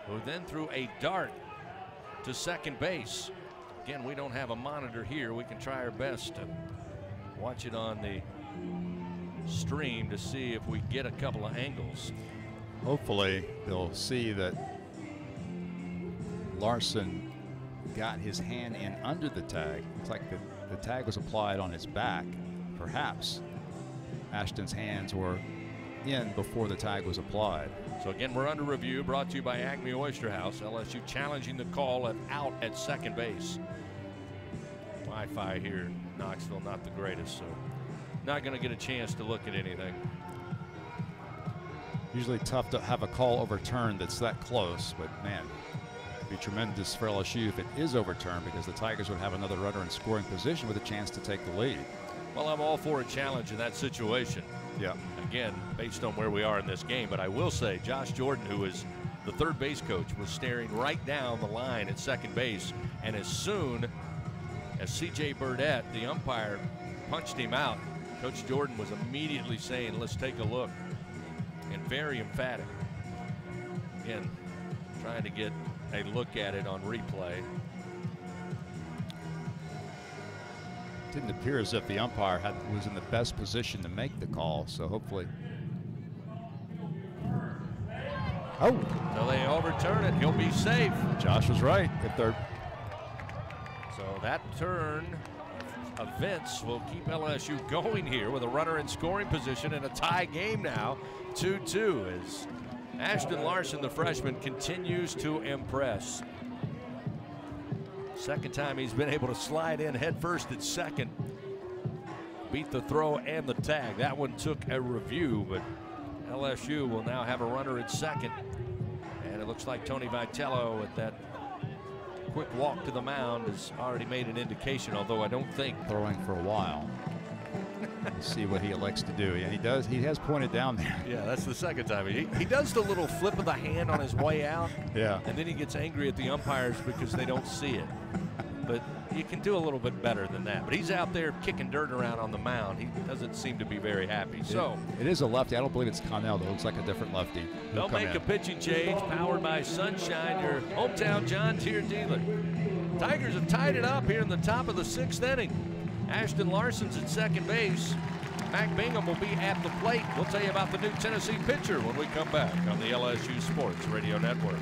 who then threw a dart to second base. Again, we don't have a monitor here. We can try our best to watch it on the stream to see if we get a couple of angles. Hopefully, they'll see that Larson got his hand in under the tag. Looks like the, the tag was applied on his back. Perhaps Ashton's hands were in before the tag was applied. So again, we're under review, brought to you by Acme Oyster House. LSU challenging the call of out at second base. Wi-Fi here Knoxville, not the greatest, so not going to get a chance to look at anything. Usually tough to have a call overturned that's that close, but man, be tremendous for LSU if it is overturned because the Tigers would have another runner in scoring position with a chance to take the lead. Well, I'm all for a challenge in that situation. Yeah. Again, based on where we are in this game, but I will say Josh Jordan, who is the third base coach, was staring right down the line at second base, and as soon as C.J. Burdett, the umpire, punched him out, Coach Jordan was immediately saying, "Let's take a look," and very emphatic. Again, trying to get a look at it on replay. Didn't appear as if the umpire had was in the best position to make the call, so hopefully. Oh, So they overturn it. He'll be safe. Josh was right. If they're So that turn of events will keep LSU going here with a runner in scoring position and a tie game now, 2-2 as Ashton Larson, the freshman, continues to impress. Second time he's been able to slide in headfirst at second. Beat the throw and the tag. That one took a review, but LSU will now have a runner at second. And it looks like Tony Vitello at that quick walk to the mound has already made an indication, although I don't think throwing for a while. Let's see what he elects to do. Yeah, he does. He has pointed down there. Yeah, that's the second time. He, he does the little flip of the hand on his way out. Yeah. And then he gets angry at the umpires because they don't see it. But you can do a little bit better than that. But he's out there kicking dirt around on the mound. He doesn't seem to be very happy. So it is a lefty. I don't believe it's Connell. Though. It looks like a different lefty. They'll make in. a pitching change powered by Sunshine, your hometown John Deere dealer. Tigers have tied it up here in the top of the sixth inning. Ashton Larson's at second base. Mac Bingham will be at the plate. We'll tell you about the new Tennessee pitcher when we come back on the LSU Sports Radio Network.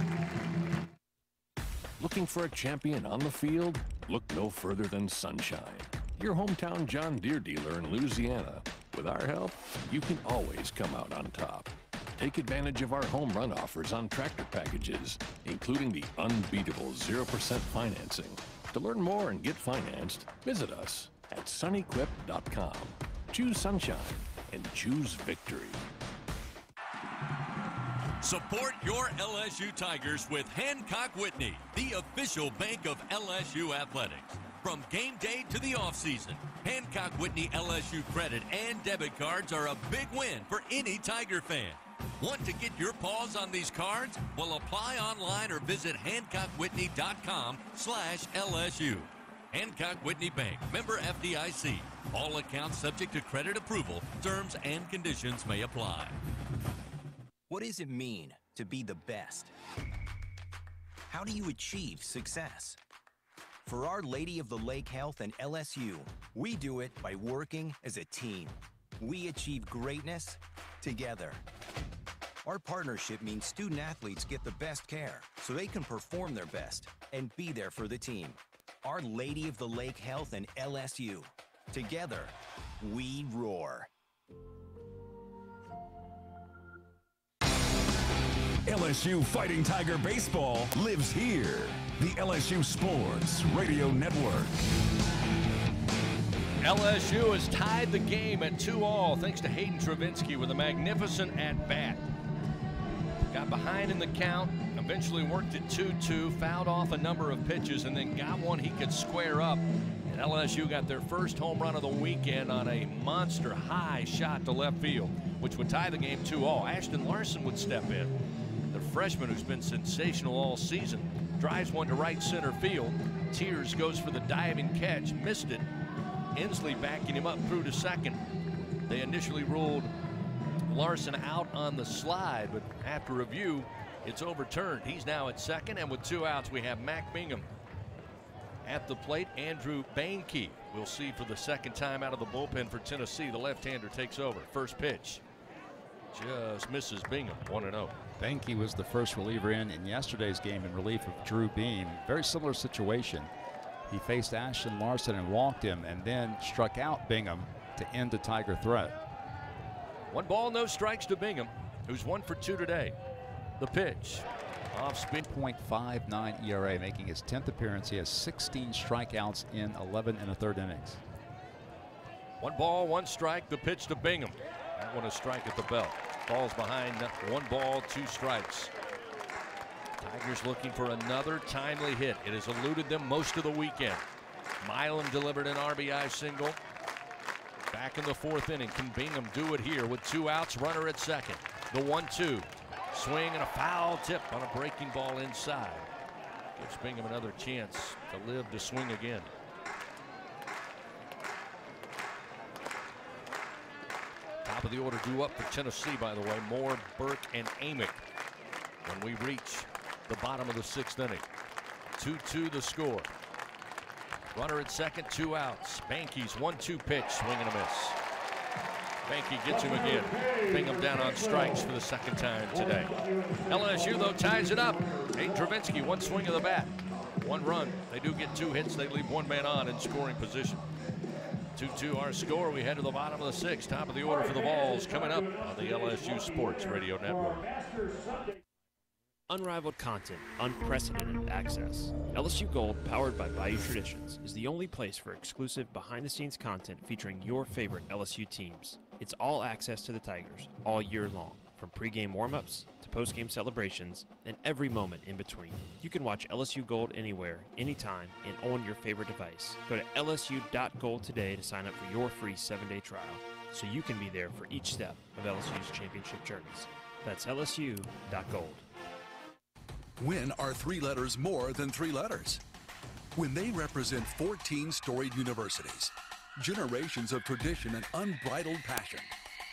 Looking for a champion on the field? Look no further than Sunshine, your hometown John Deere dealer in Louisiana. With our help, you can always come out on top. Take advantage of our home run offers on tractor packages, including the unbeatable 0% financing. To learn more and get financed, visit us at sunnyquip.com. Choose sunshine and choose victory. Support your LSU Tigers with Hancock Whitney, the official bank of LSU athletics. From game day to the offseason, Hancock Whitney LSU credit and debit cards are a big win for any Tiger fan. Want to get your paws on these cards? Well, apply online or visit hancockwhitney.com slash LSU. Hancock Whitney Bank, member FDIC. All accounts subject to credit approval. Terms and conditions may apply. What does it mean to be the best? How do you achieve success? For Our Lady of the Lake Health and LSU, we do it by working as a team. We achieve greatness together. Our partnership means student athletes get the best care so they can perform their best and be there for the team. Our Lady of the Lake Health and LSU. Together, we roar. LSU Fighting Tiger Baseball lives here. The LSU Sports Radio Network. LSU has tied the game at 2 all thanks to Hayden Travinski with a magnificent at bat. Got behind in the count, eventually worked it 2 2, fouled off a number of pitches, and then got one he could square up. And LSU got their first home run of the weekend on a monster high shot to left field, which would tie the game 2 all. Ashton Larson would step in. The freshman who's been sensational all season drives one to right center field. Tears goes for the diving catch, missed it. Ensley backing him up through to second. They initially ruled Larson out on the slide, but after review, it's overturned. He's now at second, and with two outs, we have Mac Bingham. At the plate, Andrew Behnke. We'll see for the second time out of the bullpen for Tennessee. The left-hander takes over. First pitch. Just misses Bingham, 1-0. Behnke was the first reliever in in yesterday's game in relief of Drew Beam. Very similar situation. He faced Ashton Larson and walked him and then struck out Bingham to end the Tiger threat. One ball, no strikes to Bingham, who's one for two today. The pitch. Off spin. 0.59 ERA, making his 10th appearance. He has 16 strikeouts in 11 and a third innings. One ball, one strike. The pitch to Bingham. That one a strike at the belt. Falls behind one ball, two strikes. Tigers looking for another timely hit. It has eluded them most of the weekend. Milam delivered an RBI single. Back in the fourth inning. Can Bingham do it here with two outs, runner at second? The one two. Swing and a foul tip on a breaking ball inside. Gives Bingham another chance to live to swing again. Top of the order due up for Tennessee, by the way. Moore, Burke, and Amick when we reach the bottom of the sixth inning. 2-2 the score. Runner at second, two outs. Behnke's 1-2 pitch, swing and a miss. Behnke gets him again. Bingham down on strikes for the second time today. LSU, though, ties it up. Nate Travinski, one swing of the bat. One run. They do get two hits. They leave one man on in scoring position. 2-2 our score. We head to the bottom of the sixth. Top of the order for the Vols coming up on the LSU Sports Radio Network. Unrivaled content, unprecedented access. LSU Gold, powered by Bayou Traditions, is the only place for exclusive behind the scenes content featuring your favorite LSU teams. It's all access to the Tigers all year long, from pregame warmups to postgame celebrations and every moment in between. You can watch LSU Gold anywhere, anytime, and on your favorite device. Go to lsu.gold today to sign up for your free seven day trial so you can be there for each step of LSU's championship journeys. That's lsu.gold. When are three letters more than three letters? When they represent 14 storied universities, generations of tradition and unbridled passion,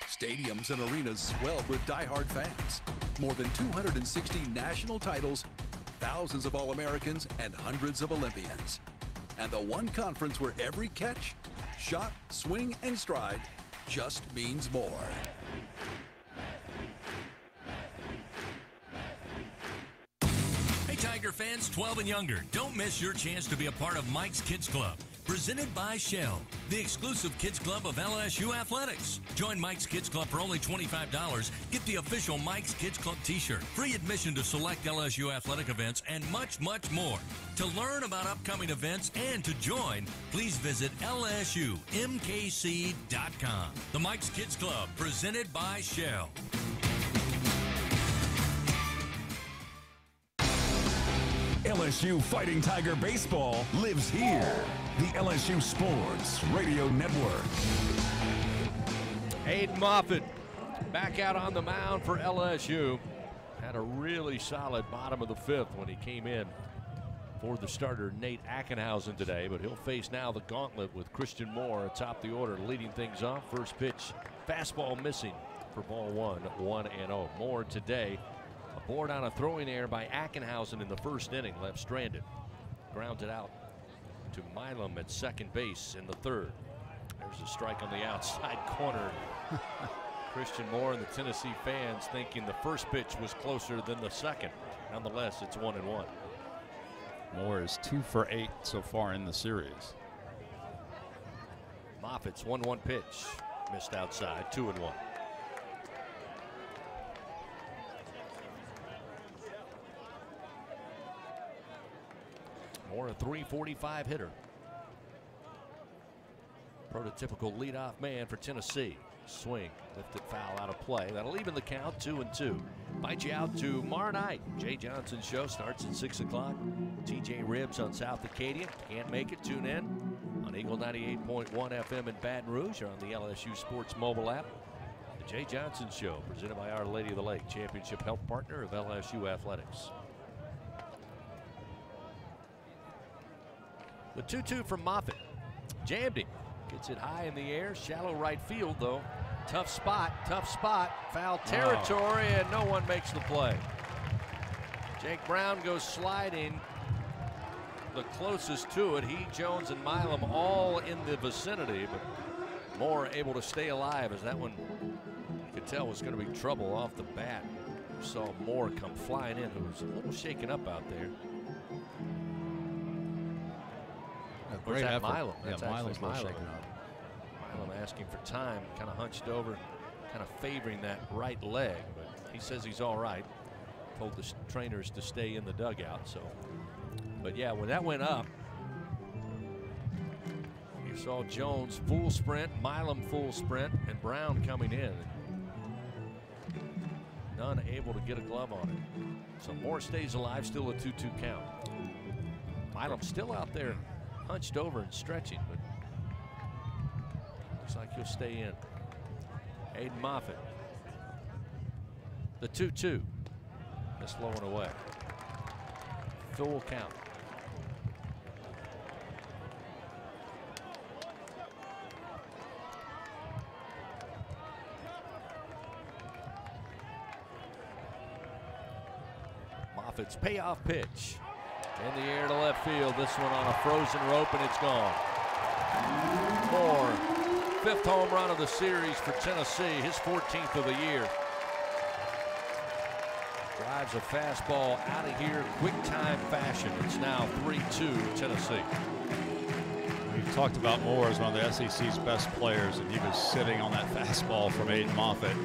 stadiums and arenas swelled with diehard fans, more than 260 national titles, thousands of All Americans, and hundreds of Olympians. And the one conference where every catch, shot, swing, and stride just means more. Hey, Tiger fans 12 and younger, don't miss your chance to be a part of Mike's Kids Club. Presented by Shell, the exclusive kids club of LSU Athletics. Join Mike's Kids Club for only $25. Get the official Mike's Kids Club t shirt, free admission to select LSU athletic events, and much, much more. To learn about upcoming events and to join, please visit LSUMKC.com. The Mike's Kids Club, presented by Shell. LSU Fighting Tiger Baseball lives here. The LSU Sports Radio Network. Aiden Moffett back out on the mound for LSU. Had a really solid bottom of the fifth when he came in for the starter Nate Ackenhausen today, but he'll face now the gauntlet with Christian Moore atop the order, leading things off. First pitch, fastball missing for ball one, 1 and 0. Moore today aboard on a throwing error by Ackenhausen in the first inning, left stranded. Grounded out to Milam at second base in the third. There's a strike on the outside corner. Christian Moore and the Tennessee fans thinking the first pitch was closer than the second. Nonetheless, it's one and one. Moore is two for eight so far in the series. Moffett's 1 1 pitch. Missed outside, 2 and 1. Moore, a 345 hitter. Prototypical leadoff man for Tennessee. Swing, lifted foul out of play. That'll even the count, two and two. Bite you out tomorrow night. Jay Johnson show starts at six o'clock. TJ Ribs on South Acadia. Can't make it, tune in on Eagle 98.1 FM in Baton Rouge or on the LSU Sports mobile app. The Jay Johnson show, presented by Our Lady of the Lake, championship health partner of LSU Athletics. The 2 2 from Moffett. Jammed him. Gets it high in the air. Shallow right field, though. Tough spot. Tough spot. Foul oh. territory, and no one makes the play. Jake Brown goes sliding. The closest to it, he, Jones, and Milam all in the vicinity, but Moore able to stay alive as that one you could tell was going to be trouble off the bat. Saw Moore come flying in, who was a little shaken up out there. Great that effort. Milam? That's actually Milam's Milam. shaken up. Milam asking for time, kind of hunched over, kind of favoring that right leg, but he says he's all right. Told the trainers to stay in the dugout. So, but yeah, when that went up, you Saw Jones full sprint, Milam full sprint, and Brown coming in. None able to get a glove on it. So Moore stays alive, still a 2 2 count. Milam still out there hunched over and stretching, but looks like he'll stay in. Aiden Moffett. The 2 2. Just low and away. Full count. Moffett's payoff pitch. In the air to left field. This one on a frozen rope and it's gone. Moore, fifth home run of the series for Tennessee, his 14th of the year. Drives a fastball out of here, quick time fashion. It's now 3-2 Tennessee. We've talked about Moore as one of the SEC's best players, and he was sitting on that fastball from Aiden Moffett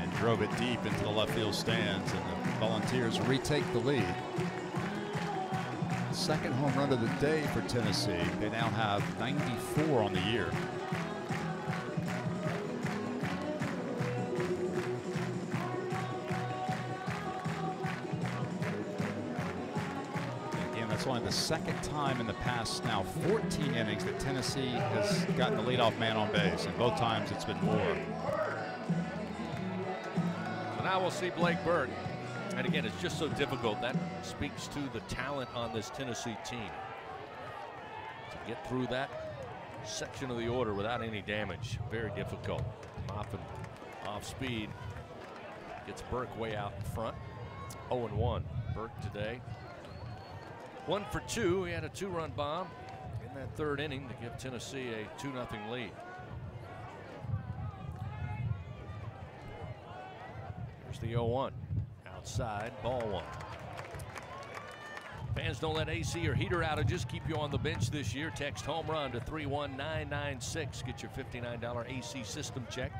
and drove it deep into the left field stands, and the Volunteers retake the lead. Second home run of the day for Tennessee. They now have 94 on the year. Again, that's only the second time in the past now 14 innings that Tennessee has gotten the leadoff man on base, and both times it's been more. So now we'll see Blake Burke. And again, it's just so difficult. That speaks to the talent on this Tennessee team. To get through that section of the order without any damage, very difficult. Moffett off speed. Gets Burke way out in front. 0 1. Burke today. One for two. He had a two run bomb in that third inning to give Tennessee a 2 0 lead. Here's the 0 1 outside, ball one. Fans don't let AC or heater outages keep you on the bench this year. Text home run to 31996. Get your $59 AC system check.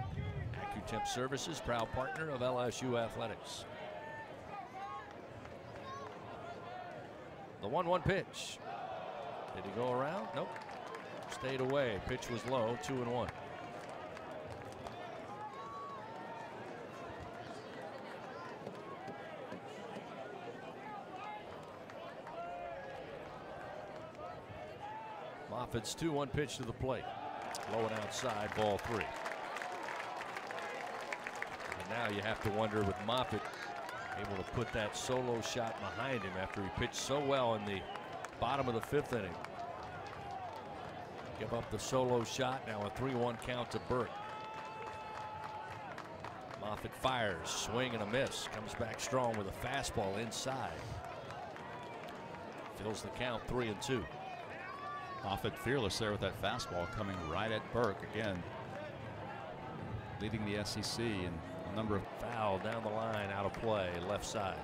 AccuTemp Services, proud partner of LSU Athletics. The 1 1 pitch. Did he go around? Nope. Stayed away. Pitch was low, 2 and 1. Moffett's 2 1 pitch to the plate. Low and outside, ball three. And now you have to wonder with Moffett able to put that solo shot behind him after he pitched so well in the bottom of the fifth inning. Give up the solo shot. Now a 3 1 count to Burke. Moffett fires, swing and a miss. Comes back strong with a fastball inside. Fills the count 3 and 2. Moffett fearless there with that fastball coming right at Burke again. Leading the SEC in a number of foul down the line out of play left side.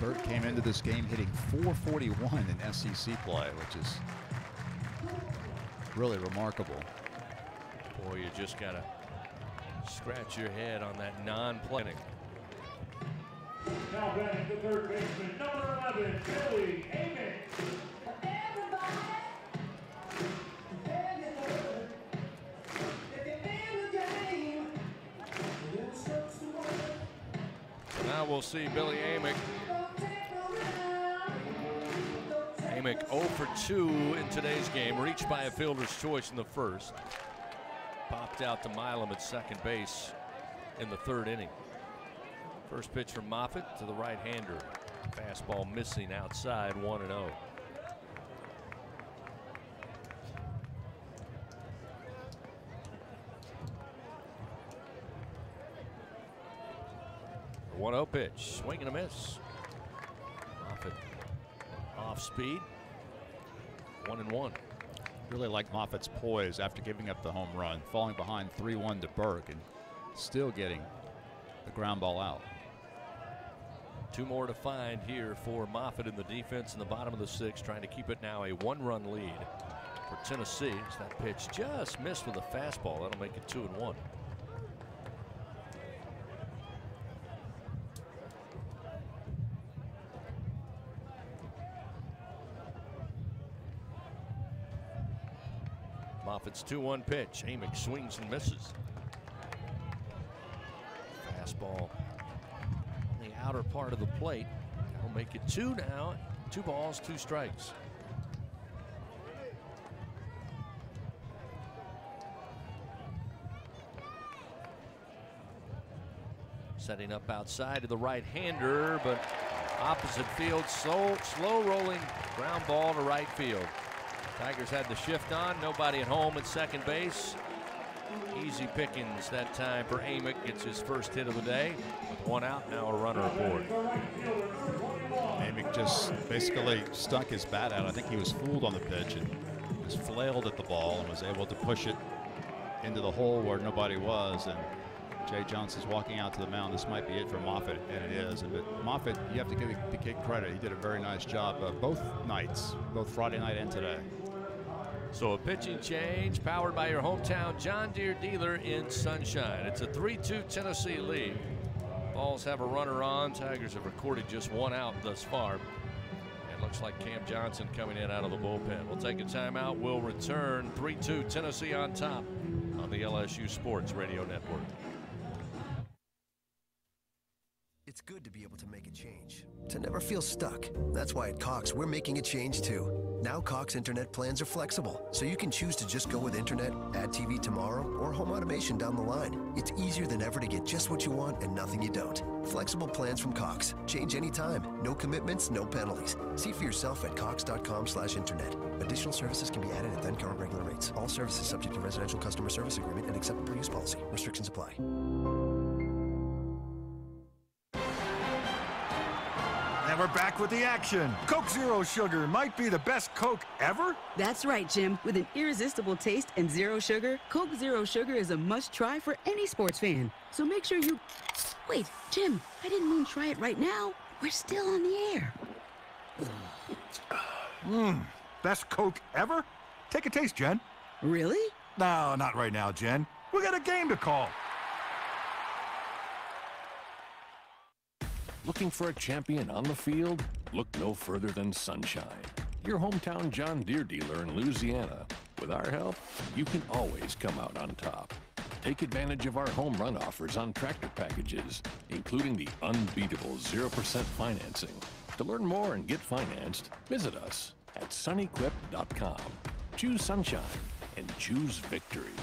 Burke came into this game hitting 441 in SEC play, which is really remarkable. Boy, you just got to scratch your head on that non-planning. Now batting the third baseman, number 11, Billy Amick. Now we'll see Billy Amick. Amick 0 for 2 in today's game, reached by a fielder's choice in the first. Popped out to Milam at second base in the third inning. First pitch from Moffett to the right hander. Fastball missing outside 1 and 0. One 0 pitch, swing and a miss. Moffett off speed. One and one. Really like Moffett's poise after giving up the home run, falling behind 3 1 to Burke and still getting the ground ball out. Two more to find here for Moffett in the defense in the bottom of the sixth, trying to keep it now a one run lead for Tennessee. As that pitch just missed with a fastball, that'll make it two and one. Moffett's 2 1 pitch. Amick swings and misses. Fastball outer part of the plate. That'll make it two now. Two balls, two strikes. Setting up outside to the right hander, but opposite field, slow, slow rolling ground ball to right field. Tigers had the shift on, nobody at home at second base. Easy pickings that time for Amick. Gets his first hit of the day. With one out, now a runner aboard. Amick just basically stuck his bat out. I think he was fooled on the pitch and just flailed at the ball and was able to push it into the hole where nobody was. And Jay Johnson's walking out to the mound. This might be it for Moffett, and it is. But Moffett, you have to give the kid credit. He did a very nice job uh, both nights, both Friday night and today. So a pitching change powered by your hometown John Deere dealer in Sunshine. It's a 3-2 Tennessee lead. Vols have a runner on. Tigers have recorded just one out thus far. It looks like Cam Johnson coming in out of the bullpen. We'll take a timeout. We'll return 3-2 Tennessee on top on the LSU Sports Radio Network. It's good to be able to make a change, to never feel stuck. That's why at Cox, we're making a change too. Now Cox internet plans are flexible, so you can choose to just go with internet, add TV tomorrow, or home automation down the line. It's easier than ever to get just what you want and nothing you don't. Flexible plans from Cox. Change anytime. No commitments, no penalties. See for yourself at cox.com slash internet. Additional services can be added at then current regular rates. All services subject to residential customer service agreement and acceptable use policy. Restrictions apply. And we're back with the action. Coke Zero Sugar might be the best Coke ever. That's right, Jim. With an irresistible taste and zero sugar, Coke Zero Sugar is a must try for any sports fan. So make sure you. Wait, Jim, I didn't mean try it right now. We're still on the air. Mmm, best Coke ever? Take a taste, Jen. Really? No, not right now, Jen. We got a game to call. Looking for a champion on the field? Look no further than Sunshine, your hometown John Deere dealer in Louisiana. With our help, you can always come out on top. Take advantage of our home run offers on tractor packages, including the unbeatable 0% financing. To learn more and get financed, visit us at sunnyquip.com. Choose sunshine and choose victory.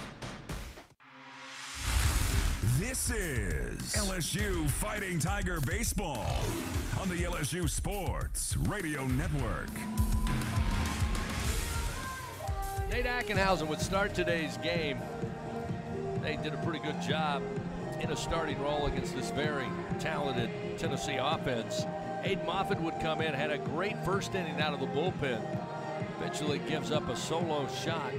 This is LSU Fighting Tiger Baseball on the LSU Sports Radio Network. Nate Ackenhausen would start today's game. They did a pretty good job in a starting role against this very talented Tennessee offense. Aiden Moffett would come in, had a great first inning out of the bullpen. Eventually gives up a solo shot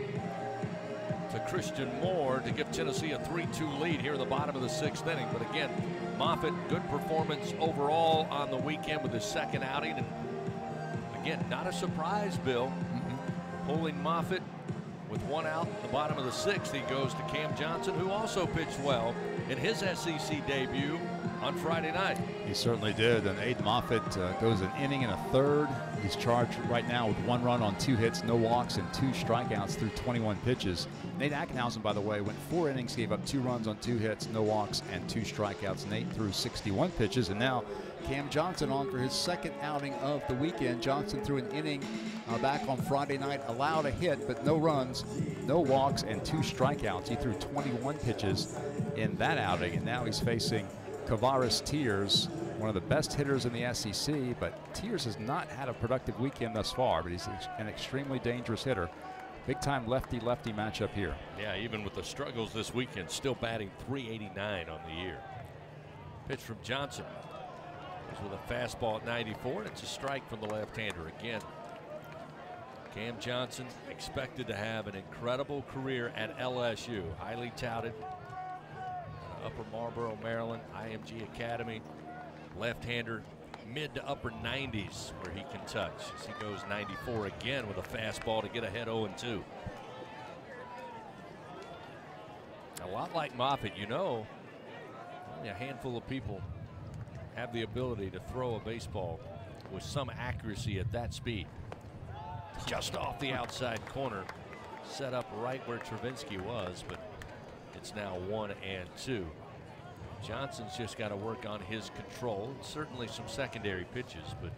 to Christian Moore to give Tennessee a 3-2 lead here in the bottom of the sixth inning. But again, Moffett, good performance overall on the weekend with his second outing. And again, not a surprise, Bill. Pulling Moffett with one out, the bottom of the sixth, he goes to Cam Johnson, who also pitched well in his SEC debut on Friday night. He certainly did. And Aiden Moffett uh, goes an inning and a third. He's charged right now with one run on two hits, no walks, and two strikeouts through 21 pitches. Nate Ackenhausen, by the way, went four innings, gave up two runs on two hits, no walks, and two strikeouts. Nate threw 61 pitches, and now Cam Johnson on for his second outing of the weekend. Johnson threw an inning uh, back on Friday night, allowed a hit, but no runs, no walks, and two strikeouts. He threw 21 pitches in that outing, and now he's facing Kavares Tears, one of the best hitters in the SEC, but Tears has not had a productive weekend thus far, but he's an extremely dangerous hitter. Big time lefty lefty matchup here. Yeah, even with the struggles this weekend, still batting 389 on the year. Pitch from Johnson. He's with a fastball at 94, and it's a strike from the left hander again. Cam Johnson expected to have an incredible career at LSU, highly touted. Upper Marlboro, Maryland, IMG Academy, left-hander, mid to upper 90s where he can touch. As he goes 94 again with a fastball to get ahead 0-2. A lot like Moffett, you know, only a handful of people have the ability to throw a baseball with some accuracy at that speed. Just off the outside corner. set up right where Travinski was, but it's now one and two. Johnson's just got to work on his control. Certainly some secondary pitches, but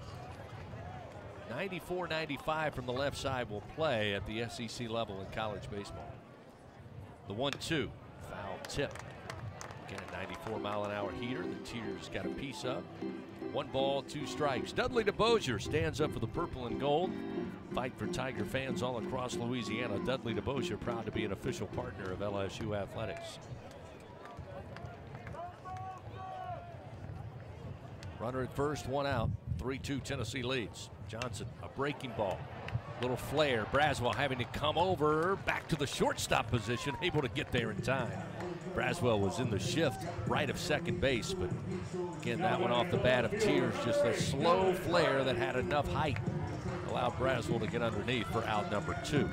94 95 from the left side will play at the SEC level in college baseball. The 1 2, foul tip. Again, a 94 mile an hour heater. The Tears got a piece up. One ball, two strikes. Dudley DeBosier stands up for the purple and gold. Fight for Tiger fans all across Louisiana. Dudley DeBosier proud to be an official partner of LSU Athletics. Runner at first, one out. 3 2 Tennessee leads. Johnson, a breaking ball. Little flare. Braswell having to come over back to the shortstop position, able to get there in time. Braswell was in the shift right of second base, but again, that one off the bat of Tears. Just a slow flare that had enough height. Allowed Braswell to get underneath for out number two.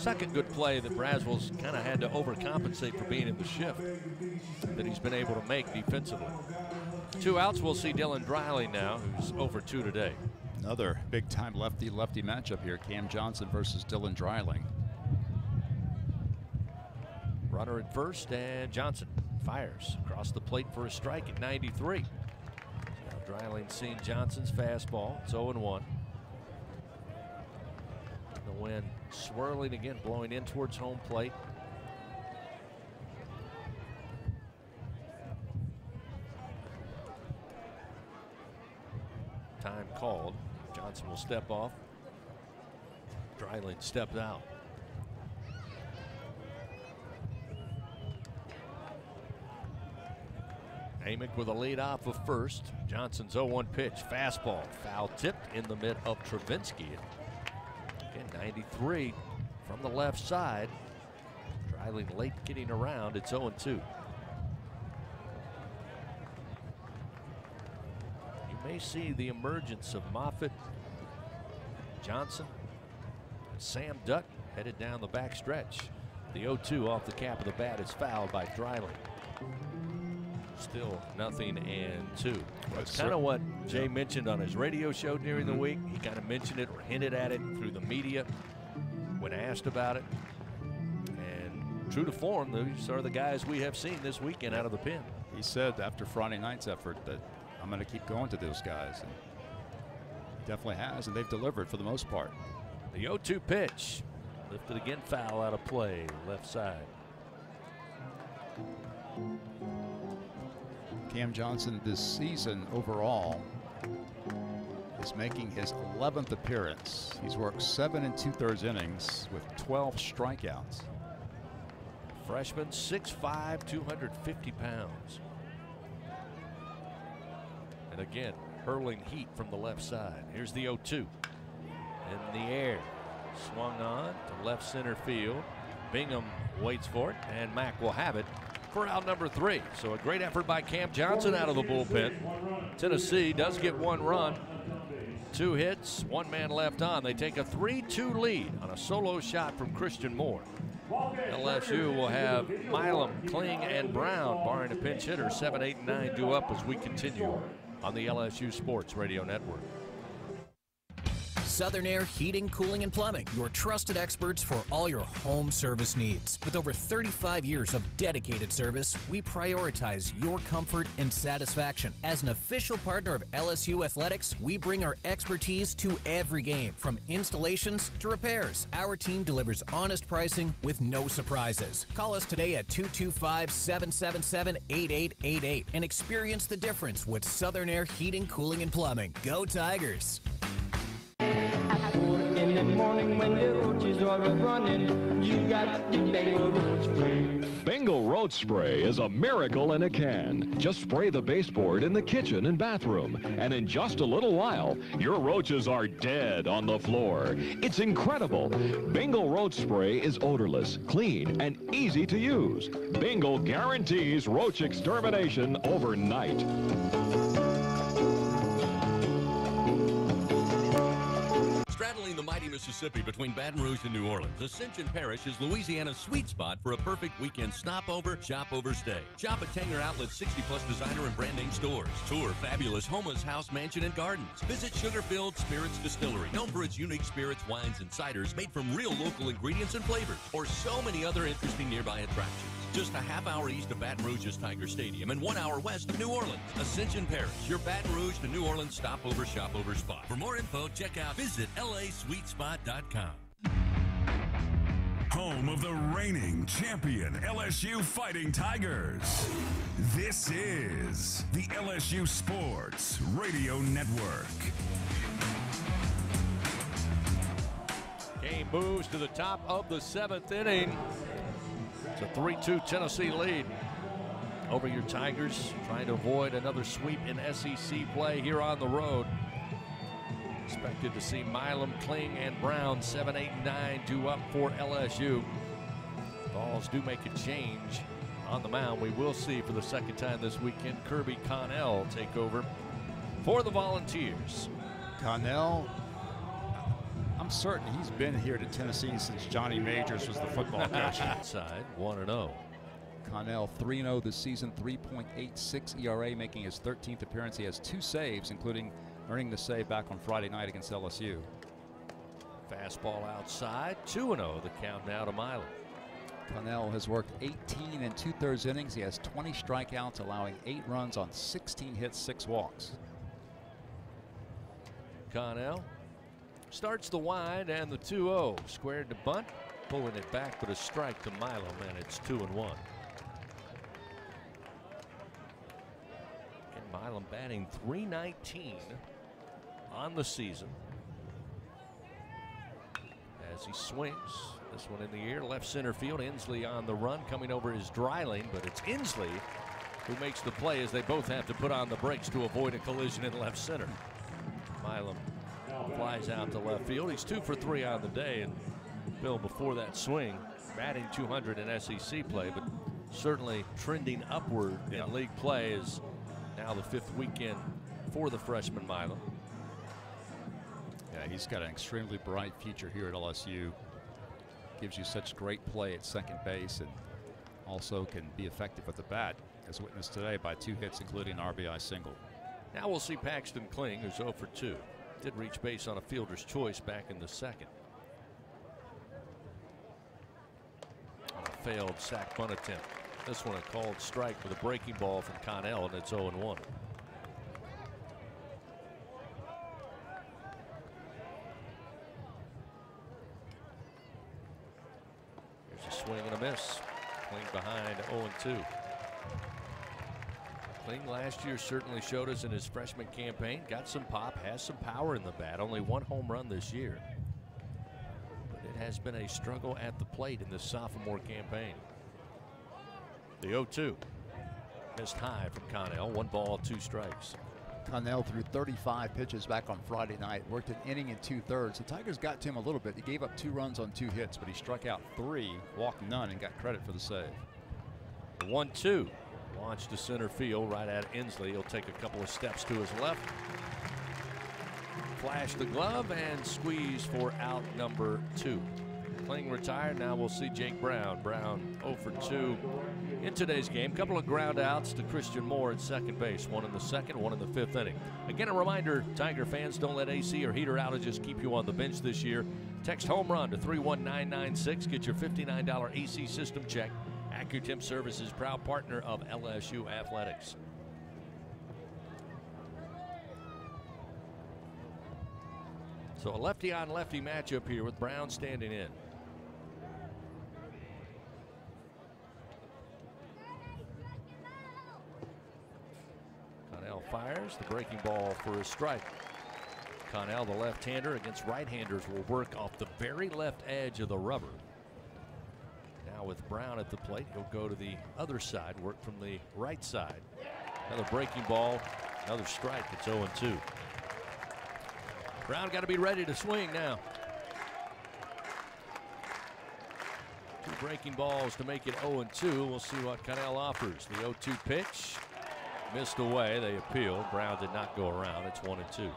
Second good play that Braswell's kind of had to overcompensate for being in the shift that he's been able to make defensively. Two outs, we'll see Dylan Dreiling now, who's over two today. Another big time lefty lefty matchup here. Cam Johnson versus Dylan Dreiling. Runner at first, and Johnson fires across the plate for a strike at 93. Now Dreiling seeing Johnson's fastball. It's 0 1. The wind swirling again, blowing in towards home plate. Time called. Johnson will step off. Dreiling steps out. Amick with a lead off of first. Johnson's 0-1 pitch. Fastball. Foul tipped in the mid of Travinski. Again, 93 from the left side. Dreiling late getting around. It's 0-2. You may see the emergence of Moffett, Johnson, Sam Duck headed down the back stretch. The 0-2 off the cap of the bat is fouled by Dreiling. Still nothing and two. That's kind of what Jay mentioned on his radio show during the mm-hmm. week. He kind of mentioned it or hinted at it through the media when asked about it. And true to form, these are the guys we have seen this weekend out of the pen. He said after Friday night's effort that I'm going to keep going to those guys. And definitely has, and they've delivered for the most part. The 0 2 pitch. Lifted again, foul out of play, left side. Cam Johnson this season overall is making his 11th appearance. He's worked seven and two thirds innings with 12 strikeouts. Freshman, 6'5, 250 pounds. And again, hurling heat from the left side. Here's the 0 2. In the air. Swung on to left center field. Bingham waits for it, and Mac will have it for out number three. So a great effort by Cam Johnson out of the bullpen. Tennessee does get one run. Two hits, one man left on. They take a 3-2 lead on a solo shot from Christian Moore. LSU will have Milam, Kling, and Brown, barring a pinch hitter. 7, 8, and 9 due up as we continue on the LSU Sports Radio Network. Southern Air Heating, Cooling, and Plumbing, your trusted experts for all your home service needs. With over 35 years of dedicated service, we prioritize your comfort and satisfaction. As an official partner of LSU Athletics, we bring our expertise to every game, from installations to repairs. Our team delivers honest pricing with no surprises. Call us today at 225 777 8888 and experience the difference with Southern Air Heating, Cooling, and Plumbing. Go Tigers! In the morning when the roaches are running, you got the Bengal spray. Bengal Roach Spray is a miracle in a can. Just spray the baseboard in the kitchen and bathroom, and in just a little while, your roaches are dead on the floor. It's incredible. Bengal Roach Spray is odorless, clean, and easy to use. Bengal guarantees roach extermination overnight. Mississippi between Baton Rouge and New Orleans, Ascension Parish is Louisiana's sweet spot for a perfect weekend stopover, shop over, stay. Shop at Tanger Outlet's 60 plus designer and brand name stores. Tour fabulous Houmas House Mansion and Gardens. Visit Sugarfield Spirits Distillery, known for its unique spirits, wines, and ciders made from real local ingredients and flavors, or so many other interesting nearby attractions. Just a half hour east of Baton Rouge's Tiger Stadium and one hour west of New Orleans. Ascension Parish, your Baton Rouge to New Orleans stopover shopover spot. For more info, check out visit Home of the reigning champion LSU Fighting Tigers. This is the LSU Sports Radio Network. Game moves to the top of the seventh inning. It's a 3 2 Tennessee lead over your Tigers, trying to avoid another sweep in SEC play here on the road. Expected to see Milam, Kling, and Brown 7, 8, and 9 due up for LSU. Vols do make a change on the mound. We will see for the second time this weekend Kirby Connell take over for the Volunteers. Connell, I'm certain he's been here to Tennessee since Johnny Majors was the football coach. Side 1 0. Connell 3 0 this season, 3.86 ERA, making his 13th appearance. He has two saves, including earning the save back on Friday night against LSU. Fastball outside, 2 0 the count now to Milam. Connell has worked 18 and two thirds innings. He has 20 strikeouts, allowing eight runs on 16 hits, six walks. Connell starts the wide and the 2 0. Squared to bunt, pulling it back, but a strike to Milam, and it's 2 and 1. And Milam batting 319 on the season. As he swings, this one in the air, left center field. Ensley on the run, coming over his Dreiling, but it's Ensley who makes the play as they both have to put on the brakes to avoid a collision in left center. Milam flies out to left field. He's two for three on the day, and Bill, before that swing, batting 200 in SEC play, but certainly trending upward in league play is now the fifth weekend for the freshman Milam. Yeah, he's got an extremely bright future here at LSU. Gives you such great play at second base and also can be effective with the bat, as witnessed today by two hits, including an RBI single. Now we'll see Paxton Kling, who's 0 for 2. Did reach base on a fielder's choice back in the second. On a failed sac bunt attempt. This one a called strike with a breaking ball from Connell, and it's 0 1. Here's a swing and a miss. Kling behind 0 2. Kling last year certainly showed us in his freshman campaign. Got some pop, has some power in the bat. Only one home run this year. But it has been a struggle at the plate in this sophomore campaign. The 0 2. Missed high from Connell. One ball, two strikes. Connell threw 35 pitches back on Friday night, worked an inning and two thirds. The Tigers got to him a little bit. He gave up two runs on two hits, but he struck out three, walked none, and got credit for the save. 1 2. Launched to center field right at Ensley. He'll take a couple of steps to his left. Flash the glove and squeeze for out number two. Kling retired. Now we'll see Jake Brown. Brown 0 for 2 in today's game. Couple of ground outs to Christian Moore at second base. One in the second, one in the fifth inning. Again, a reminder Tiger fans don't let AC or heater outages keep you on the bench this year. Text home run to 31996. Get your $59 AC system check. AccuTemp Services, proud partner of LSU Athletics. So a lefty on lefty matchup here with Brown standing in. Connell fires the breaking ball for a strike. Connell, the left-hander against right-handers, will work off the very left edge of the rubber. Now with Brown at the plate, he'll go to the other side, work from the right side. Another breaking ball, another strike. It's 0 2. Brown got to be ready to swing now. Two breaking balls to make it 0 2. We'll see what Connell offers. The 0 2 pitch missed away. They appeal. Brown did not go around. It's 1 and 2.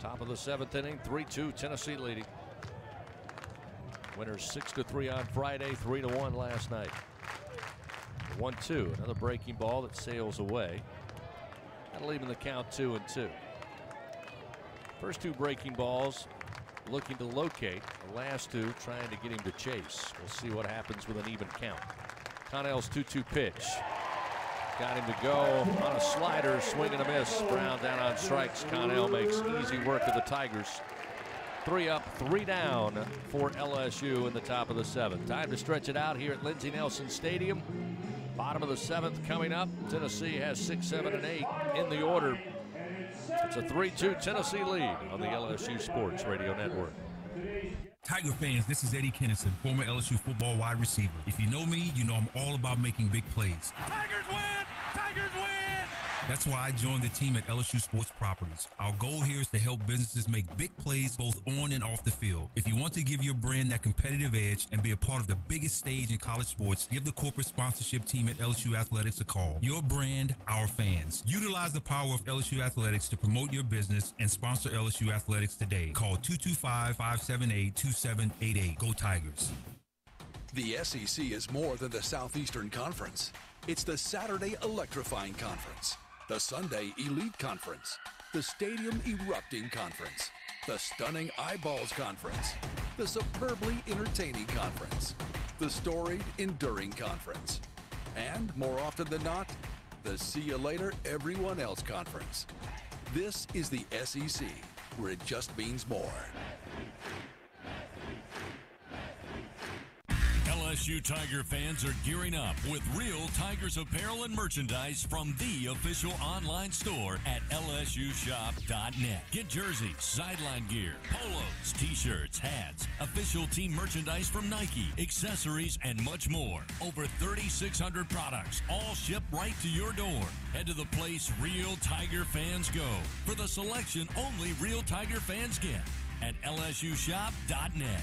Top of the seventh inning, 3 2, Tennessee leading. Winners 6 to 3 on Friday, 3 to 1 last night. 1 2, another breaking ball that sails away. That'll leave in the count 2 and 2. First two breaking balls looking to locate. The last two trying to get him to chase. We'll see what happens with an even count. Connell's 2 2 pitch. Got him to go on a slider, swing and a miss. Brown down on strikes. Connell makes easy work of the Tigers. Three up, three down for LSU in the top of the seventh. Time to stretch it out here at Lindsey Nelson Stadium. Bottom of the seventh coming up. Tennessee has six, seven, and eight in the order. It's a 3 2 Tennessee lead on the LSU Sports Radio Network. Tiger fans, this is Eddie Kennison, former LSU football wide receiver. If you know me, you know I'm all about making big plays. Win! That's why I joined the team at LSU Sports Properties. Our goal here is to help businesses make big plays both on and off the field. If you want to give your brand that competitive edge and be a part of the biggest stage in college sports, give the corporate sponsorship team at LSU Athletics a call. Your brand, our fans. Utilize the power of LSU Athletics to promote your business and sponsor LSU Athletics today. Call 225-578-2788. Go Tigers. The SEC is more than the Southeastern Conference. It's the Saturday Electrifying Conference, the Sunday Elite Conference, the Stadium Erupting Conference, the Stunning Eyeballs Conference, the Superbly Entertaining Conference, the Storied Enduring Conference, and more often than not, the See You Later Everyone Else Conference. This is the SEC, where it just means more. LSU Tiger fans are gearing up with real Tigers apparel and merchandise from the official online store at lsushop.net. Get jerseys, sideline gear, polos, t-shirts, hats, official team merchandise from Nike, accessories, and much more. Over 3,600 products, all shipped right to your door. Head to the place real Tiger fans go for the selection only real Tiger fans get at lsushop.net.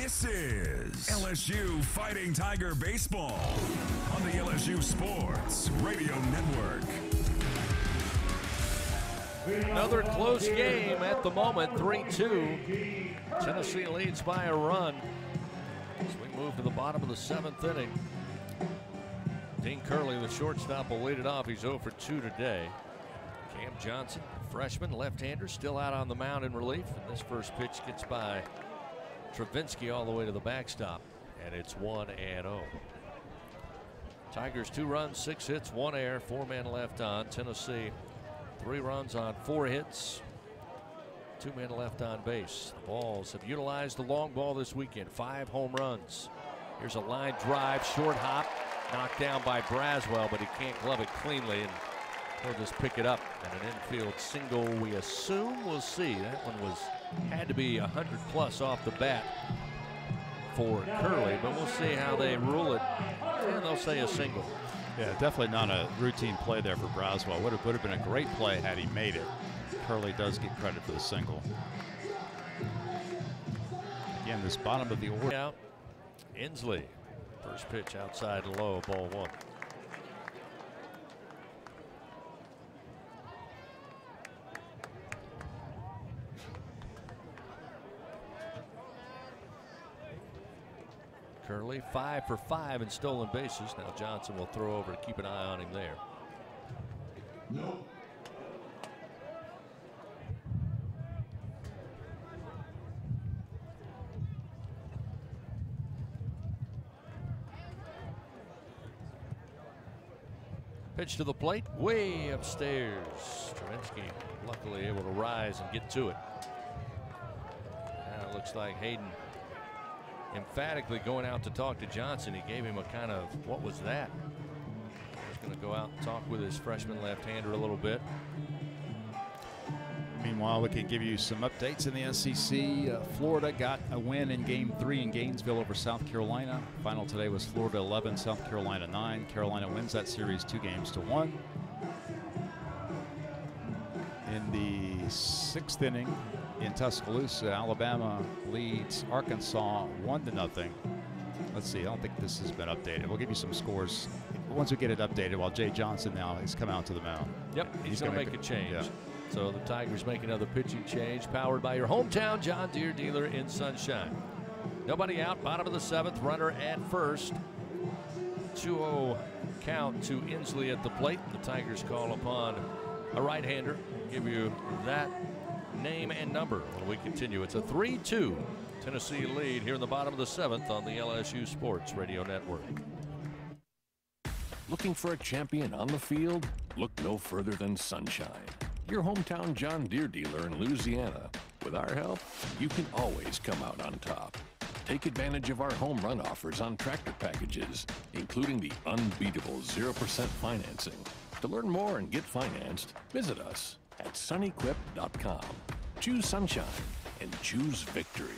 This is LSU Fighting Tiger Baseball on the LSU Sports Radio Network. Another close game at the moment, 3-2. Tennessee leads by a run. As we move to the bottom of the seventh inning. Dean Curley, the shortstop, will lead it off. He's 0 for 2 today. Cam Johnson, freshman, left-hander, still out on the mound in relief. And this first pitch gets by Travinski all the way to the backstop. And it's 1 and 0. Tigers two runs, six hits, one air, four men left on. Tennessee three runs on four hits, two men left on base. The Vols have utilized the long ball this weekend, five home runs. Here's a line drive, short hop, knocked down by Braswell, but he can't glove it cleanly, and he'll just pick it up. And an infield single, we assume. We'll see. That one was had to be 100 plus off the bat for Curley, but we'll see how they rule it. And they'll say a single. Yeah, definitely not a routine play there for Braswell. Would have, would have been a great play had he made it. Curley does get credit for the single. Again, this bottom of the order. Out. Ensley. First pitch outside low, ball one. Curley five for five in stolen bases. Now Johnson will throw over to keep an eye on him there. Pitch to the plate, way upstairs. Travinski luckily able to rise and get to it. Now it looks like Hayden emphatically going out to talk to Johnson. He gave him a kind of, what was that? He's going to go out and talk with his freshman left-hander a little bit. Meanwhile, we can give you some updates in the SEC. Uh, Florida got a win in game three in Gainesville over South Carolina. Final today was Florida 11, South Carolina 9. Carolina wins that series two games to one. In the sixth inning in Tuscaloosa, Alabama leads Arkansas one to nothing. Let's see. I don't think this has been updated. We'll give you some scores once we get it updated. While Jay Johnson now has come out to the mound. Yep, he's, He's going to gonna make a change. yeah. So the Tigers make another pitching change, powered by your hometown John Deere dealer in Sunshine. Nobody out, bottom of the seventh, runner at first. 2-0 count to Ensley at the plate. The Tigers call upon a right-hander. Give you that name and number when we continue. It's a 3-2 Tennessee lead here in the bottom of the seventh on the LSU Sports Radio Network. Looking for a champion on the field? Look no further than Sunshine, your hometown John Deere dealer in Louisiana. With our help, you can always come out on top. Take advantage of our home run offers on tractor packages, including the unbeatable 0% financing. To learn more and get financed, visit us at sunequip.com. Choose sunshine and choose victory.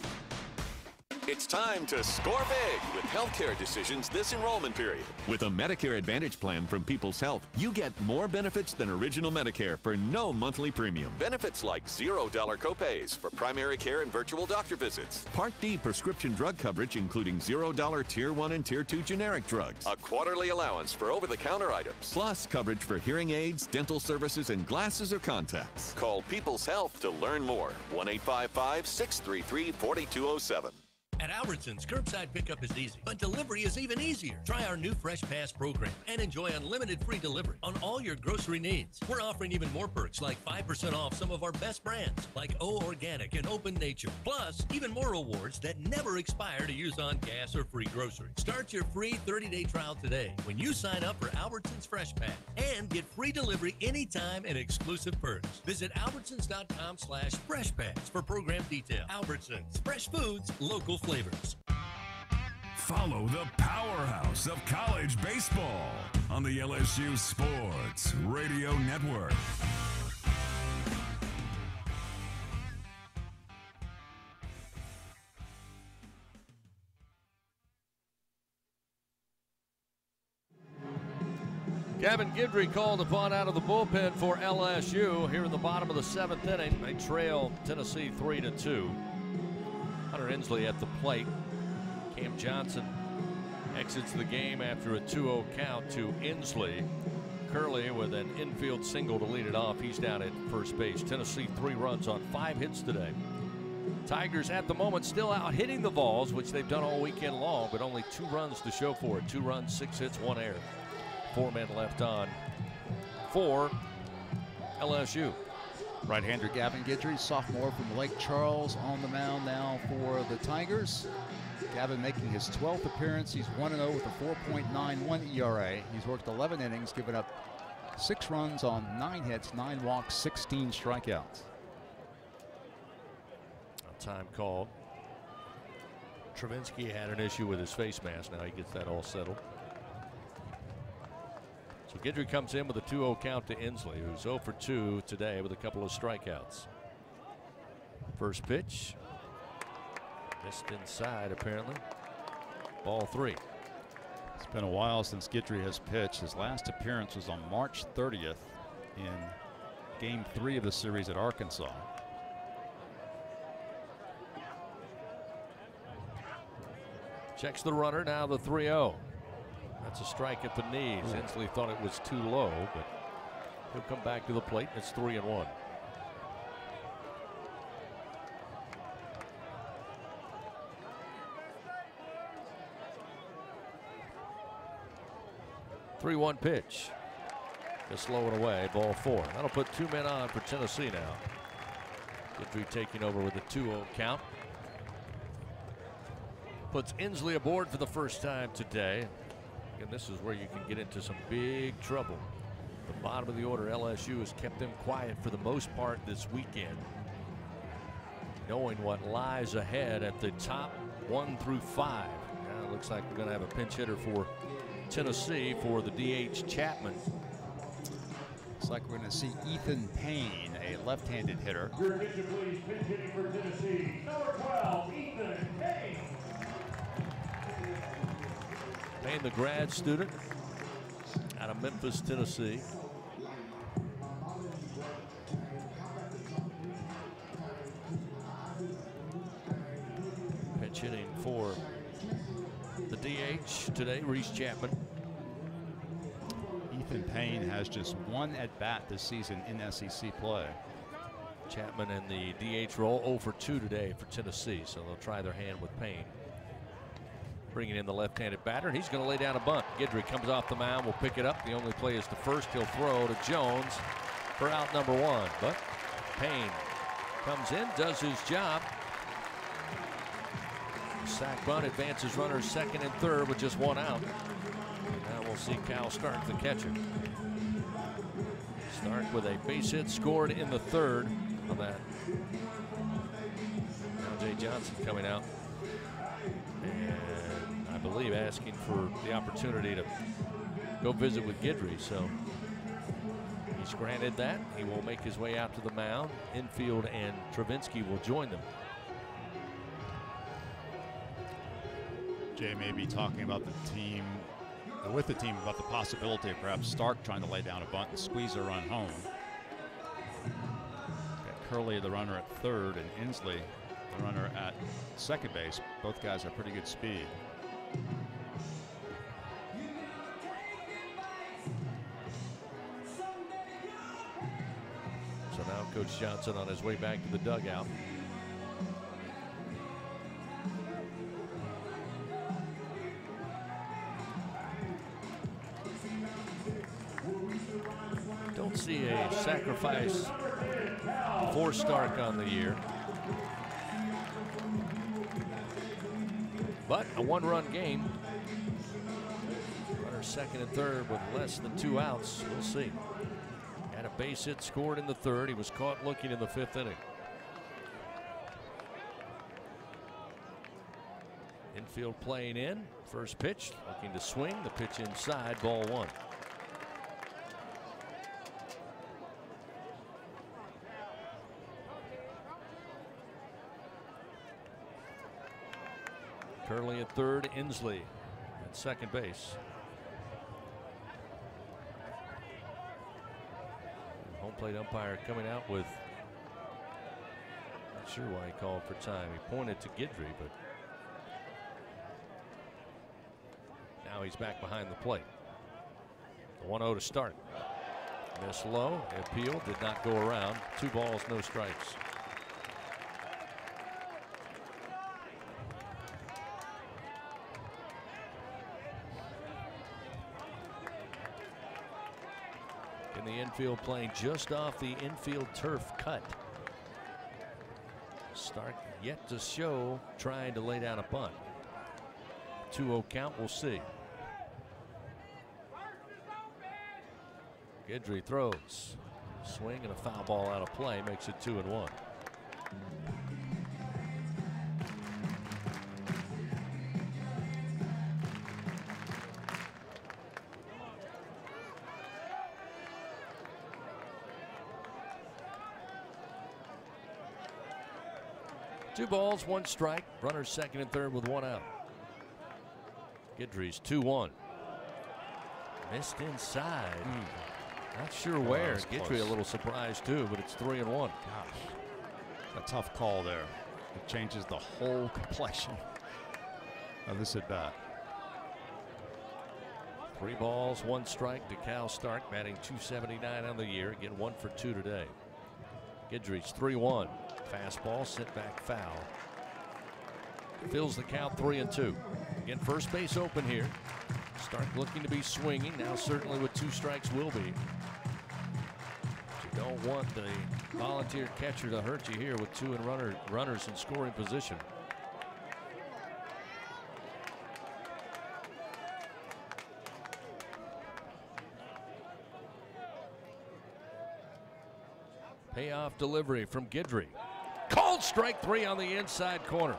It's time to score big with healthcare decisions this enrollment period. With a Medicare Advantage plan from People's Health, you get more benefits than original Medicare for no monthly premium. Benefits like $0 copays for primary care and virtual doctor visits. Part D prescription drug coverage including $0 Tier 1 and Tier 2 generic drugs. A quarterly allowance for over-the-counter items. Plus coverage for hearing aids, dental services, and glasses or contacts. Call People's Health to learn more. 1-855-633-4207. At Albertsons, curbside pickup is easy, but delivery is even easier. Try our new Fresh Pass program and enjoy unlimited free delivery on all your grocery needs. We're offering even more perks like 5% off some of our best brands like O Organic and Open Nature. Plus, even more rewards that never expire to use on gas or free groceries. Start your free 30-day trial today when you sign up for Albertsons Fresh Pass and get free delivery anytime and exclusive perks. Visit albertsons.com slash fresh pass for program detail. Albertsons, fresh foods, local flavors. Follow the powerhouse of college baseball on the LSU Sports Radio Network. Gavin Guidry called upon out of the bullpen for LSU here in the bottom of the seventh inning. They trail Tennessee 3 to 2. Hunter Ensley at the plate. Cam Johnson exits the game after a 2 0 count to Ensley. Curley with an infield single to lead it off. He's down at first base. Tennessee three runs on five hits today. Tigers at the moment still out hitting the Vols, which they've done all weekend long, but only two runs to show for it. Two runs, six hits, one error. Four men left on for LSU. Right-hander Gavin Guidry, sophomore from Lake Charles, on the mound now for the Tigers. Gavin making his 12th appearance. He's 1-0 with a 4.91 ERA. He's worked 11 innings, given up six runs on nine hits, nine walks, 16 strikeouts. Time called. Travinski had an issue with his face mask. Now he gets that all settled. So Guidry comes in with a 2-0 count to Ensley, who's 0 for 2 today with a couple of strikeouts. First pitch. Missed inside, apparently. Ball three. It's been a while since Guidry has pitched. His last appearance was on March 30th in game three of the series at Arkansas. Checks the runner, now the 3 0. That's a strike at the knees. Ensley thought it was too low, but he'll come back to the plate. It's 3 and 1. Three one pitch. Just slow it away. Ball four. That'll put two men on for Tennessee now. Guidry taking over with a 2-0 count. Puts Ensley aboard for the first time today. And this is where you can get into some big trouble. The bottom of the order, LSU has kept them quiet for the most part this weekend. Knowing what lies ahead at the top one through five. Now it looks like we're going to have a pinch hitter for Tennessee for the DH Chapman. Looks like we're going to see Ethan Payne, a left-handed hitter. Your attention, please. Pitch hitting for Tennessee. Number 12, Ethan Payne. Payne, the grad student out of Memphis, Tennessee. Pinch hitting for the DH today, Reese Chapman. Ethan Payne has just one at bat this season in SEC play. Chapman in the DH role 0 for 2 today for Tennessee, so they'll try their hand with Payne. Bringing in the left-handed batter, and he's going to lay down a bunt. Guidry comes off the mound, will pick it up. The only play is to first. He'll throw to Jones for out number one, but Payne comes in, does his job. Sack bunt advances runners second and third with just one out. Now we'll see Cal Stark, the catcher. Stark with a base hit scored in the third on that. Now Jay Johnson coming out. And believe asking for the opportunity to go visit with Guidry. So he's granted that. He will make his way out to the mound. Infield and Travinski will join them. Jay may be talking about the team, with the team, about the possibility of perhaps Stark trying to lay down a bunt and squeeze a run home. Got Curley, the runner at third, and Ensley, the runner at second base. Both guys have pretty good speed. So now Coach Johnson on his way back to the dugout. Don't see a sacrifice for Stark on the year. But a one run game. Runner second and third with less than two outs. We'll see. Had a base hit scored in the third. He was caught looking in the fifth inning. Infield playing in. First pitch, looking to swing. The pitch inside, ball one. Curley at third, Ensley at second base. Home plate umpire coming out with not sure why he called for time. He pointed to Guidry, but now he's back behind the plate. The 1-0 to start. Miss low, appeal did not go around. Two balls, no strikes. infield playing just off the infield turf cut. Stark yet to show trying to lay down a punt. 2-0 count, we'll see. Guidry throws. Swing and a foul ball out of play makes it 2 and 1. Balls, one strike. Runners second and third with one out. Guidry's 2 1. Missed inside. Hmm. Not sure Oh, where. that was Guidry close. a little surprised too, but it's 3 and 1. Gosh, a tough call there. It changes the whole complexion of this at bat. Three balls, one strike to Cal Stark, batting 279 on the year. Again, one for two today. Guidry's 3 1. Fastball sent back foul. Fills the count 3 and 2. Again, first base open here. Stark looking to be swinging. Now, certainly with two strikes, will be. But you don't want the volunteer catcher to hurt you here with two and runner, runners in scoring position. Payoff delivery from Guidry. Strike three on the inside corner.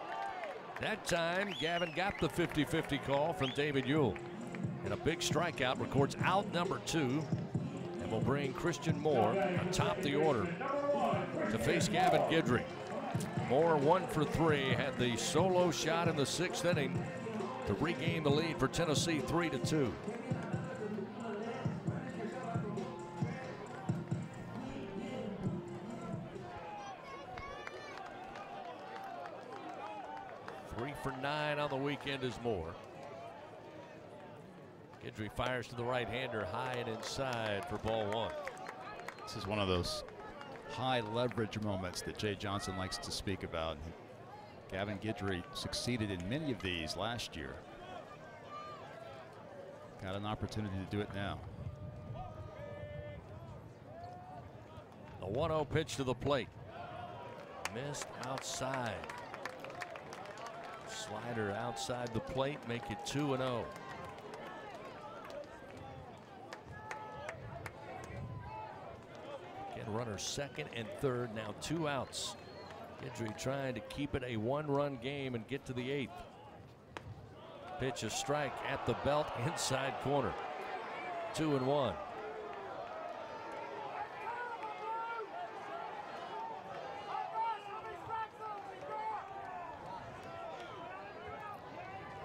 That time, Gavin got the 50 50 call from David Yule. And a big strikeout records out number two and will bring Christian Moore atop the order to face Gavin Guidry. Moore one for three, had the solo shot in the sixth inning to regain the lead for Tennessee three to two. Is Moore. Guidry fires to the right hander, high and inside for ball one. This is one of those high leverage moments that Jay Johnson likes to speak about. Gavin Guidry succeeded in many of these last year. Got an opportunity to do it now. The 1 0 pitch to the plate. Missed outside. Slider outside the plate, make it 2 and 0. Again, runners second and third, now two outs. Guidry trying to keep it a one run game and get to the eighth. Pitch a strike at the belt inside corner. Two and one.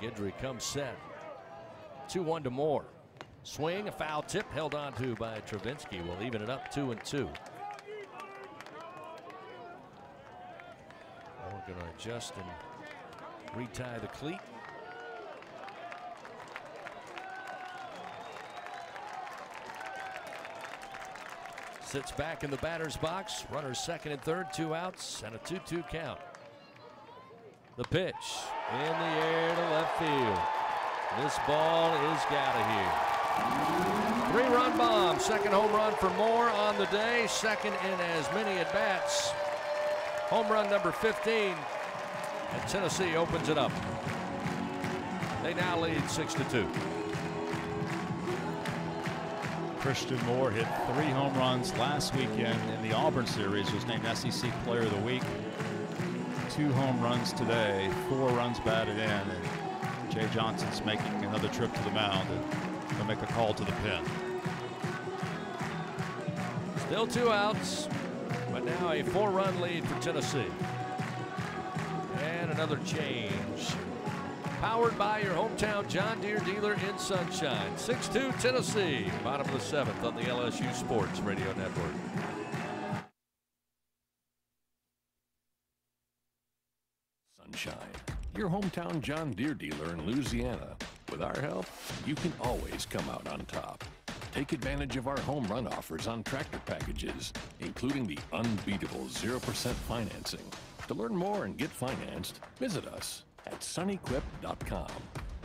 Guidry comes set. 2 1 to Moore. Swing, a foul tip held on to by Travinski will even it up 2 and 2. Moore going to adjust and retie the cleat. Sits back in the batter's box. Runners second and third, two outs, and a 2 2 count. The pitch in the air to left field. This ball is out of here. Three run bomb, second home run for Moore on the day, second in as many at bats. Home run number 15, and Tennessee opens it up. They now lead 6 to 2. Christian Moore hit three home runs last weekend in the Auburn series, was named SEC Player of the Week. Two home runs today, four runs batted in, and Jay Johnson's making another trip to the mound and will make a call to the pen. Still two outs, but now a four run lead for Tennessee. And another change. Powered by your hometown John Deere dealer in Sunshine. 6-2 Tennessee, bottom of the seventh on the LSU Sports Radio Network. Your hometown John Deere dealer in Louisiana. With our help, you can always come out on top. Take advantage of our home run offers on tractor packages, including the unbeatable 0% financing. To learn more and get financed, visit us at sunequip.com.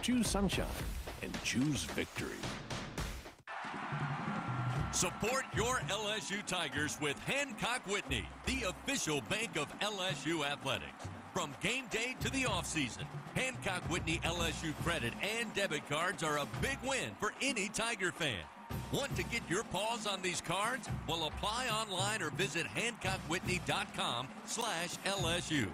Choose sunshine and choose victory. Support your LSU Tigers with Hancock Whitney, the official bank of LSU athletics. From game day to the offseason, Hancock Whitney LSU credit and debit cards are a big win for any Tiger fan. Want to get your paws on these cards? Well, apply online or visit hancockwhitney.com slash LSU.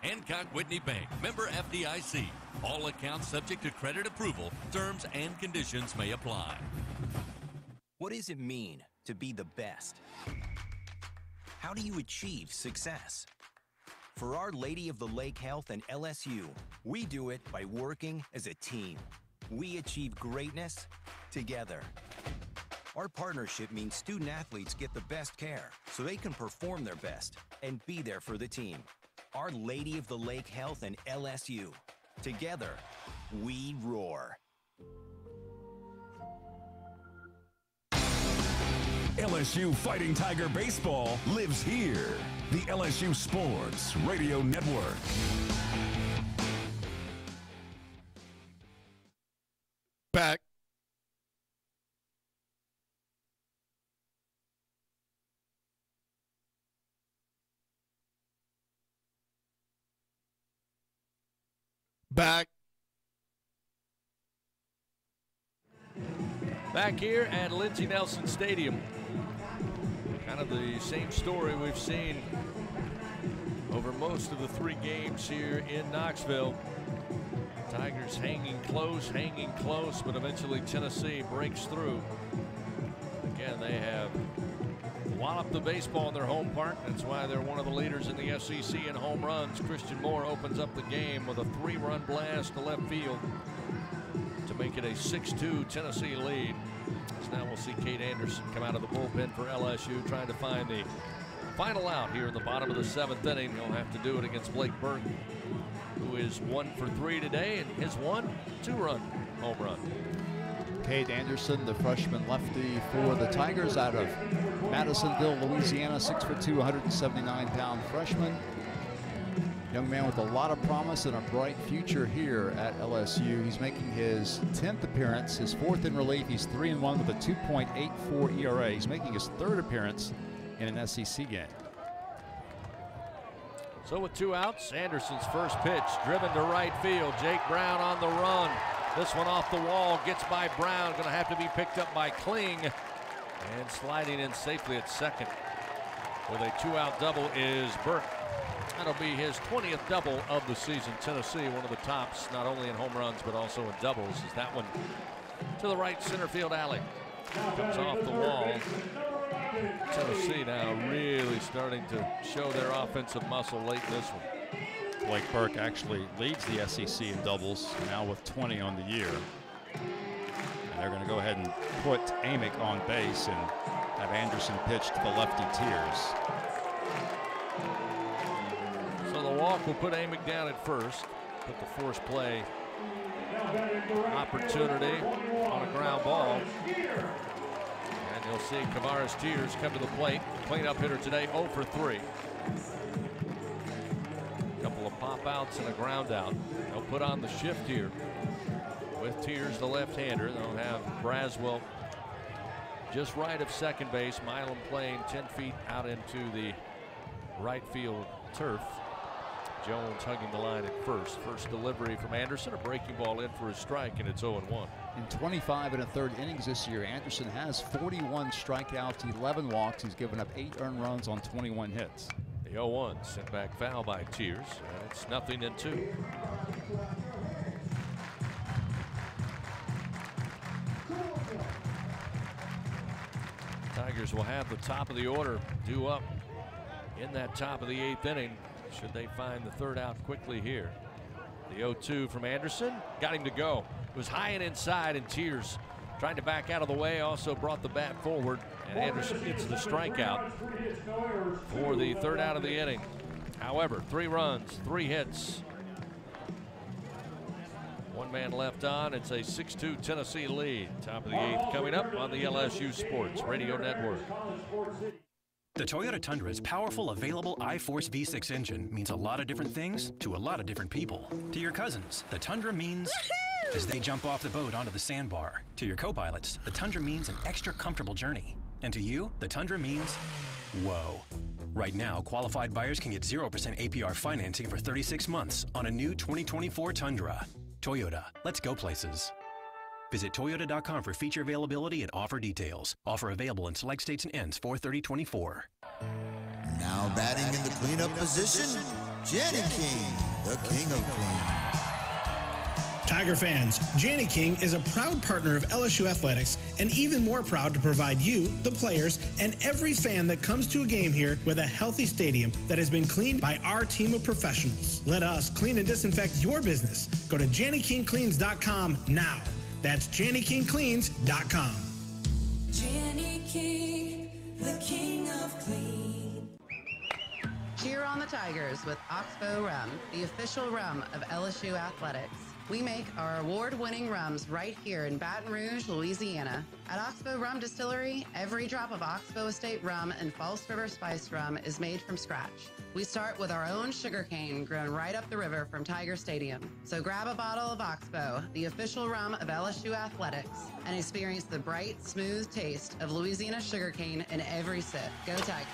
Hancock Whitney Bank, member FDIC. All accounts subject to credit approval. Terms and conditions may apply. What does it mean to be the best? How do you achieve success? For Our Lady of the Lake Health and LSU, we do it by working as a team. We achieve greatness together. Our partnership means student athletes get the best care so they can perform their best and be there for the team. Our Lady of the Lake Health and LSU. Together, we roar. LSU Fighting Tiger Baseball lives here. The LSU Sports Radio Network. Back. Back. Back here at Lindsey Nelson Stadium. Kind of the same story we've seen over most of the three games here in Knoxville. Tigers hanging close, hanging close, but eventually Tennessee breaks through. Again, they have walloped the baseball in their home park. That's why they're one of the leaders in the SEC in home runs. Christian Moore opens up the game with a three-run blast to left field to make it a 6-2 Tennessee lead. As now we'll see Kade Anderson come out of the bullpen for LSU trying to find the final out here in the bottom of the seventh inning. He'll have to do it against Blake Burke, who is one for three today and his one two-run home run. Kade Anderson, the freshman lefty for the Tigers out of Madisonville, Louisiana, 6'2", 179-pound freshman. Young man with a lot of promise and a bright future here at LSU. He's making his 10th appearance, his fourth in relief. He's 3 and 1 with a 2.84 ERA. He's making his third appearance in an SEC game. So with two outs, Anderson's first pitch driven to right field. Jake Brown on the run. This one off the wall gets by Brown. Going to have to be picked up by Kling. And sliding in safely at second with a two-out double is Burke. That'll be his 20th double of the season. Tennessee, one of the tops, not only in home runs, but also in doubles, is that one to the right center field alley. Comes off the wall. Tennessee now really starting to show their offensive muscle late in this one. Blake Burke actually leads the SEC in doubles, now with 20 on the year. And they're going to go ahead and put Amick on base and have Anderson pitch to the lefty Tears. So the walk will put Amick down at first, put the force play opportunity on a ground ball. And you'll see Kavares Tears come to the plate. Cleanup hitter today 0 for 3. Couple of pop outs and a ground out. They'll put on the shift here with Tears, the left-hander. They'll have Braswell just right of second base. Milam playing 10 feet out into the right field turf. Jones hugging the line at first. First delivery from Anderson, a breaking ball in for a strike, and it's 0 1. In 25 and a third innings this year, Anderson has 41 strikeouts, 11 walks. He's given up eight earned runs on 21 hits. The 0 1 sent back foul by Tears, and it's nothing in two. Tigers will have the top of the order due up in that top of the eighth inning should they find the third out quickly here. The 0-2 from Anderson got him to go. It was high and inside and Tears trying to back out of the way also brought the bat forward and Anderson gets the strikeout for the third out of the inning. However, three runs, three hits. One man left on. It's a 6-2 Tennessee lead. Top of the eighth coming up on the LSU Sports Radio Network. The Toyota Tundra's powerful, available iForce V6 engine means a lot of different things to a lot of different people. To your cousins, the Tundra means as they jump off the boat onto the sandbar. To your co-pilots, the Tundra means an extra comfortable journey. And to you, the Tundra means whoa. Right now, qualified buyers can get 0% APR financing for 36 months on a new 2024 Tundra. Toyota, let's go places. Visit Toyota.com for feature availability and offer details. Offer available in select states and ends 43024. Now batting in the cleanup position, Jani-King, the king of clean. Tiger fans, Jani-King is a proud partner of LSU Athletics and even more proud to provide you, the players, and every fan that comes to a game here with a healthy stadium that has been cleaned by our team of professionals. Let us clean and disinfect your business. Go to JaniKingCleans.com now. That's JaniKingCleans.com. Jenny King, the king of clean. Cheer on the Tigers with Oxbow Rum, the official rum of LSU Athletics. We make our award-winning rums right here in Baton Rouge, Louisiana. At Oxbow Rum Distillery, every drop of Oxbow Estate rum and False River Spice rum is made from scratch. We start with our own sugarcane grown right up the river from Tiger Stadium. So grab a bottle of Oxbow, the official rum of LSU Athletics, and experience the bright, smooth taste of Louisiana sugarcane in every sip. Go Tigers.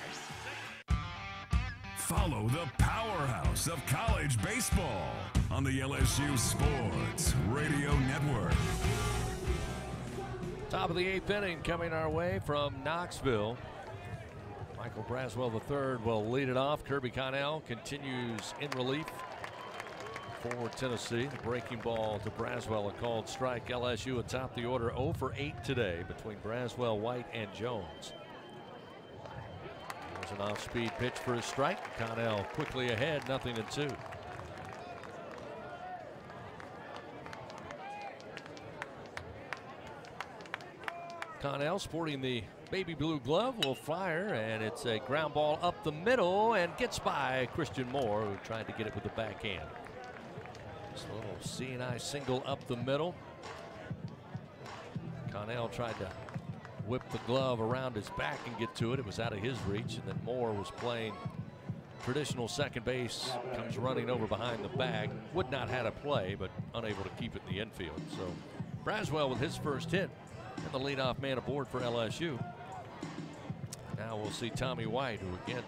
Follow the powerhouse of college baseball on the LSU Sports Radio Network. Top of the eighth inning coming our way from Knoxville. Michael Braswell III will lead it off. Kirby Connell continues in relief for Tennessee. The breaking ball to Braswell, a called strike. LSU atop the order 0 for 8 today between Braswell, White, and Jones. There's an off-speed pitch for a strike. Connell quickly ahead, nothing in two. Connell sporting the baby blue glove will fire and it's a ground ball up the middle and gets by Christian Moore who tried to get it with the backhand. Just a little seeing-eye single up the middle. Connell tried to whip the glove around his back and get to it. It was out of his reach, and then Moore was playing traditional second base, comes running over behind the bag. Would not had a play, but unable to keep it in the infield. So Braswell with his first hit and the leadoff man aboard for LSU. Now we'll see Tommy White, who again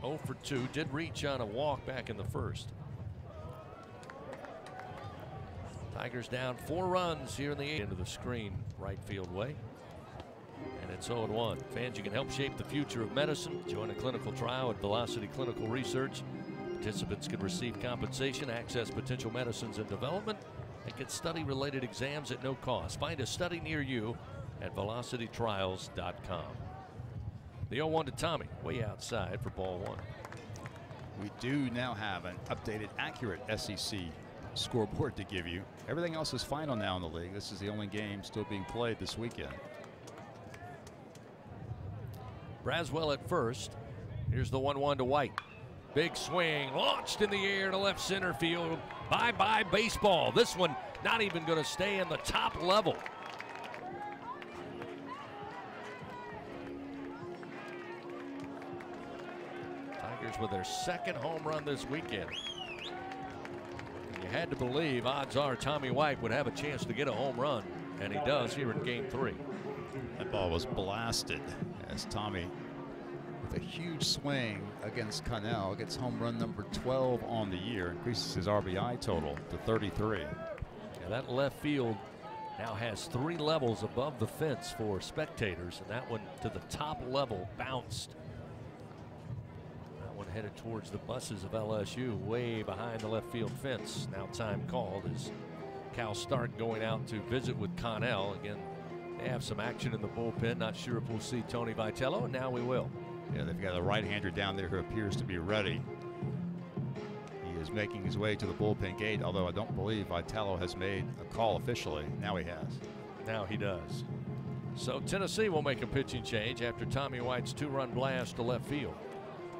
0 for 2, did reach on a walk back in the first. Tigers down four runs here in the eighth. Into the screen, right field way. And it's 0 1. Fans, you can help shape the future of medicine. Join a clinical trial at Velocity Clinical Research. Participants can receive compensation, access potential medicines in development, and get study related exams at no cost. Find a study near you at velocitytrials.com. The 0 1 to Tommy, way outside for ball one. We do now have an updated, accurate SEC scoreboard to give you. Everything else is final now in the league. This is the only game still being played this weekend. Braswell at first. Here's the 1 1 to White. Big swing, launched in the air to left center field. Bye bye baseball. This one not even going to stay in the top level. With their second home run this weekend. You had to believe odds are Tommy White would have a chance to get a home run, and he does here in game three. That ball was blasted as Tommy, with a huge swing against Connell, gets home run number 12 on the year, increases his RBI total to 33. Yeah, that left field now has three levels above the fence for spectators, and that one to the top level bounced. Headed towards the buses of LSU, way behind the left field fence. Now time called as Cal Stark going out to visit with Connell. Again, they have some action in the bullpen. Not sure if we'll see Tony Vitello, and now we will. Yeah, they've got a right-hander down there who appears to be ready. He is making his way to the bullpen gate, although I don't believe Vitello has made a call officially. Now he has. Now he does. So Tennessee will make a pitching change after Tommy White's two-run blast to left field.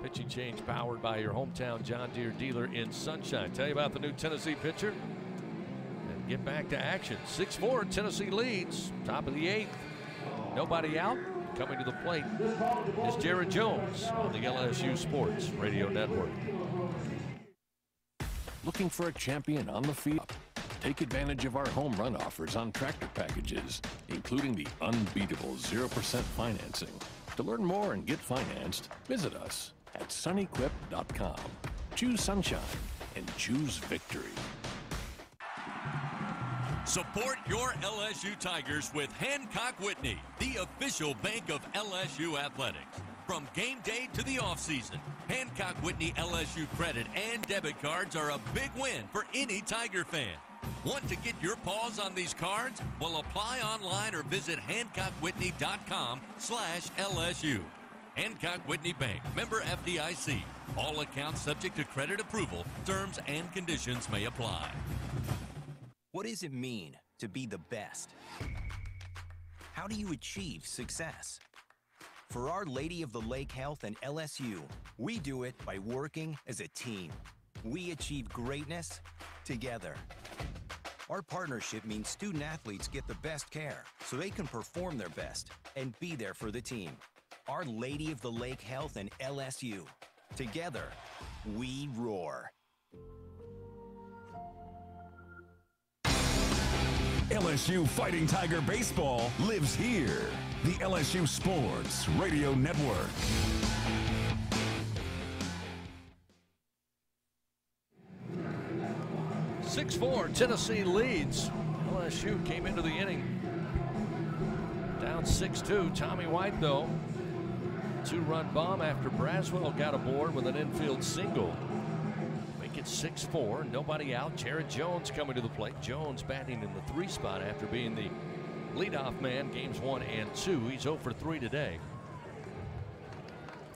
Pitching change powered by your hometown John Deere dealer in Sunshine. Tell you about the new Tennessee pitcher and get back to action. 6-4, Tennessee leads. Top of the eighth. Nobody out. Coming to the plate is Jared Jones on the LSU Sports Radio Network. Looking for a champion on the field? Take advantage of our home run offers on tractor packages, including the unbeatable 0% financing. To learn more and get financed, visit us at sunequip.com. Choose sunshine and choose victory. Support your LSU Tigers with Hancock Whitney, the official bank of LSU athletics. From game day to the offseason, Hancock Whitney LSU credit and debit cards are a big win for any Tiger fan. Want to get your paws on these cards? Well, apply online or visit HancockWhitney.com slash LSU. Hancock Whitney Bank, member FDIC. All accounts subject to credit approval. Terms and conditions may apply. What does it mean to be the best? How do you achieve success? For Our Lady of the Lake Health and LSU, we do it by working as a team. We achieve greatness together. Our partnership means student athletes get the best care so they can perform their best and be there for the team. Our Lady of the Lake Health and LSU. Together, we roar. LSU Fighting Tiger Baseball lives here. The LSU Sports Radio Network. Six four, Tennessee leads. LSU came into the inning down 6-2. Tommy White, though, two-run bomb after Braswell got aboard with an infield single. Make it 6-4. Nobody out. Jared Jones coming to the plate. Jones batting in the three spot after being the leadoff man games one and two. He's 0 for 3 today.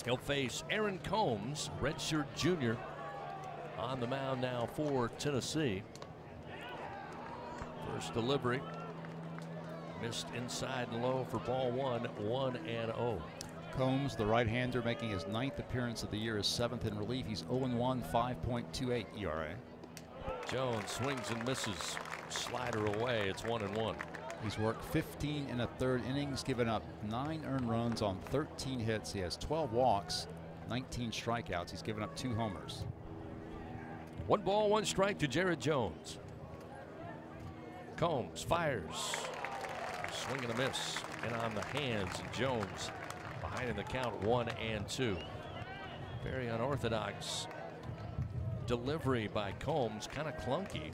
He'll face Aaron Combs, redshirt junior, on the mound now for Tennessee. First delivery. Missed inside and low for ball one, 1 and 0. Combs, the right-hander, making his ninth appearance of the year, his seventh in relief. He's 0-1, 5.28 ERA. Jones swings and misses. Slider away. It's one and one. He's worked 15 and a third innings, given up nine earned runs on 13 hits. He has 12 walks, 19 strikeouts. He's given up two homers. One ball, one strike to Jared Jones. Combs fires. Swing and a miss. And on the hands, Jones in the count one and two. Very unorthodox delivery by Combs, kind of clunky.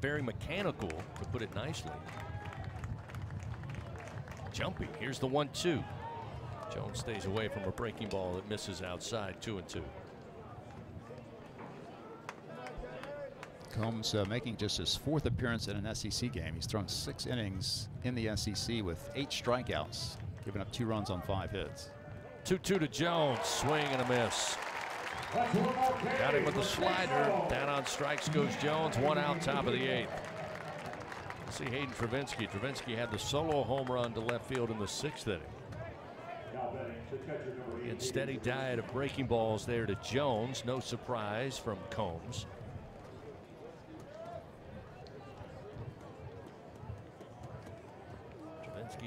Very mechanical, to put it nicely. Jumpy. Here's the one two. Jones stays away from a breaking ball that misses outside, two and two. Combs uh, making just his fourth appearance in an SEC game. He's thrown six innings in the SEC with eight strikeouts, giving up two runs on five hits. 2 2 to Jones. Swing and a miss. Got him with the slider. Down on strikes goes Jones. One out, top of the eighth. See Hayden Travinski. Travinski had the solo home run to left field in the sixth inning. And steady diet of breaking balls there to Jones. No surprise from Combs.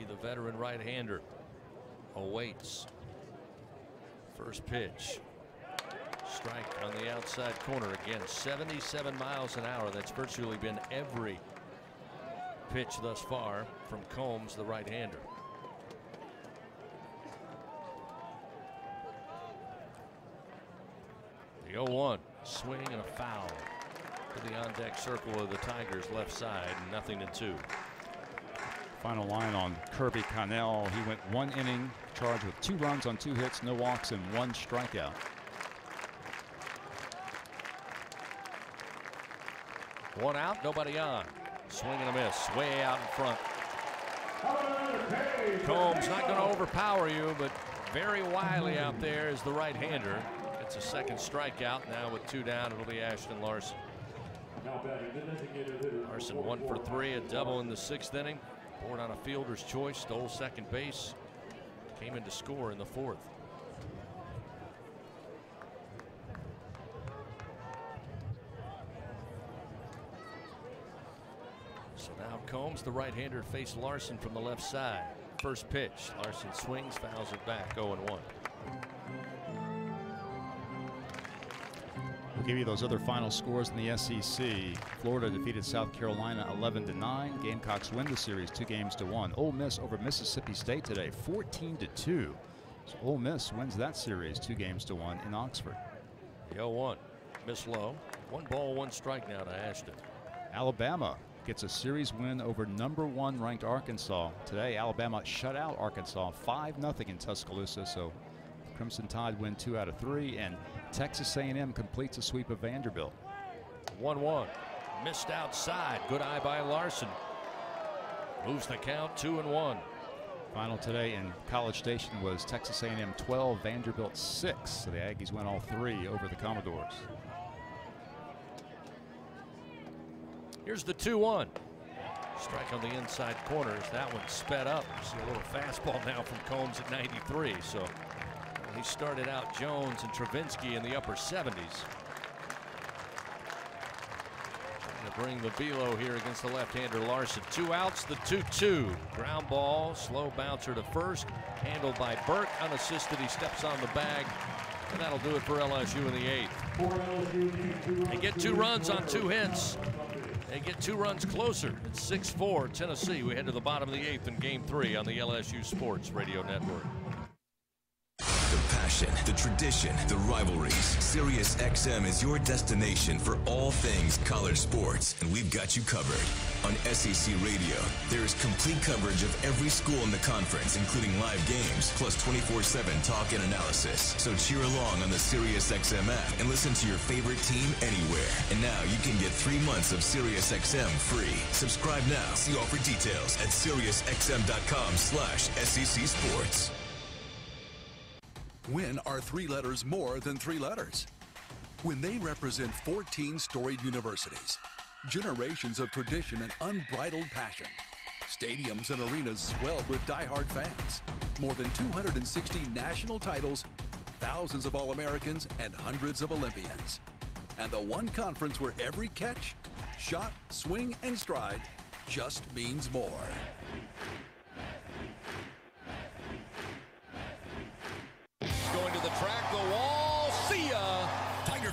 The veteran right hander, awaits. First pitch. Strike on the outside corner again. 77 miles an hour. That's virtually been every pitch thus far from Combs, the right hander. The 0 1 swing and a foul to the on deck circle of the Tigers left side. Nothing in two. Final line on Kirby Connell. He went one inning, charged with two runs on two hits, no walks, and one strikeout. One out, nobody on. Swing and a miss, way out in front. Combs not going to overpower you, but very wily out there is the right hander. It's a second strikeout now with two down. It'll be Ashton Larson. Larson one for three, a double in the sixth inning. Born on a fielder's choice, stole second base, came in to score in the fourth. So now Combs, the right-hander, faced Larson from the left side. First pitch, Larson swings, fouls it back, 0-1. Give you those other final scores in the SEC. Florida defeated South Carolina 11 to 9. Gamecocks win the series two games to one. Ole Miss over Mississippi State today 14 to 2. So Ole Miss wins that series two games to one in Oxford. The 0-1. Miss low. One ball, one strike now to Ashton. Alabama gets a series win over number one ranked Arkansas. Today, Alabama shut out Arkansas 5 0 in Tuscaloosa. So Crimson Tide win two out of three, and Texas A&M completes a sweep of Vanderbilt. 1-1. Missed outside. Good eye by Larson. Moves the count two and one. Final today in College Station was Texas A&M 12, Vanderbilt 6. So the Aggies win all three over the Commodores. Here's the 2-1. Strike on the inside corners. That one sped up. See a little fastball now from Combs at 93. So he started out Jones and Travinski in the upper 70s. Trying to bring the velo here against the left-hander Larson. Two outs, the 2-2. Ground ball, slow bouncer to first. Handled by Burke, unassisted. He steps on the bag. And that'll do it for LSU in the eighth. They get two runs on two hits. They get two runs closer. It's 6-4 Tennessee. We head to the bottom of the eighth in game three on the LSU Sports Radio Network. Tradition, the rivalries. Sirius XM is your destination for all things college sports, and we've got you covered. On SEC Radio, there is complete coverage of every school in the conference, including live games, plus 24-7 talk and analysis. So cheer along on the Sirius XM app and listen to your favorite team anywhere. And now you can get three months of Sirius XM free. Subscribe now. See offer details at SiriusXM.com slash SEC Sports. When are three letters more than three letters? When they represent 14 storied universities, generations of tradition and unbridled passion, stadiums and arenas swelled with diehard fans, more than 260 national titles, thousands of All Americans, and hundreds of Olympians. And the one conference where every catch, shot, swing, and stride just means more. Going to the track, the wall.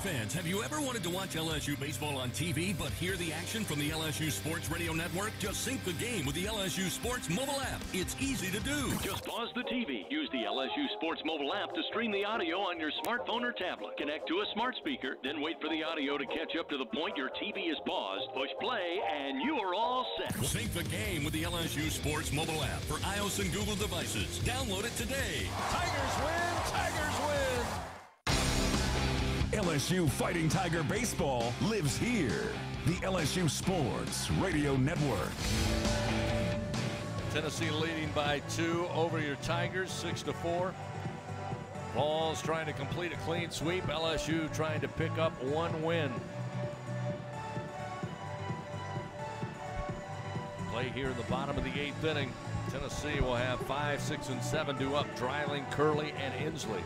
See ya. Tiger fans, have you ever wanted to watch LSU baseball on TV but hear the action from the LSU Sports Radio Network? Just sync the game with the LSU Sports mobile app. It's easy to do. Just pause the TV. Use the LSU Sports mobile app to stream the audio on your smartphone or tablet. Connect to a smart speaker, then wait for the audio to catch up to the point your TV is paused. Push play, and you are all set. Sync the game with the LSU Sports mobile app for iOS and Google devices. Download it today. Tigers win. Tigers win. LSU Fighting Tiger Baseball lives here. The LSU Sports Radio Network. Tennessee leading by two over your Tigers, six to four. Vols trying to complete a clean sweep. LSU trying to pick up one win. Play here in the bottom of the eighth inning. Tennessee will have five, six, and seven to up. Dreiling, Curley, and Ensley.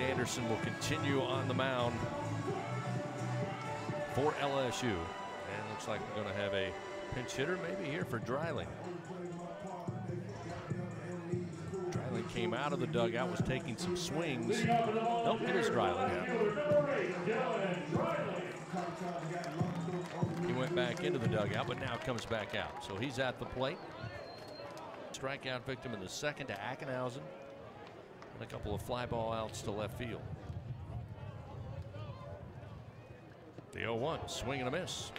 Anderson will continue on the mound for LSU. And looks like we're going to have a pinch hitter maybe here for Dreiling. Dreiling came out of the dugout, was taking some swings. Nope, it is Dreiling. He went back into the dugout, but now comes back out. So he's at the plate. Strikeout victim in the second to Ackenhausen. And a couple of fly ball outs to left field. The 0 1, swing and a miss.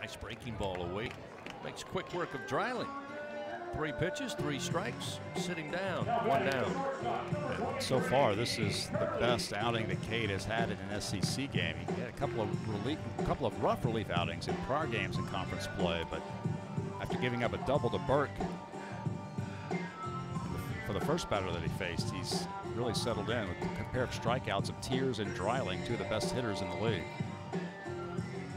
Nice breaking ball away. Makes quick work of Dreiling. Three pitches, three strikes, sitting down, one down. So far, this is the best outing that Kade has had in an SEC game. He had a couple of relief, a couple of rough relief outings in prior games in conference play, but after giving up a double to Burke for the first batter that he faced, he's really settled in with a pair of strikeouts of Tears and Dreiling, two of the best hitters in the league.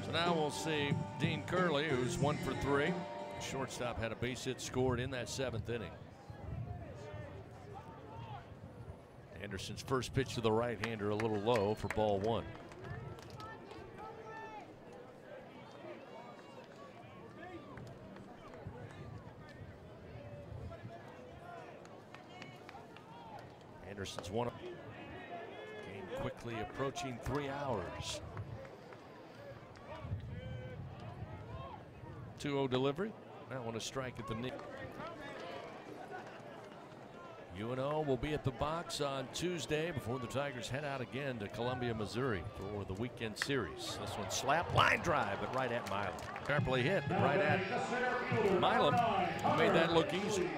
So now we'll see Dean Curley, who's one for three. Shortstop had a base hit scored in that seventh inning. Anderson's first pitch to the right hander a little low for ball one. Anderson's one. Game quickly approaching three hours. 2-0 delivery. That one a strike at the knee. UNO will be at the box on Tuesday before the Tigers head out again to Columbia, Missouri for the weekend series. This one slap line drive, but right at Milam. Sharply hit, right at Milam. Made that look easy.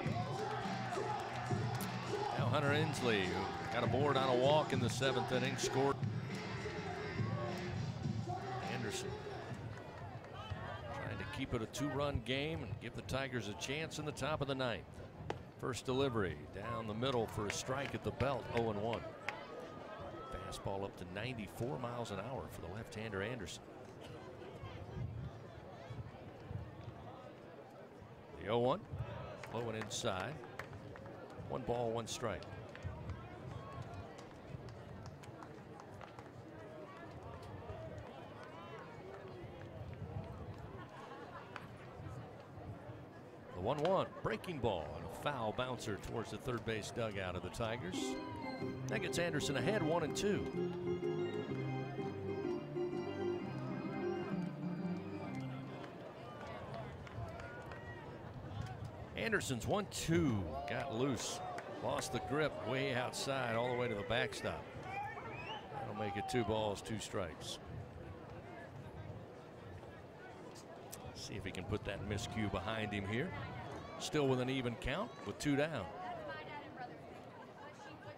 Hunter Ensley, got a board on a walk in the seventh inning, scored. Anderson trying to keep it a two-run game and give the Tigers a chance in the top of the ninth. First delivery down the middle for a strike at the belt 0 1. Fastball up to 94 miles an hour for the left-hander Anderson. The 0 1 low and inside. One ball, one strike. The 1 1 breaking ball and a foul bouncer towards the third base dugout of the Tigers. That gets Anderson ahead, 1 and 2. Anderson's 1 2 got loose, lost the grip way outside, all the way to the backstop. That'll make it two balls, two strikes. See if he can put that miscue behind him here. Still with an even count with two down.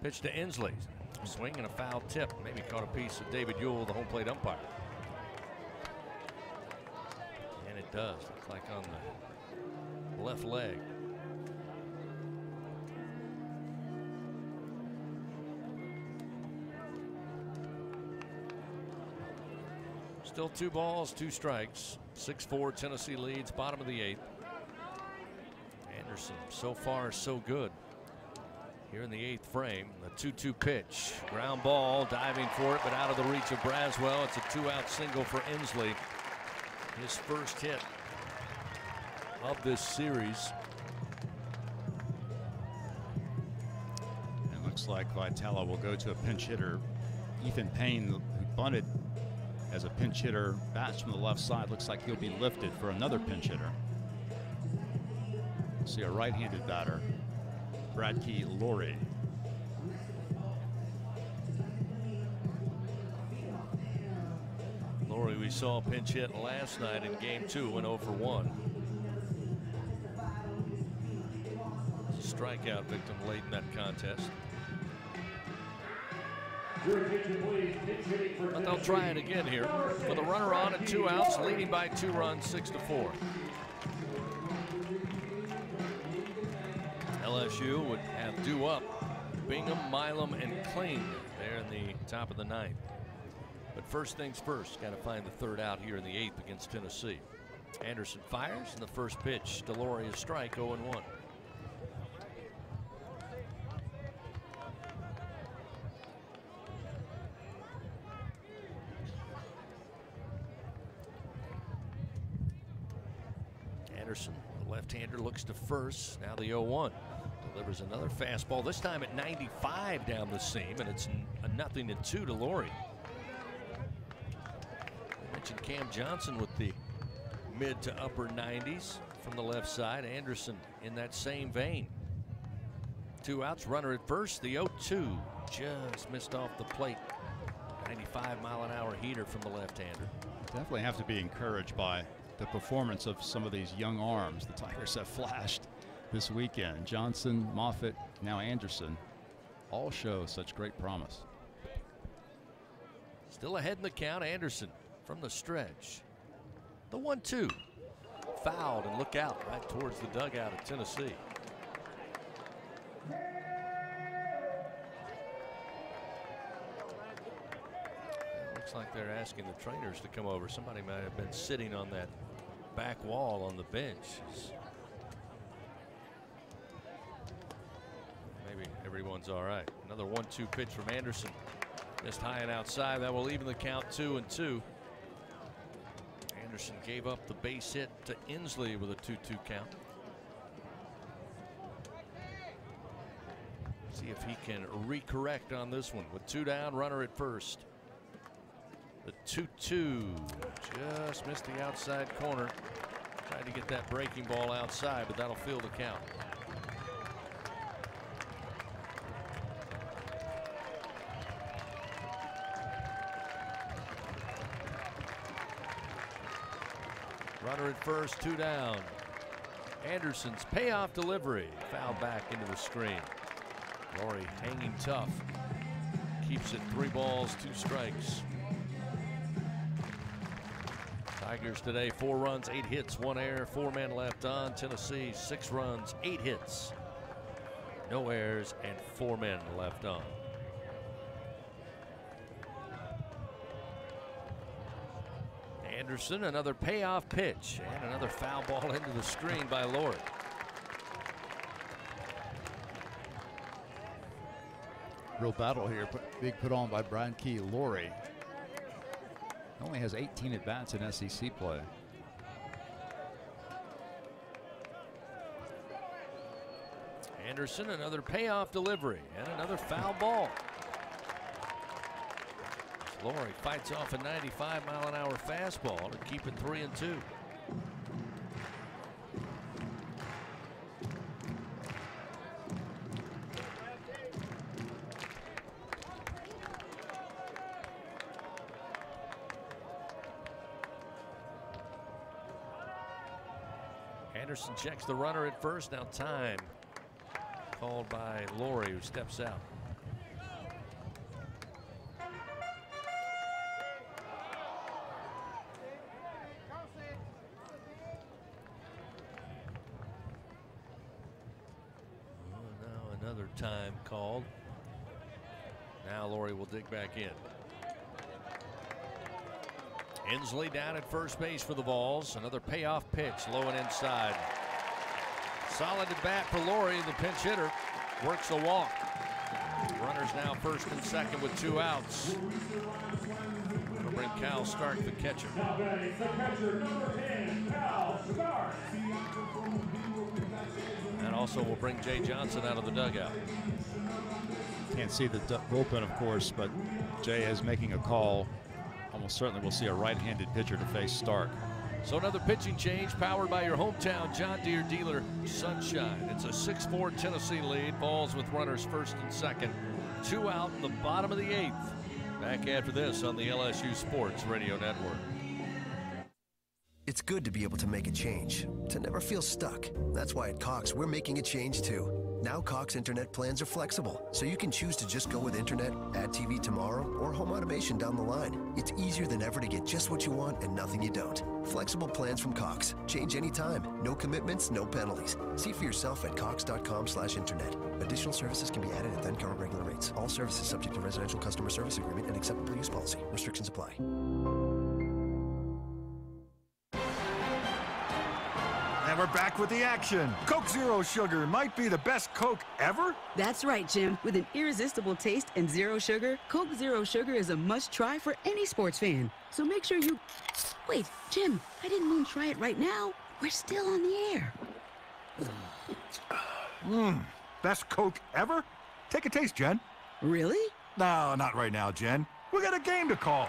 Pitch to Ensley. Swing and a foul tip. Maybe caught a piece of David Yule, the home plate umpire. And it does. Look like on the left leg. Still two balls, two strikes. 6-4 Tennessee leads, bottom of the eighth. Anderson so far so good. Here in the eighth frame, the 2-2 pitch. Ground ball, diving for it, but out of the reach of Braswell. It's a two-out single for Ensley. His first hit of this series. It looks like Vitello will go to a pinch hitter. Ethan Payne, who bunted as a pinch hitter, bats from the left side. Looks like he'll be lifted for another pinch hitter. See a right-handed batter, Brad Key Laurie. Laurie, we saw pinch hit last night in game two, went 0 for 1. Strikeout victim late in that contest. But they'll try it again here with a runner on and two outs, leading by two runs, six to four. LSU would have due up Bingham, Milam, and Kling there in the top of the ninth. But first things first, got to find the third out here in the eighth against Tennessee. Anderson fires, and the first pitch, Deloria strike 0 1. Anderson, the left-hander, looks to first. Now the 0-1. Delivers another fastball, this time at 95 down the seam, and it's a nothing to two to Laurie. I mentioned Cam Johnson with the mid to upper 90s from the left side. Anderson in that same vein. Two outs, runner at first. The 0-2 just missed off the plate. 95 mile an hour heater from the left-hander. Definitely have to be encouraged by the performance of some of these young arms the Tigers have flashed this weekend. Johnson, Moffett, now Anderson, all show such great promise. Still ahead in the count, Anderson from the stretch. The 1 2. Fouled and look out right towards the dugout of Tennessee. Looks like they're asking the trainers to come over. Somebody might have been sitting on that back wall on the bench. Maybe everyone's all right. Another 1 2 pitch from Anderson. Just high and outside. That will even the count two and two. Anderson gave up the base hit to Ensley with a 2 2 count. See if he can recorrect on this one with two down, runner at first. The 2 2 just missed the outside corner. Tried to get that breaking ball outside, but that'll fill the count. Runner at first, two down. Anderson's payoff delivery fouled back into the screen. Laurie hanging tough. Keeps it three balls, two strikes. Today, four runs, eight hits, one error, four men left on. Tennessee, six runs, eight hits, no errors, and four men left on. Anderson, another payoff pitch, and another foul ball into the screen by Laurie. Real battle here, put, big put on by Brian Key Laurie. Only has 18 at bats in SEC play. Anderson, another payoff delivery, and another foul ball. Laurie fights off a 95 mile an hour fastball to keep it three and two. Checks the runner at first. Now time called by Laurie, who steps out. now another time called. Now Laurie will dig back in. Ensley down at first base for the Vols. Another payoff pitch, low and inside. Solid at bat for Laurie, the pinch hitter. Works a walk. Runners now first and second with two outs. For bring Cal Stark, the catcher. And also we'll bring Jay Johnson out of the dugout. Can't see the bullpen, of course, but Jay is making a call. Almost certainly we'll see a right-handed pitcher to face Stark. So another pitching change powered by your hometown John Deere dealer, Sunshine. It's a 6-4 Tennessee lead. Balls with runners first and second. Two out in the bottom of the eighth. Back after this on the LSU Sports Radio Network. It's good to be able to make a change, to never feel stuck. That's why at Cox, we're making a change too. Now Cox internet plans are flexible, so you can choose to just go with internet, add TV tomorrow, or home automation down the line. It's easier than ever to get just what you want and nothing you don't. Flexible plans from Cox. Change anytime. No commitments, no penalties. See for yourself at cox.com slash internet. Additional services can be added at then current regular rates. All services subject to residential customer service agreement and acceptable use policy. Restrictions apply. We're back with the action. Coke Zero Sugar might be the best Coke ever. That's right, Jim. With an irresistible taste and zero sugar, Coke Zero Sugar is a must try for any sports fan. So make sure you. Wait, Jim, I didn't mean try it right now. We're still on the air. Mmm, best Coke ever? Take a taste, Jen. Really? No, not right now, Jen. We got a game to call.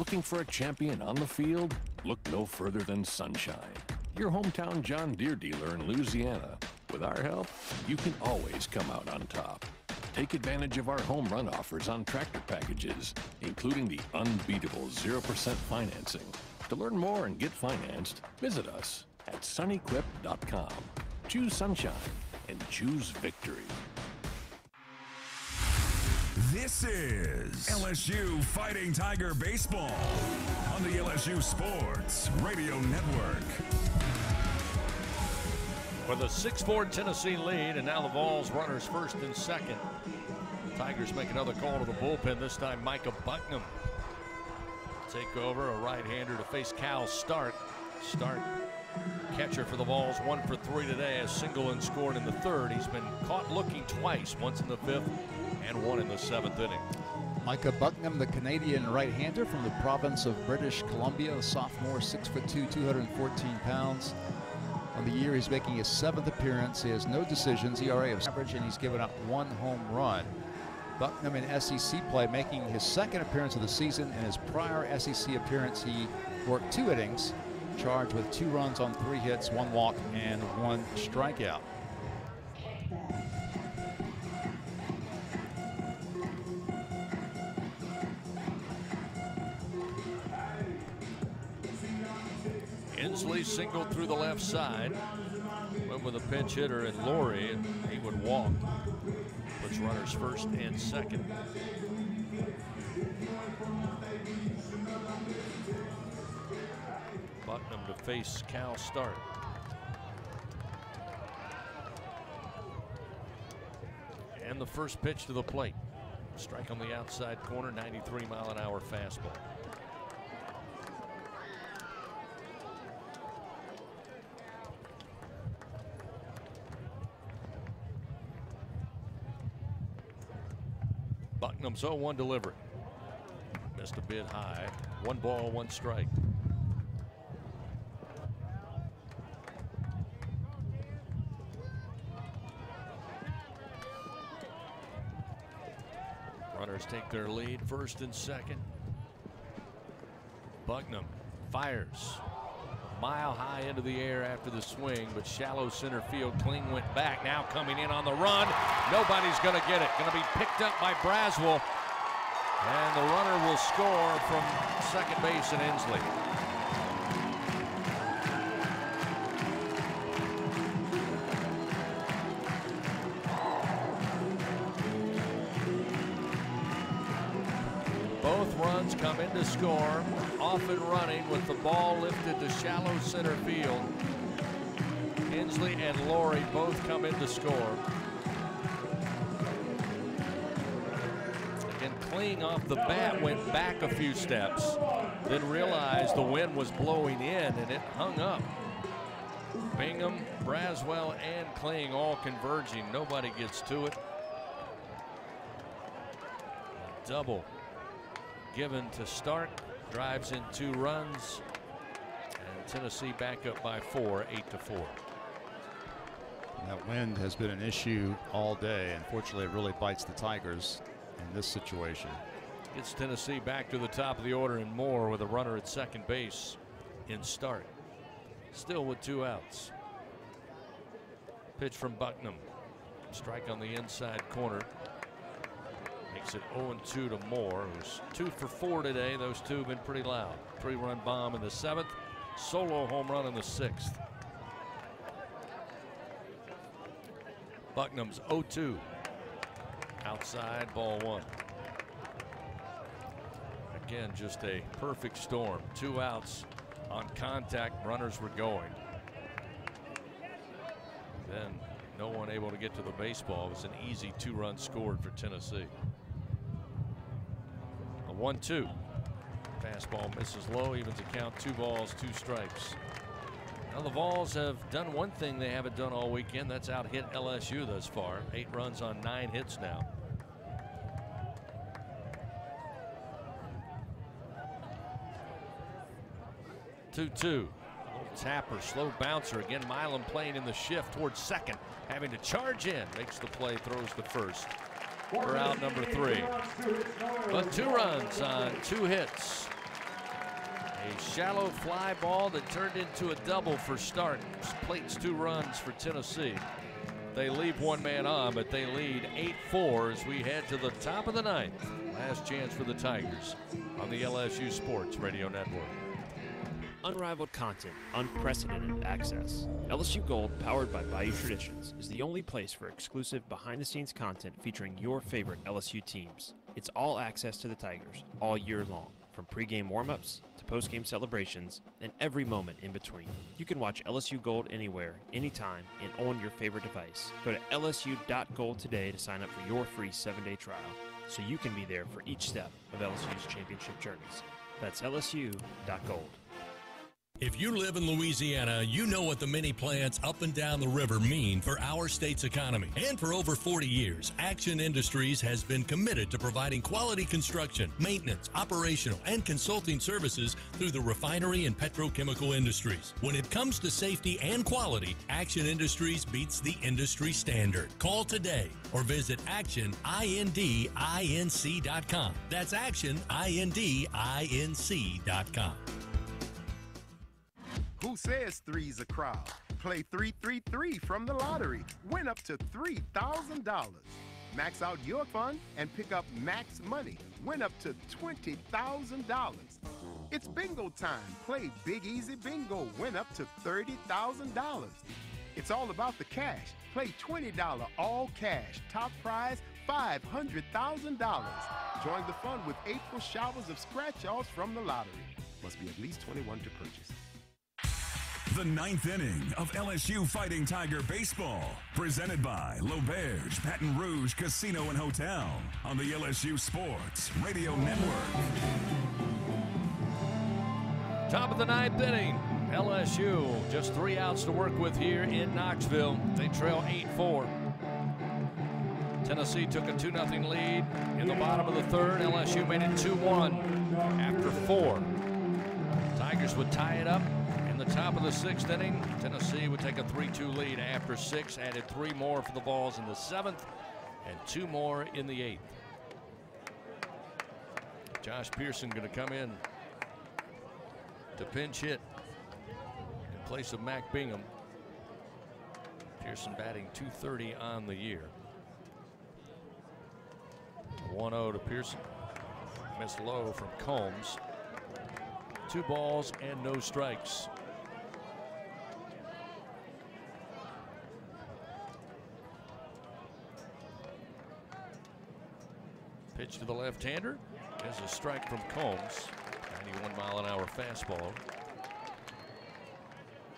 Looking for a champion on the field? Look no further than Sunshine, your hometown John Deere dealer in Louisiana. With our help, you can always come out on top. Take advantage of our home run offers on tractor packages, including the unbeatable 0% financing. To learn more and get financed, visit us at sunequip.com. Choose sunshine and choose victory. This is LSU Fighting Tiger Baseball on the LSU Sports Radio Network. With a 6-4 Tennessee lead, and now the Vols runners first and second. Tigers make another call to the bullpen, this time Micah Bucknam. Take over, a right-hander to face Cal Stark. Stark, catcher for the Vols, one for three today, a single and scored in the third. He's been caught looking twice, once in the fifth and one in the seventh inning. Micah Bucknam, the Canadian right-hander from the province of British Columbia, sophomore, 6'2", 214 pounds. On the year, he's making his seventh appearance. He has no decisions, ERA of average, and he's given up one home run. Bucknam in SEC play, making his second appearance of the season. In his prior SEC appearance, he worked two innings, charged with two runs on three hits, one walk, and one strikeout. Ensley singled through the left side. Went with a pinch hitter and Laurie, and he would walk. Puts runners first and second. Bucknam to face Cal Stark. And the first pitch to the plate. Strike on the outside corner, 93 mile an hour fastball. Bucknam's 0-1 delivery. Missed a bit high. One ball, one strike. Runners take their lead first and second. Bucknam fires. Mile high into the air after the swing, but shallow center field. Kling went back. Now coming in on the run. Nobody's going to get it. Going to be picked up by Braswell. And the runner will score from second base in Ensley. Score, off and running with the ball lifted to shallow center field. Ensley and Laurie both come in to score. Again, Kling off the bat went back a few steps, then realized the wind was blowing in and it hung up. Bingham, Braswell, and Kling all converging. Nobody gets to it. double given to Stark. Drives in two runs. And Tennessee back up by four, eight to four. That wind has been an issue all day. Unfortunately, it really bites the Tigers in this situation. Gets Tennessee back to the top of the order and more with a runner at second base in start. Still with two outs. Pitch from Bucknam. Strike on the inside corner. Makes it 0-2 to Moore, who's two for four today. Those two have been pretty loud. Three-run bomb in the seventh, solo home run in the sixth. Bucknam's 0-2. Outside, ball one. Again, just a perfect storm. Two outs on contact, runners were going. Then no one able to get to the baseball. It was an easy two runs scored for Tennessee. 1 2. Fastball misses low, evens the count, two balls, two strikes. Now the Vols have done one thing they haven't done all weekend. That's out hit LSU thus far. Eight runs on nine hits now. Two two. Tapper, slow bouncer again. Milam playing in the shift towards second, having to charge in. Makes the play, throws the first. We're out number three. But two runs on two hits. A shallow fly ball that turned into a double for Stark. Plates two runs for Tennessee. They leave one man on, but they lead 8-4 as we head to the top of the ninth. Last chance for the Tigers on the LSU Sports Radio Network. Unrivaled content, unprecedented access. LSU Gold, powered by Bayou Traditions, is the only place for exclusive behind the scenes content featuring your favorite LSU teams. It's all access to the Tigers all year long, from pregame warm ups to postgame celebrations and every moment in between. You can watch LSU Gold anywhere, anytime, and on your favorite device. Go to lsu.gold today to sign up for your free seven day trial so you can be there for each step of LSU's championship journeys. That's lsu.gold. If you live in Louisiana, you know what the many plants up and down the river mean for our state's economy. And for over 40 years, Action Industries has been committed to providing quality construction, maintenance, operational, and consulting services through the refinery and petrochemical industries. When it comes to safety and quality, Action Industries beats the industry standard. Call today or visit actionindinc.com. That's actionindinc.com. Who says three's a crowd? Play 333 from the lottery. Win up to $3,000. Max out your fun and pick up max money. Win up to $20,000. It's bingo time. Play Big Easy Bingo. Win up to $30,000. It's all about the cash. Play $20 all cash. Top prize $500,000. Join the fun with April showers of scratch offs from the lottery. Must be at least 21 to purchase. The ninth inning of LSU Fighting Tiger Baseball, presented by L'Auberge Baton Rouge Casino and Hotel on the LSU Sports Radio Network. Top of the ninth inning. LSU just three outs to work with here in Knoxville. They trail 8 4. Tennessee took a 2 0 lead in the bottom of the third. LSU made it 2 1 after four. Tigers would tie it up the top of the sixth inning. Tennessee would take a 3 2 lead after six, added three more for the Vols in the seventh, and two more in the eighth. Josh Pearson going to come in to pinch hit in place of Mac Bingham. Pearson batting 230 on the year. 1 0 to Pearson. Missed low from Combs. Two balls and no strikes. Pitch to the left hander. There's a strike from Combs. 91 mile an hour fastball.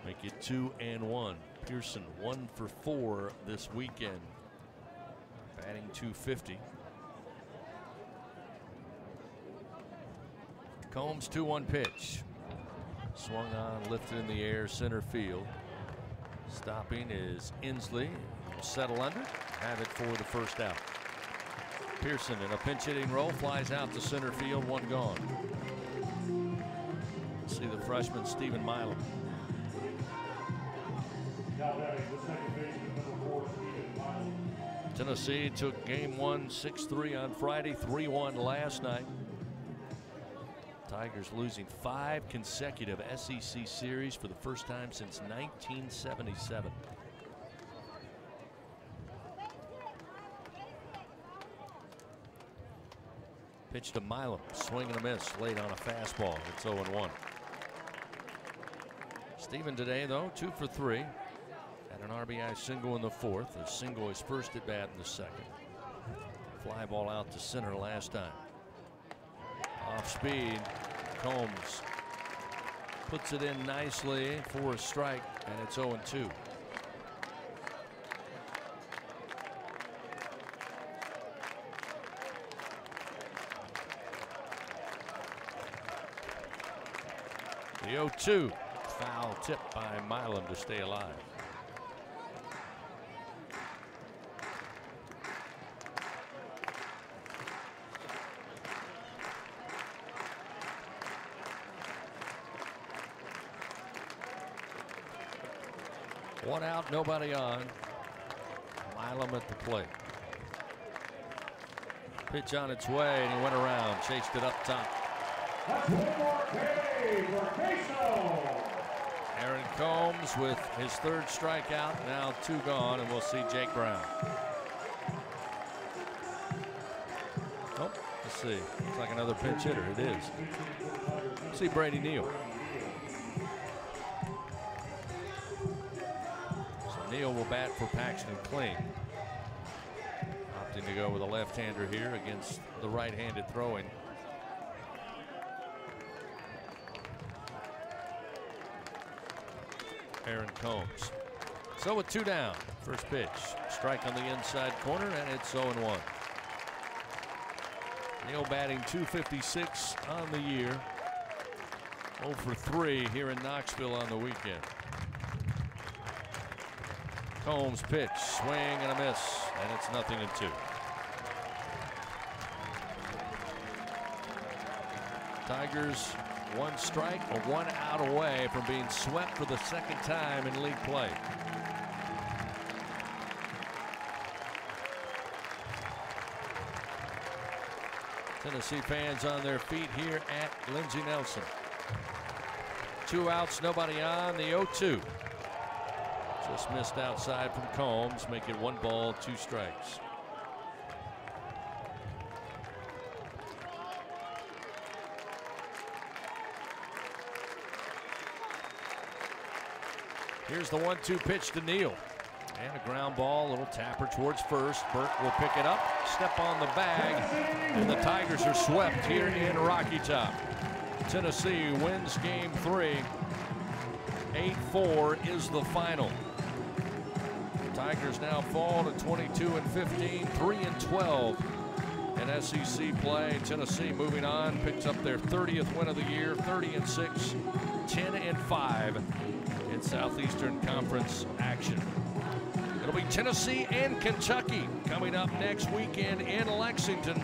Make it two and one. Pearson one for four this weekend. Batting 250. Combs 2 1 pitch. Swung on, lifted in the air, center field. Stopping is Ensley. Settle under. Have it for the first out. Pearson in a pinch hitting role flies out to center field, one gone. See the freshman Steven Milam. Tennessee took game one 6 3 on Friday, 3 1 last night. Tigers losing five consecutive SEC series for the first time since 1977. Pitch to Milam, swing and a miss late on a fastball. It's 0 1. Steven today, though, two for three. Had an RBI single in the fourth, a single his first at bat in the second. Fly ball out to center last time. Off speed, Combs puts it in nicely for a strike, and it's 0 2. The 0 2. Foul tip by Milam to stay alive. One out, nobody on. Milam at the plate. Pitch on its way, and he went around, chased it up top. Aaron Combs with his third strikeout, now two gone, and we'll see Jake Brown. Oh, let's see. Looks like another pinch hitter. It is. See Brady Neal. So Neal will bat for Paxton Kling. Opting to go with a left-hander here against the right-handed throwing Aaron Combs. So with two down, first pitch, strike on the inside corner, and it's 0 1. Neal batting 256 on the year. 0 for 3 here in Knoxville on the weekend. Combs pitch, swing and a miss, and it's nothing in two. Tigers one strike or one out away from being swept for the second time in league play. Tennessee fans on their feet here at Lindsey Nelson. Two outs, nobody on the 0 2. Just missed outside from Combs, make it one ball, two strikes. Here's the one two pitch to Neal. And a ground ball, a little tapper towards first. Burke will pick it up, step on the bag, and the Tigers are swept here in Rocky Top. Tennessee wins game three. 8 4 is the final. Tigers now fall to 22 and 15, 3 and 12 in SEC play. Tennessee moving on, picks up their 30th win of the year, 30 and 6, 10 and 5 Southeastern Conference action. It'll be Tennessee and Kentucky coming up next weekend in Lexington.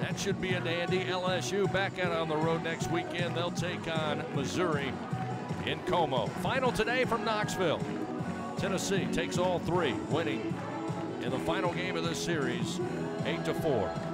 That should be a dandy. LSU back out on the road next weekend. They'll take on Missouri in Como. Final today from Knoxville. Tennessee takes all three, winning in the final game of this series, 8 to 4.